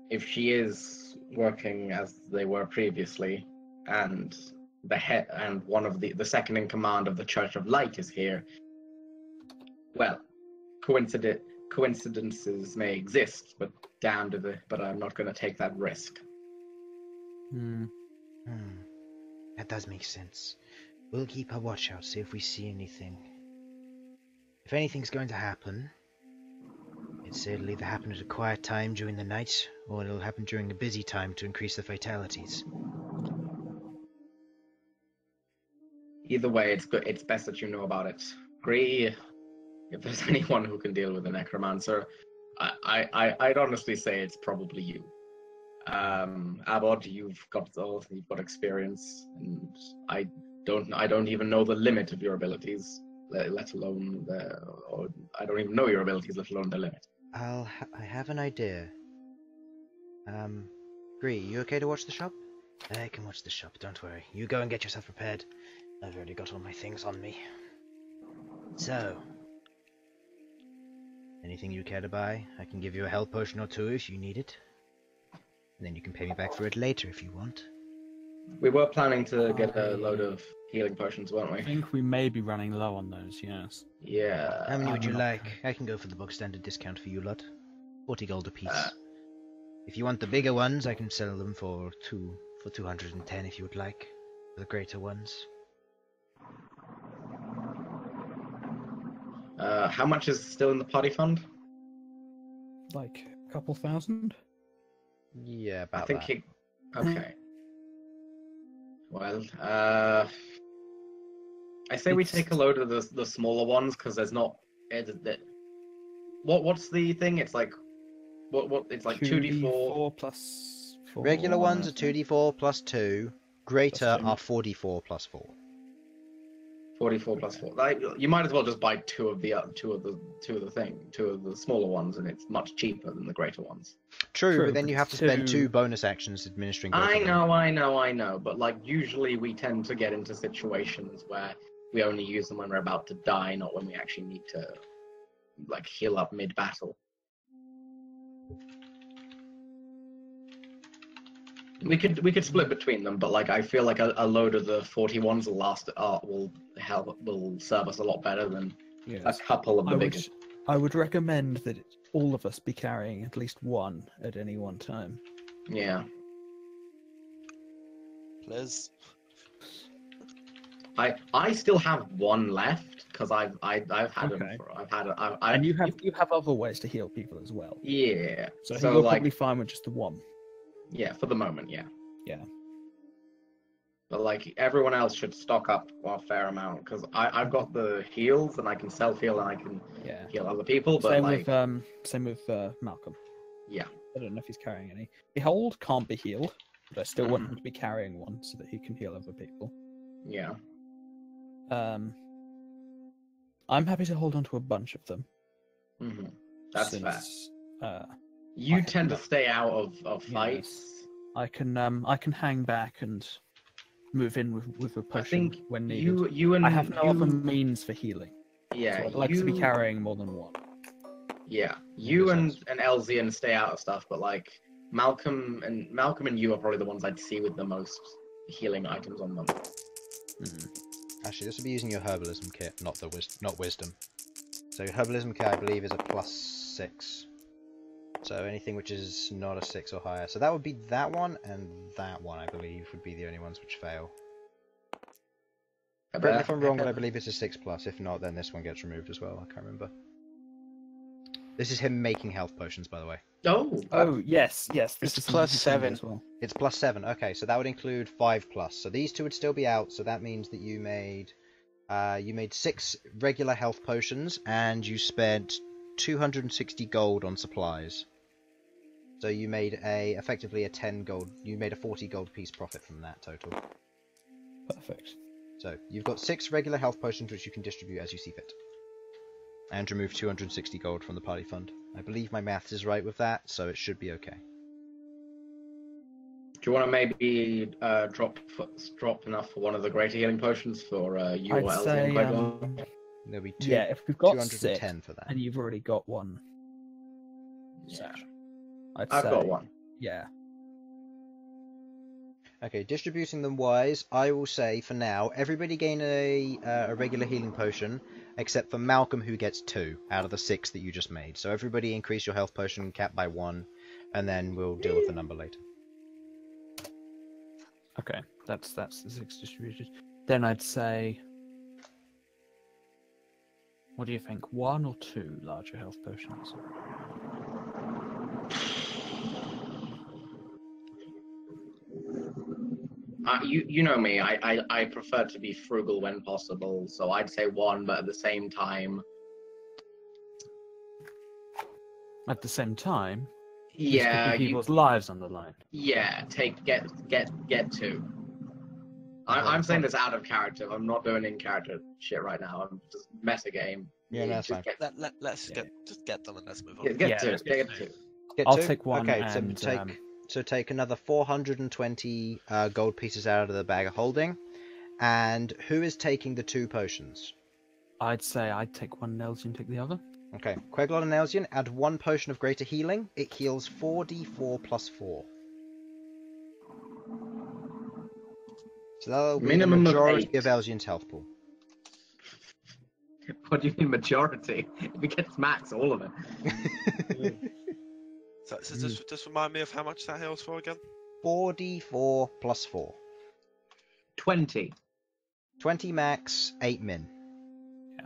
if she is working as they were previously, and the head and one of the the second in command of the Church of Light is here, well, coincident coincidences may exist, but damn to the but I'm not going to take that risk. Hmm. Hmm. That does make sense. We'll keep a watch out, see if we see anything. If anything's going to happen, it's it'll either happen at a quiet time during the night, or it'll happen during a busy time to increase the fatalities. Either way, it's good. It's best that you know about it. Gree, if there's anyone who can deal with a necromancer, I, I, I'd honestly say it's probably you. Um, you've got all, you've got experience, and I don't, I don't even know the limit of your abilities, let, let alone the, or I don't even know your abilities, let alone the limit. I'll ha- I have an idea. Um, Bree, you okay to watch the shop? I can watch the shop, don't worry. You go and get yourself prepared. I've already got all my things on me. So, anything you care to buy? I can give you a health potion or two if you need it. And then you can pay me back for it later if you want. We were planning to get a load of healing potions, weren't we? I we? think we may be running low on those. Yes. Yeah. How many would you I'm- like? I can go for the book standard discount for you lot. 40 gold apiece. Uh, if you want the bigger ones, I can sell them for two for 210 if you would like. The greater ones. Uh, how much is still in the party fund? Like a couple thousand. Yeah, about I think that. he. Okay. Well, uh, I say we take a load of the the smaller ones because there's not. It, that what what's the thing? It's like what what? It's like two d four. 4 plus four. Regular ones are 2d4 plus 2. Greater two. are 44 plus 4. 44 plus 4 like, you might as well just buy two of the uh, two of the two of the thing two of the smaller ones and it's much cheaper than the greater ones. True, True, but then you have to spend two- two bonus actions administering i of them. know i know i know but like usually we tend to get into situations where we only use them when we're about to die not when we actually need to like heal up mid battle we could we could split between them but like i feel like a, a load of the forty ones will last uh, will help will serve us a lot better than a couple of the I would, I would recommend that all of us be carrying at least one at any one time. yeah Liz, I I still have one left because I've I, I've had Okay. them for I've had I've, I And you have you have other ways to heal people as well. yeah So, so, you're like probably be fine with just the one. Yeah for the moment yeah Yeah. but like everyone else should stock up a fair amount because I I've got the heals and I can self heal and I can Yeah. heal other people but Same like with um same with uh, Malcom. yeah I don't know if he's carrying any. Bhold can't be healed, but I still want Mm-hmm. him to be carrying one so that he can heal other people. yeah Um, I'm happy to hold on to a bunch of them. hmm that's fair since, Uh, you I- tend to stay out of of Yes. fights I can um I can hang back and move in with with a I potion think when needed. you you and I have no you, other means for healing, yeah so I'd like to be carrying more than one. Yeah, you and sense. and Elsyan stay out of stuff, but like Malcom and Malcom and you are probably the ones I'd see with the most healing items on them. Actually, this would be using your herbalism kit, not the wis- not wisdom. So herbalism kit, I believe, is a plus six. So anything which is not a six or higher. So that would be that one and that one, I believe, would be the only ones which fail. Correct me if I'm wrong, but I believe it's a six plus. If not, then this one gets removed as well. I can't remember. This is him making health potions, by the way. Oh, Oh yes, yes. It's is plus something you can do seven. as well. It's plus seven. Okay, so that would include five plus. So these two would still be out. So that means that you made, uh, you made six regular health potions, and you spent 260 gold on supplies. So you made a effectively a 10 gold. You made a 40 gold piece profit from that total. Perfect. So you've got six regular health potions which you can distribute as you see fit. And remove 260 gold from the party fund. I believe my maths is right with that, so it should be okay. do you want to maybe uh, drop drop enough for one of the greater healing potions for uh, you or I'd Elsyan? say quite um, There'll be two, yeah, if we've got 210 six, for that. and you've already got one, Yeah. I'd I've say, got one. Yeah, Okay, distributing them wise, I will say for now, everybody gain a uh, a regular healing potion, except for Malcom, who gets two out of the six that you just made. So everybody increase your health potion cap by one, and then we'll deal with the number later. okay, that's that's the six distributed. Then I'd say, what do you think? One or two larger health potions? Uh, you you know me. I, I I prefer to be frugal when possible, so I'd say one, but at the same time, At the same time, this yeah, be you, people's lives on the line. yeah, take get get get two. I, I'm saying this out of character. I'm not doing in character shit right now. I'm just meta game. Yeah, You that's just fine. Get, Let, let, let's Yeah. get just get them and let's move on. get, get Yeah, two. Get, get get two. two. Get I'll two? take one Okay, and, so take um, so take another 420 uh, gold pieces out of the bag of holding. And who is taking the two potions? I'd say I'd take one, Nelson take the other. Okay, Queglod and Elsyan, add one potion of greater healing. It heals 4d4 plus 4. So that'll be Minimum the majority eight. of Elsyan's health pool. What do you mean majority? If it gets max, all of it. So, so just, just remind me of how much that heals for again. 4d4 plus 4. Twenty. 20 max, 8 min. Yeah.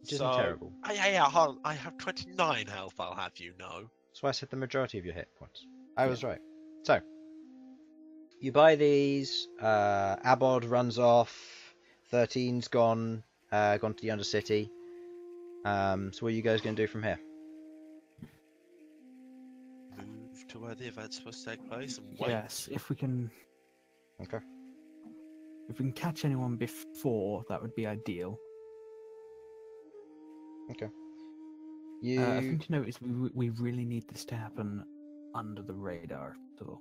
Which isn't So- terrible. Ah, yeah, yeah, hold on. I have 29 health, I'll have you know. So I said the majority of your hit points. I was right. So, you buy these. Uh, Abod runs off. 13's gone. Uh, gone to the Undercity. Um, so, what are you guys going to do from here? To where the event's supposed to take place and wait. Yes, if we can, Okay. if we can catch anyone before, that would be ideal. You. Uh, I think to notice we we really need this to happen under the radar. So,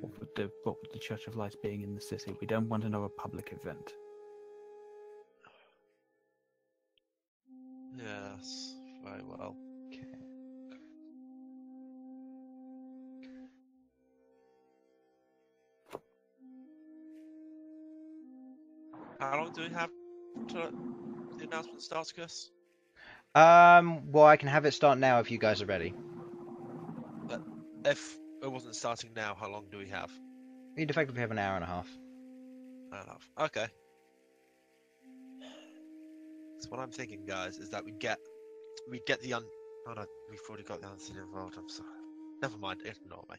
what with the what with the Church of Light being in the city, we don't want another public event. Yes, very well. How long do we have to the announcement starts, Chris? Um. Well, I can have it start now if you guys are ready. But if it wasn't starting now, how long do we have? You'd effectively have an hour and a half. Fair enough. Okay. So what I'm thinking, guys, is that we get we get the un. Oh no, we've already got the unseen involved. I'm sorry. Never mind. Ignore me.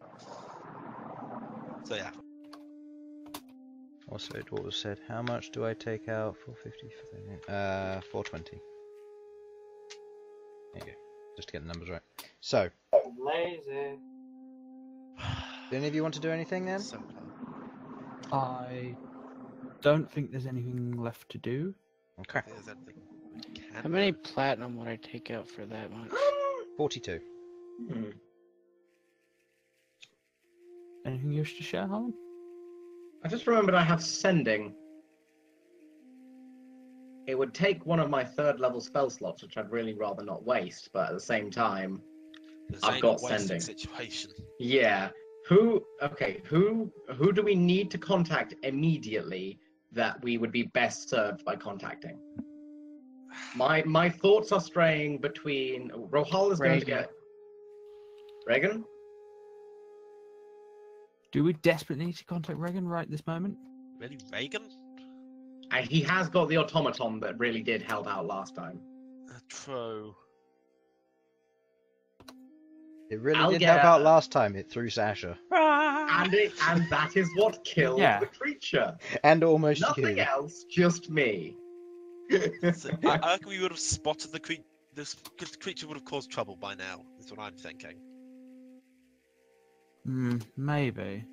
So yeah, Also, what was said? How much do I take out? 450. Uh, 420. There you go. Just to get the numbers right. So, Lazy. do any of you want to do anything then? I don't think there's anything left to do. Okay. If there's anything we can How many platinum would I take out for that much? 42. Hmm. Anything you wish to share, Harlan? I just remembered I have sending. It would take one of my third level spell slots, which I'd really rather not waste, but at the same time, This I've got sending. situation. yeah. Who okay, who who do we need to contact immediately that we would be best served by contacting? My my thoughts are straying between Rohal is going to Reagan. get Reagan? Do we desperately need to contact Reagan right this moment? Really, Reagan? And he has got the automaton that really did help out last time. Uh, true. It really I'll did help get- out last time. It threw Sasha. And it and that is what killed Yeah. the creature. And almost Nothing you. else, just me. So, I, I reckon we would have spotted the creature. This 'cause the creature would have caused trouble by now. Is what I'm thinking. Mm, maybe.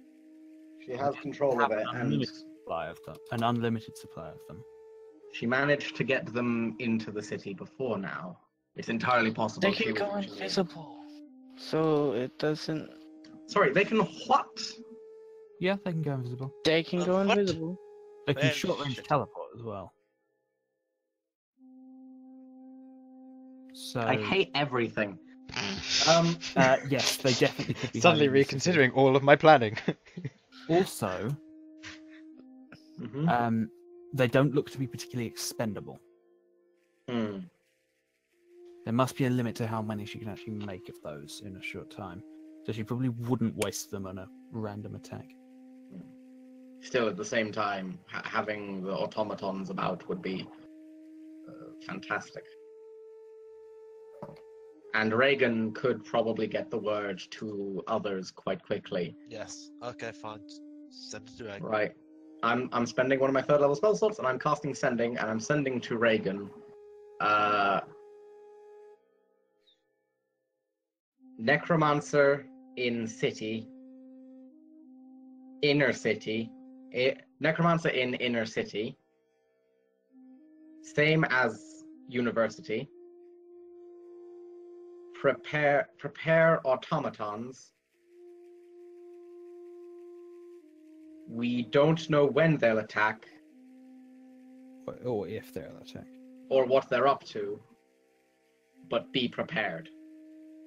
She has control of it, an and unlimited supply of them, an unlimited supply of them. she managed to get them into the city before now. It's entirely possible. They can go invisible. So it doesn't. Sorry, they can what? Yeah, they can go invisible. They can Uh, go what? invisible. They can short range teleport as well. So I hate everything. Um, Uh, yes, they definitely could be. Suddenly hiding in the city. reconsidering all of my planning. Also, mhm. um, they don't look to be particularly expendable. Hmm. There must be a limit to how many she can actually make of those in a short time. So she probably wouldn't waste them on a random attack. Still, at the same time, ha- having the automatons about would be uh, fantastic. And Reagan could probably get the word to others quite quickly. Yes. Okay, fine. Send it to Egg. Right. I'm I'm spending one of my third level spell slots and I'm casting sending and I'm sending to Reagan. Uh Necromancer in city. Inner city. I, Necromancer in inner city. Same as university. Prepare prepare automatons. We don't know when they'll attack Or, or if they'll attack. or what they're up to, but be prepared.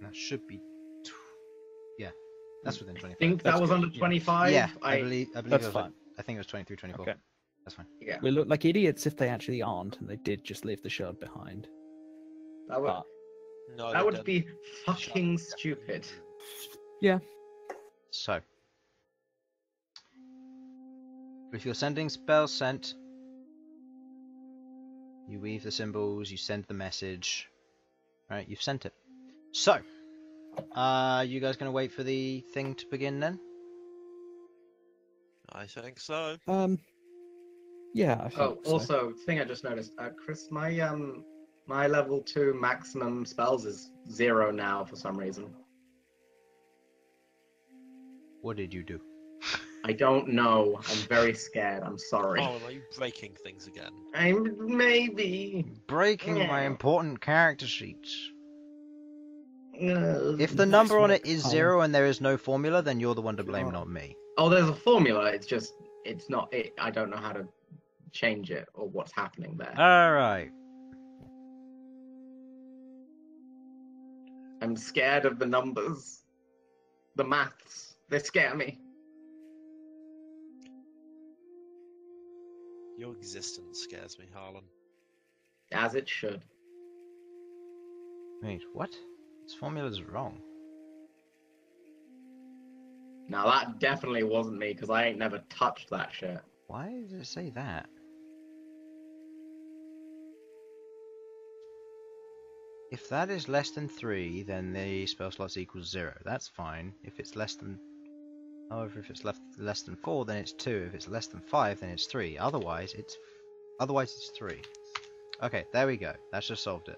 that should be. Tw- yeah, that's within I think That's that was good, under 25. yeah, I, I, believe. I believe That's it was like- fine. I think it was 23, 24. Okay. That's fine. yeah, We look like idiots if they actually aren't, and they did just leave the shard behind. that would, But No, that would don't. be fucking stupid. Yeah. So, if you're sending spells sent, you weave the symbols, you send the message. Right, you've sent it. So, uh, you guys gonna wait for the thing to begin then? I think so. um, yeah. I think Oh, so. also, thing I just noticed, uh, Chris, my um, my level two maximum spells is zero now for some reason. What did you do? I don't know. I'm very scared. I'm sorry. Oh, are you breaking things again? I'm maybe. Breaking my important character sheets. Uh, If the number on it is zero and there is no formula, then you're the one to blame, not me. oh, there's a formula. It's just it's not. It, I don't know how to change it or what's happening there. Alright. I'm scared of the numbers. The maths. They scare me. Your existence scares me, Harlan. As it should. Wait, what? This formula's wrong. Now that definitely wasn't me because I ain't never touched that shit. Why does it say that? If that is less than 3, then the spell slots equals 0. That's fine. If it's less than... However, if it's left less than 4, then it's 2. If it's less than 5, then it's 3. Otherwise, it's... Otherwise, it's 3. Okay, there we go. That's just solved it.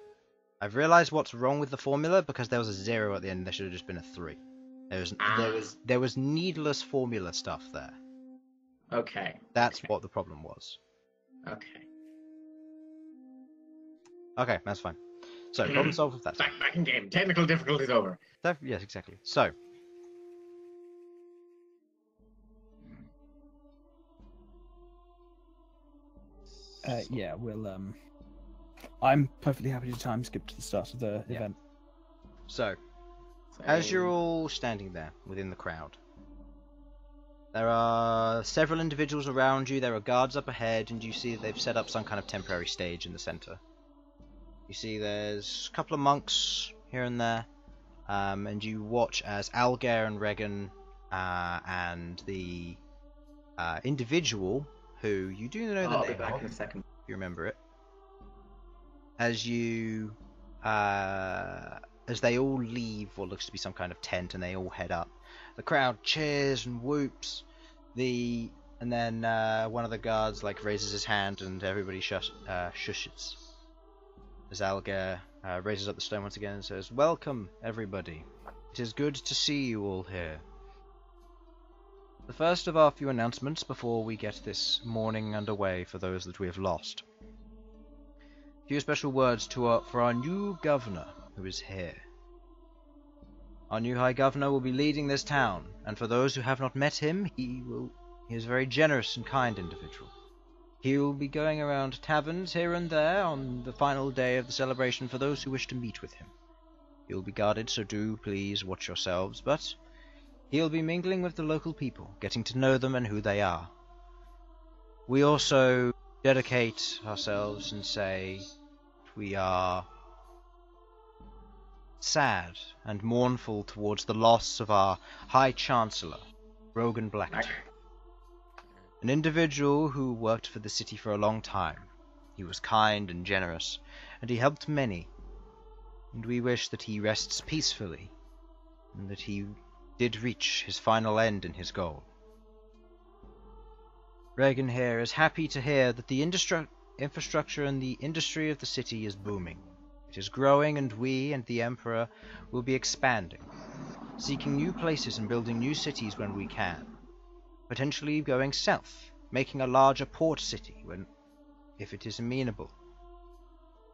I've realised what's wrong with the formula because there was a 0 at the end. There should have just been a 3. There was, ah. there was, there was needless formula stuff there. Okay. That's Okay. what the problem was. Okay. Okay, that's fine. So, problem solved with that. Back back in game. Technical difficulties over. Def- yes, exactly. So, Uh, yeah, we'll. Um, I'm perfectly happy to time skip to the start of the Yeah. event. so as you're all standing there within the crowd, there are several individuals around you. There are guards up ahead, and you see they've set up some kind of temporary stage in the center. You see there's a couple of monks here and there, um, and you watch as Algar and Regan uh, and the uh, individual who you do know the name back of. in a second. if you remember it. As you, uh, as they all leave what looks to be some kind of tent, and they all head up, the crowd cheers and whoops. The and then uh, one of the guards like raises his hand, and everybody shush, uh, shushes. As Algar uh, raises up the stone once again and says, "Welcome, everybody. It is good to see you all here." The first of our few announcements before we get this morning underway for those that we have lost. A few special words to our, for our new governor, who is here. Our new High Governor will be leading this town, and for those who have not met him, he will he is a very generous and kind individual. He will be going around taverns here and there on the final day of the celebration for those who wish to meet with him. He will be guarded, so do please watch yourselves, but he'll be mingling with the local people, getting to know them and who they are. We also dedicate ourselves and say we are sad and mournful towards the loss of our High Chancellor, Rogan Blackton. An individual who worked for the city for a long time. He was kind and generous, and he helped many. And we wish that he rests peacefully, and that he did reach his final end in his goal. Reagan here is happy to hear that the infrastructure and the industry of the city is booming. It is growing, and we and the Emperor will be expanding, seeking new places and building new cities when we can. Potentially going south, making a larger port city when, if it is amenable.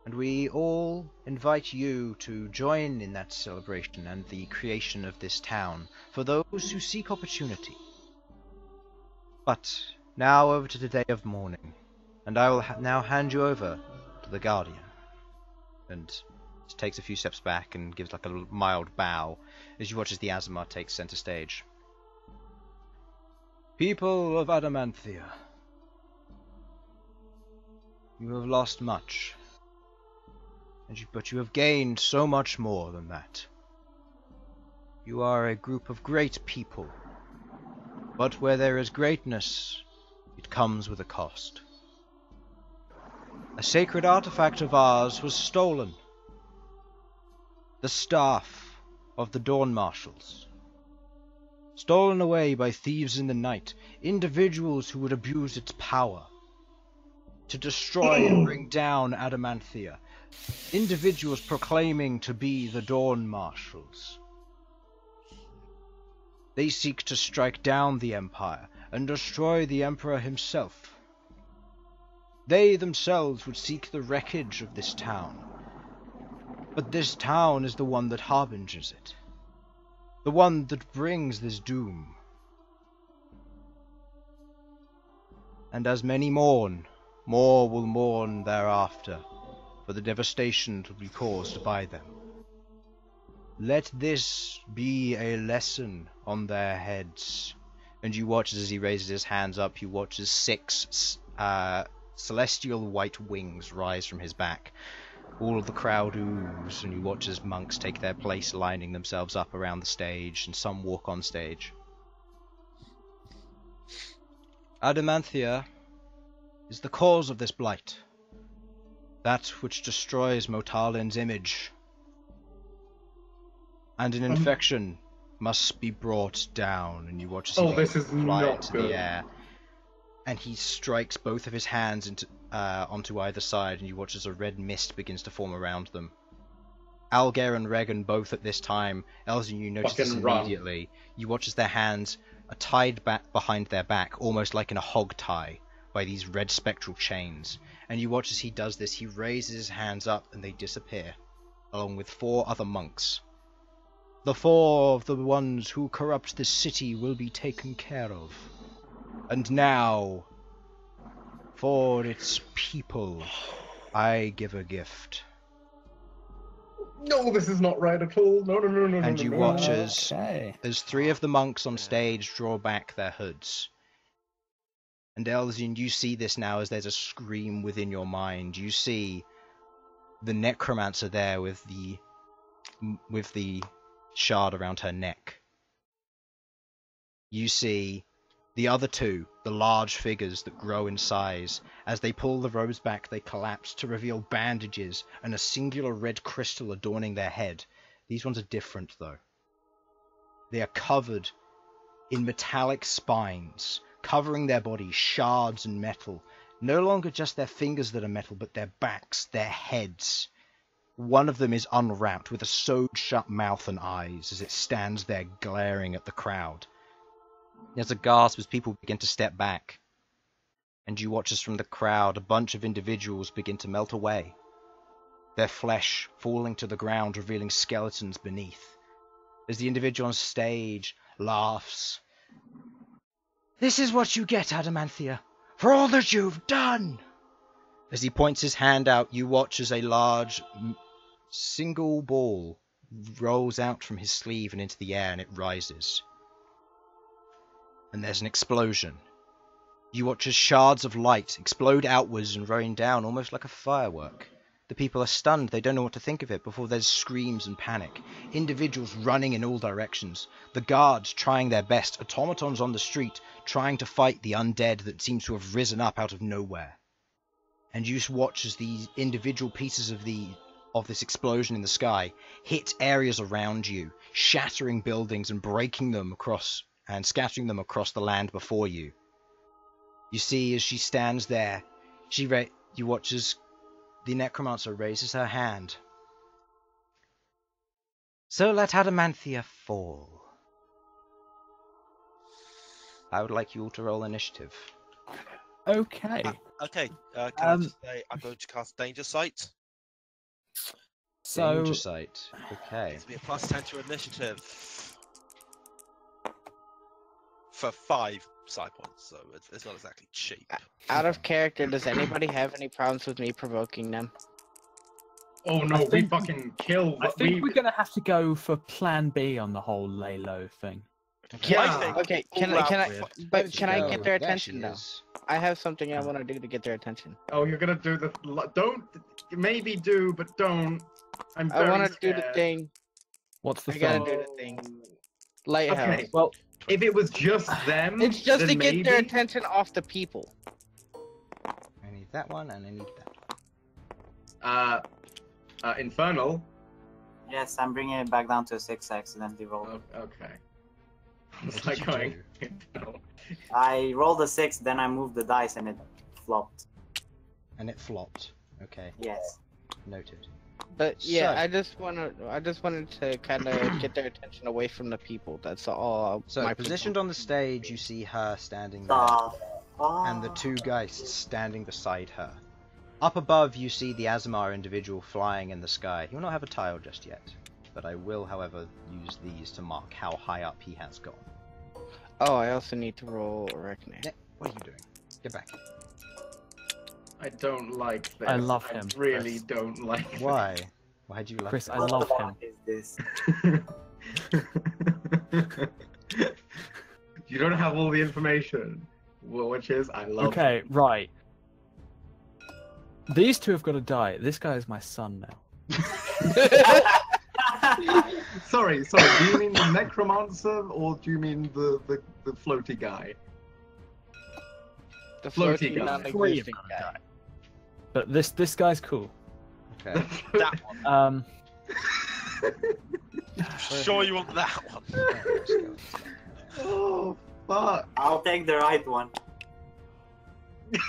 And we all invite you to join in that celebration and the creation of this town for those who seek opportunity. But now over to the day of mourning, and I will ha- now hand you over to the Guardian. And takes a few steps back and gives like a mild bow as you watch as the Aasimar takes center stage. People of Adamanthia, you have lost much, you, but you have gained so much more than that. You are a group of great people, but where there is greatness, it comes with a cost. A sacred artifact of ours was stolen. The staff of the Dawn Marshals. Stolen away by thieves in the night, individuals who would abuse its power. To destroy and mm. bring down Adamanthia. Individuals proclaiming to be the Dawn Marshals. They seek to strike down the Empire and destroy the Emperor himself. They themselves would seek the wreckage of this town. But this town is the one that harbingers it. The one that brings this doom. And as many mourn, more will mourn thereafter, for the devastation to be caused by them. Let this be a lesson on their heads. And you watch as he raises his hands up, you watch as six uh, celestial white wings rise from his back. All of the crowd ooze, and you watch as monks take their place, lining themselves up around the stage, and some walk on stage. Adamanthia is the cause of this blight. That which destroys Motalin's image. And an Um. infection must be brought down, and you watch as he Oh, this is fly not into good. the air. And he strikes both of his hands into uh, onto either side, and you watch as a red mist begins to form around them. Algar and Regan both at this time. Elsyan, you notice this Fucking run. immediately. You watch as their hands are tied back behind their back, almost like in a hog tie, by these red spectral chains. And you watch as he does this, he raises his hands up and they disappear, along with four other monks. The four of the ones who corrupt this city will be taken care of. And now, for its people, I give a gift. No, this is not right at all. No, no, no, no, And no, you no, watch no. as Okay. as three of the monks on stage draw back their hoods. And Elsyan, you see this now as there's a scream within your mind. You see the necromancer there with the with the shard around her neck. You see the other two, the large figures that grow in size. As they pull the robes back, they collapse to reveal bandages and a singular red crystal adorning their head. These ones are different, though. They are covered in metallic spines, covering their bodies, shards and metal. No longer just their fingers that are metal, but their backs, their heads. One of them is unwrapped with a sewed shut mouth and eyes as it stands there glaring at the crowd. There's a gasp as people begin to step back. And you watch as from the crowd a bunch of individuals begin to melt away, their flesh falling to the ground, revealing skeletons beneath. As the individual on stage laughs. This is what you get, Adamanthia, For all that you've done! As he points his hand out, you watch as a large single ball rolls out from his sleeve and into the air and it rises. And there's an explosion. You watch as shards of light explode outwards and rain down almost like a firework. The people are stunned, they don't know what to think of it before there's screams and panic. Individuals running in all directions. The guards trying their best, automatons on the street trying to fight the undead that seems to have risen up out of nowhere. And you just watch as these individual pieces of the of this explosion in the sky hit areas around you, shattering buildings and breaking them across and scattering them across the land before you. You see as she stands there, she ra- you watch as the necromancer raises her hand. So let Adamanthia fall. I would like you all to roll initiative. Okay. Uh, okay, uh, can Um, I just say I'm going to cast Danger Sight? So Danger sight. Okay. It's be a plus 10 to initiative. For five psi points, so it's, it's not exactly cheap. Out of character, does anybody have any problems with me provoking them? Oh no, I we think- fucking kill. I think we, we're gonna have to go for Plan B on the whole lay low thing. Yeah. I think Okay, can I, can I, weird. but can I get their attention she now? I have something I want to do to get their attention. Oh, you're gonna do the. Don't. Maybe do, but don't. I'm I want to do the thing. What's the I gotta do the thing. Lighthouse. Okay. Well, If it was just them, It's just to then get their attention off the people. I need that one and I need that. Uh, uh, infernal. Yes, I'm bringing it back down to a six accidentally rolled. Oh, okay. What It's like going. infernal. I rolled a six, then I moved the dice and it flopped. And it flopped. Okay, Yes. noted. But yeah, So- I just wanna, I just wanted to kind of get their attention away from the people. That's all. Uh, so, my positioned on the stage, you see her standing The there, ah. and the two geists standing beside her. Up above, you see the Aasimar individual flying in the sky. He will not have a tile just yet, but I will, however, use these to mark how high up he has gone. Oh, I also need to roll a reckoning. Yeah. What are you doing? Get back. I don't like this. I love I him, really Chris. don't like this. Why? Why do you love Chris, this? I love him. fuck is this? you don't have all the information, which is I love. okay, right. These two have got to die. This guy is my son now. Sorry, sorry. Do you mean the necromancer or do you mean the the, the floaty guy? The Floaty floating guy. non-existent guy. But this this guy's cool. Okay. That one. Um, Sure, you want that one. oh fuck! I'll take the right one.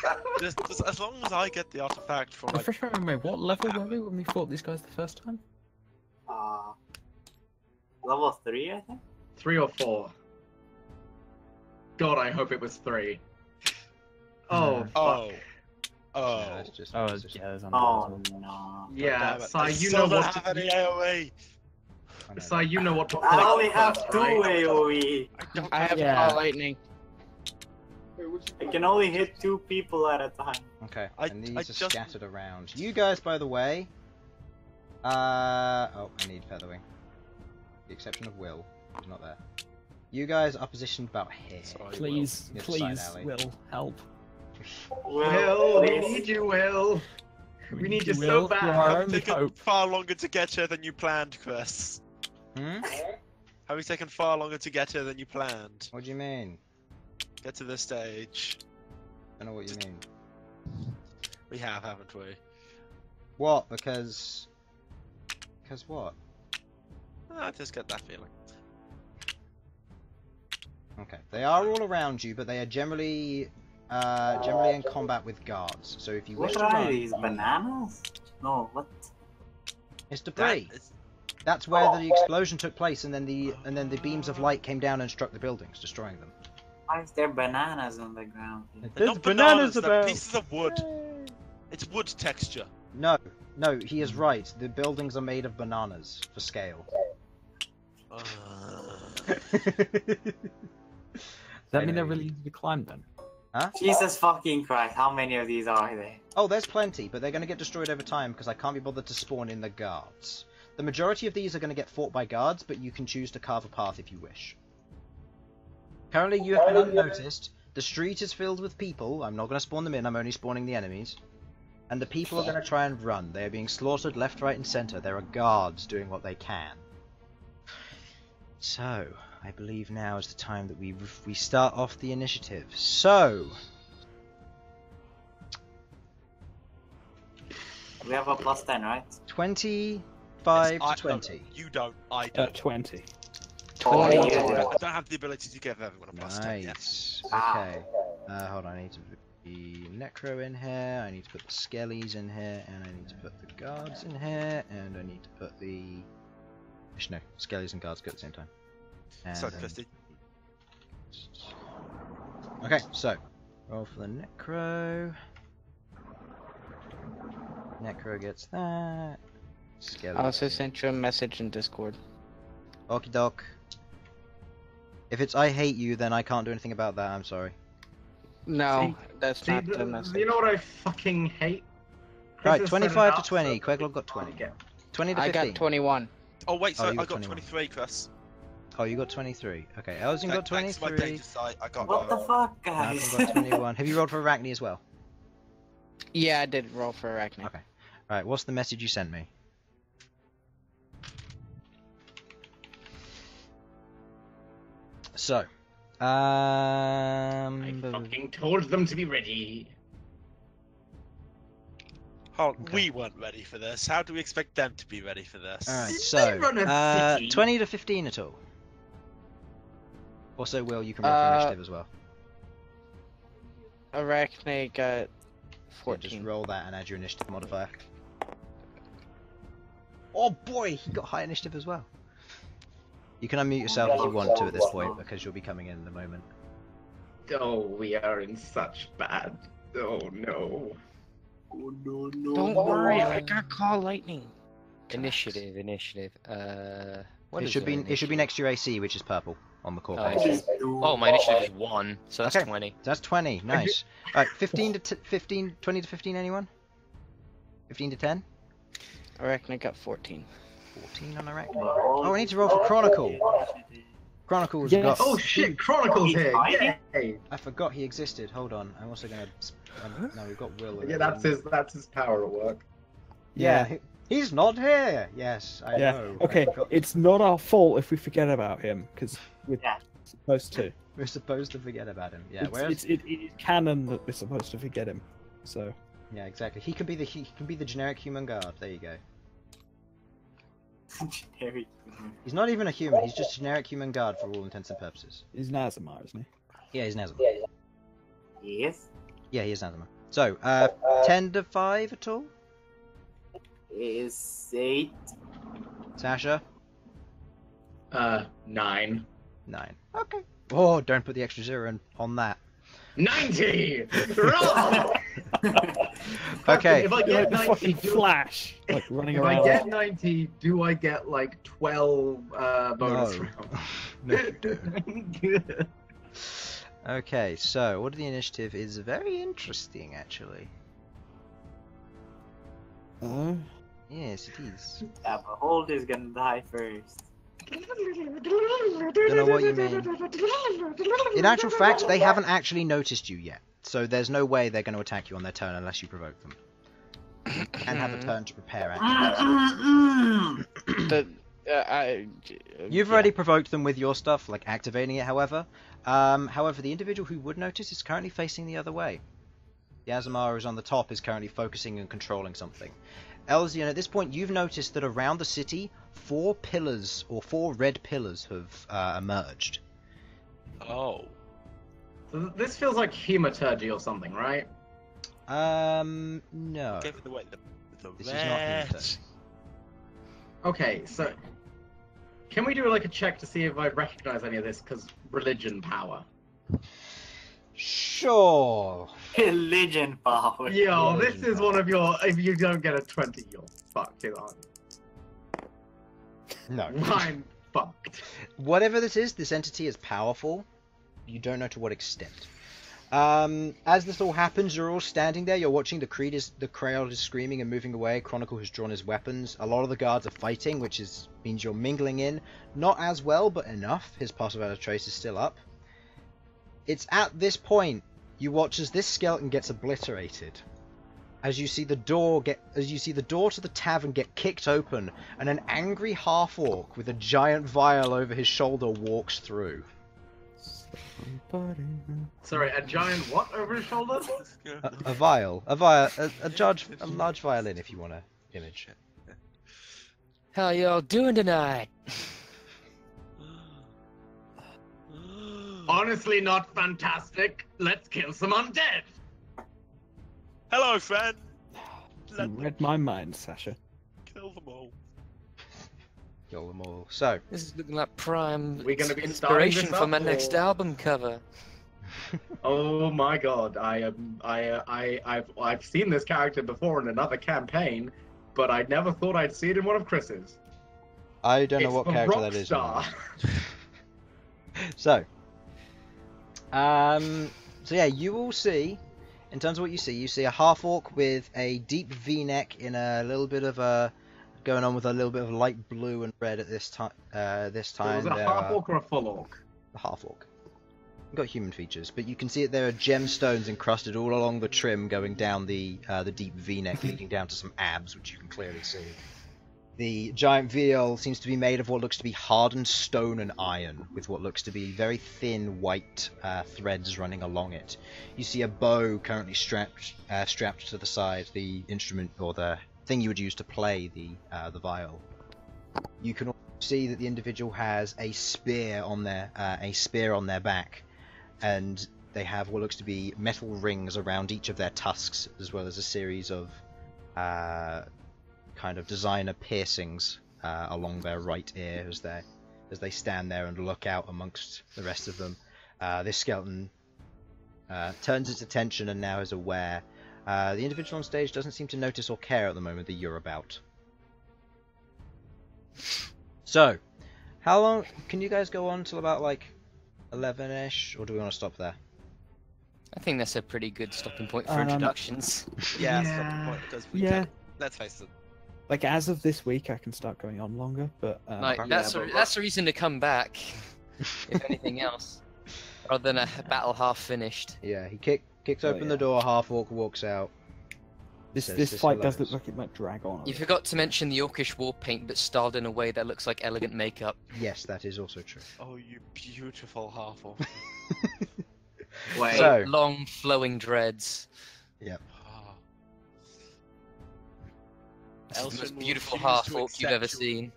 Just, just as long as I get the artifact from like, refresh my memory. What level were we when we fought these guys the first time? Uh, level three, I think. Three or four? God, I hope it was three. Oh, fuck. Oh, No, oh. it's just, Oh, it's just- yeah, there's Oh no. yeah. Damn it, Sai, I you know what. have To, any AOE. I know Sai, that. you know what to. I only have two? AoE. I I have Yeah. yeah. lightning. I can only hit two people at a time. Okay, I- and these I are just- scattered around. You guys, by the way, uh oh, I need Featherwing. The exception of Will, who's not there. You guys are positioned about here. Sorry, Please, Will. Please. Will help. Will, we need you, Will. We need you so bad. You're our taken hope. far longer to get here than you planned, Chris. Hmm? Having taken far longer to get here than you planned. What do you mean? Get to this stage. I don't know what you mean. We have, haven't we? What? Because. Because what? I just get that feeling. Okay. They are all around you, but they are generally. Uh, generally in combat with guards. So if you wish What to are these bananas? No, what? it's debris. That is- That's where the explosion took place, and then the and then the beams of light came down and struck the buildings, destroying them. Why is there bananas on the ground? here? They're not bananas, they're pieces of wood. It's wood texture. No, no, he is right. The buildings are made of bananas for scale. Uh, Does that I mean they're really easy to climb then? Jesus fucking Christ! How many of these are there? Oh, there's plenty, but they're going to get destroyed over time because I can't be bothered to spawn in the guards. The majority of these are going to get fought by guards, but you can choose to carve a path if you wish. Currently, you have been unnoticed. The street is filled with people. I'm not going to spawn them in, I'm only spawning the enemies. And the people are going to try and run. They are being slaughtered left, right, and centre. There are guards doing what they can. So, I believe now is the time that we we start off the initiative. So, We have a plus ten, right? 25 Yes, I- to 20. You don't. I Uh, don't. 20. Oh, I yeah. don't, I don't have the ability to give everyone a plus ten. yet. Nice. Ah. Okay. Uh, hold on, I need to put the Necro in here, I need to put the Skellies in here, and I need to put the Guards in here, and I need to put the... Actually, no, Skellies and Guards go at the same time. And Sorry, then- Christy. Okay, so, roll for the Necro. Necro gets that. Skelly. I also sent you a message in Discord. Okie doke. If it's I hate you, then I can't do anything about that, I'm sorry. No, See- that's See, not the- the message. you know what I fucking hate? Chris Right, has set it 25 to 20. so got 20. get- 20 to 15. I got 21. Oh wait, Oh, so you I got got 21. 23, Chris. Oh, you got 23. Okay, Elsyan got Thanks to my 23. Danger Sight, I got. What the fuck, guys? Malcom got 21. Have you rolled for Arachne as well? Yeah, I did roll for Arachne. Okay. Alright, what's the message you sent me? So, um, I fucking told them to be ready. Hold, Okay. we weren't ready for this. How do we expect them to be ready for this? Alright, so, uh, 20 to 15 at all. Also, Will, you can roll for Uh, initiative as well. Arachne got Yeah, 14. just roll that and add your initiative modifier. Oh boy, he got high initiative as well. You can unmute yourself if you want to at this point because you'll be coming in in a moment. Oh, we are in such bad. Oh no. no no Don't worry, I got call lightning. Initiative, initiative. Uh, what it is should be your it should be next to your AC, which is purple on the core Oh, okay. Oh, my initiative is one, so that's Okay. 20. That's 20. Nice. Alright, 15 to t- 15, 20 to 15 anyone? 15 to 10? I reckon I got 14. 14 on Arachne. Oh, I need to roll for Chronicle. Chronicle's Yes. got Oh shit, Chronicles here! Yay! I forgot he existed. Hold on. I'm also gonna. Um, no, we've got Will. Yeah, that's his that's his power at work. Yeah, he- he's not here. Yes, I Yeah. know. I Okay, forgot. it's not our fault if we forget about him, because we're Yeah. supposed to. We're supposed to forget about him. Yeah, it's, whereas it's, it, it's canon that we're supposed to forget him. So, yeah, exactly. He can be the he can be the generic human guard. There you go. Generic. He's not even a human. He's just generic human guard for all intents and purposes. he's Nazimar, isn't he? Yeah, he's Nazima. Yes. Yeah, he is Nazima. So, uh, ten to five at all, Is eight. Sasha? Uh, nine. Nine. Okay. Oh, don't put the extra zero in, on that. Ninety. Roll! Okay. If I get Like 90, do, Flash, like running if I get ninety, do I get like twelve uh, bonus No. rounds? No. Okay, so order the initiative is very interesting, actually. Oh, Yes, it is. Yeah, but Bhold is gonna die first. Don't know what you mean. In actual fact, they haven't actually noticed you yet, so there's no way they're going to attack you on their turn unless you provoke them. Can have a turn to prepare the, uh, I, You've yeah. already provoked them with your stuff, like activating it, however. Um, however, the individual who would notice is currently facing the other way. The Azamara is on the top, is currently focusing and controlling something. Elsyan, at this point, you've noticed that around the city, four pillars, or four red pillars, have uh, emerged. Oh. This feels like hematurgy or something, right? Um, no. Give it away. The, the This is not red. Okay, so can we do like a check to see if I recognize any of this? Because religion power. Sure. Religion power. Yo, Religion this is power. one of your. If you don't get a twenty, you're fucked. You know? No. I'm fucked. Whatever this is, this entity is powerful. You don't know to what extent. Um, as this all happens, you're all standing there. You're watching the creed is the crowd is screaming and moving away. Chronicle has drawn his weapons. A lot of the guards are fighting, which is means you're mingling in. Not as well, but enough. His pass without a trace is still up. It's at this point you watch as this skeleton gets obliterated. As you see the door get, as you see the door to the tavern get kicked open, and an angry half orc with a giant vial over his shoulder walks through. Sorry, a giant what over his shoulder? A, a vial, a vial, a, a judge, a large violin, if you want to image. It. How y'all doing tonight? Honestly, not fantastic. Let's kill some undead. Hello, friend. Let You them read my mind, Sasha. kill them all. Kill them all. So, This is looking like prime We're gonna be inspiration for up, my next album cover. Oh my god, I am I uh, I I've I've seen this character before in another campaign, but I never thought I'd see it in one of Chris's. I don't know It's what the character rock that is. star. So, um, so yeah, you will see, in terms of what you see, you see a half orc with a deep V-neck in a little bit of a going on with a little bit of light blue and red at this time. Uh, this time, was it a half orc or a full orc? a half orc. Got human features, but you can see that there are gemstones encrusted all along the trim, going down the uh, the deep V-neck, leading down to some abs, which you can clearly see. The giant veal seems to be made of what looks to be hardened stone and iron, with what looks to be very thin white uh, threads running along it. You see a bow currently strapped uh, strapped to the side, the instrument or the thing you would use to play the uh, the viol. You can see that the individual has a spear on their uh, a spear on their back, and they have what looks to be metal rings around each of their tusks, as well as a series of uh, kind of designer piercings uh, along their right ear as they as they stand there and look out amongst the rest of them. Uh, this skeleton uh, turns its attention and now is aware. Uh, the individual on stage doesn't seem to notice or care at the moment that you're about. So, how long can you guys go on till about like eleven ish, or do we want to stop there? I think that's a pretty good stopping point for Um, introductions. Yeah, that's Yeah. not the point because we Yeah. can. Let's face it. Like as of this week, I can start going on longer, but um, Like yeah, that's but a, that's the reason to come back, if anything else, rather than a battle half finished. Yeah, he kick, kicks Oh, open the door. Half orc walks out. this says this this fight does look like it might drag on. You forgot to mention the orcish war paint, but styled in a way that looks like elegant makeup. Yes, that is also true. Oh, you beautiful half orc. Wait, So- Long flowing dreads. Ah. This the most beautiful refuse half orc you've ever your- seen.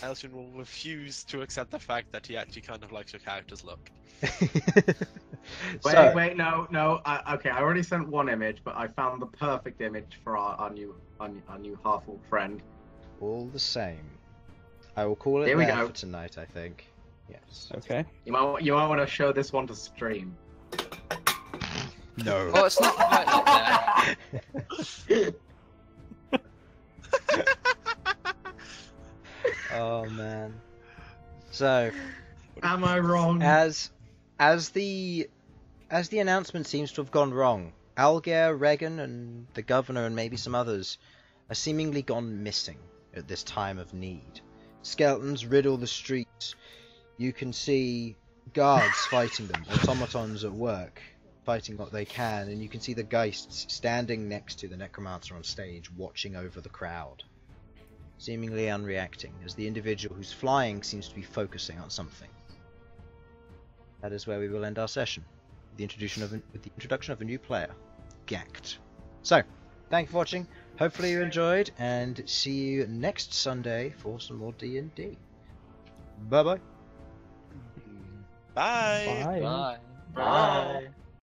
Elson will refuse to accept the fact that he actually kind of likes your character's look. wait, so, wait, no, no. I, okay, I already sent one image, but I found the perfect image for our, our new our, new- our new half orc friend. all the same, I will call it Here we go. for tonight. I think. Yes. Okay. You might you might want to show this one to stream. No. Oh, it's not quite like that. oh man. So, Am I wrong? as as the as the announcement seems to have gone wrong, Algar, Regan, and the governor, and maybe some others, are seemingly gone missing at this time of need. Skeletons riddle the streets. You can see guards fighting them, automatons at work, fighting what they can, and you can see the geists standing next to the necromancer on stage, watching over the crowd, seemingly unreacting, as the individual who's flying seems to be focusing on something. That is where we will end our session. The introduction of a, with the introduction of a new player, Gact. So, thank you for watching. Hopefully you enjoyed, and see you next Sunday for some more D and D. Bye bye. Bye. Bye. Bye. Bye.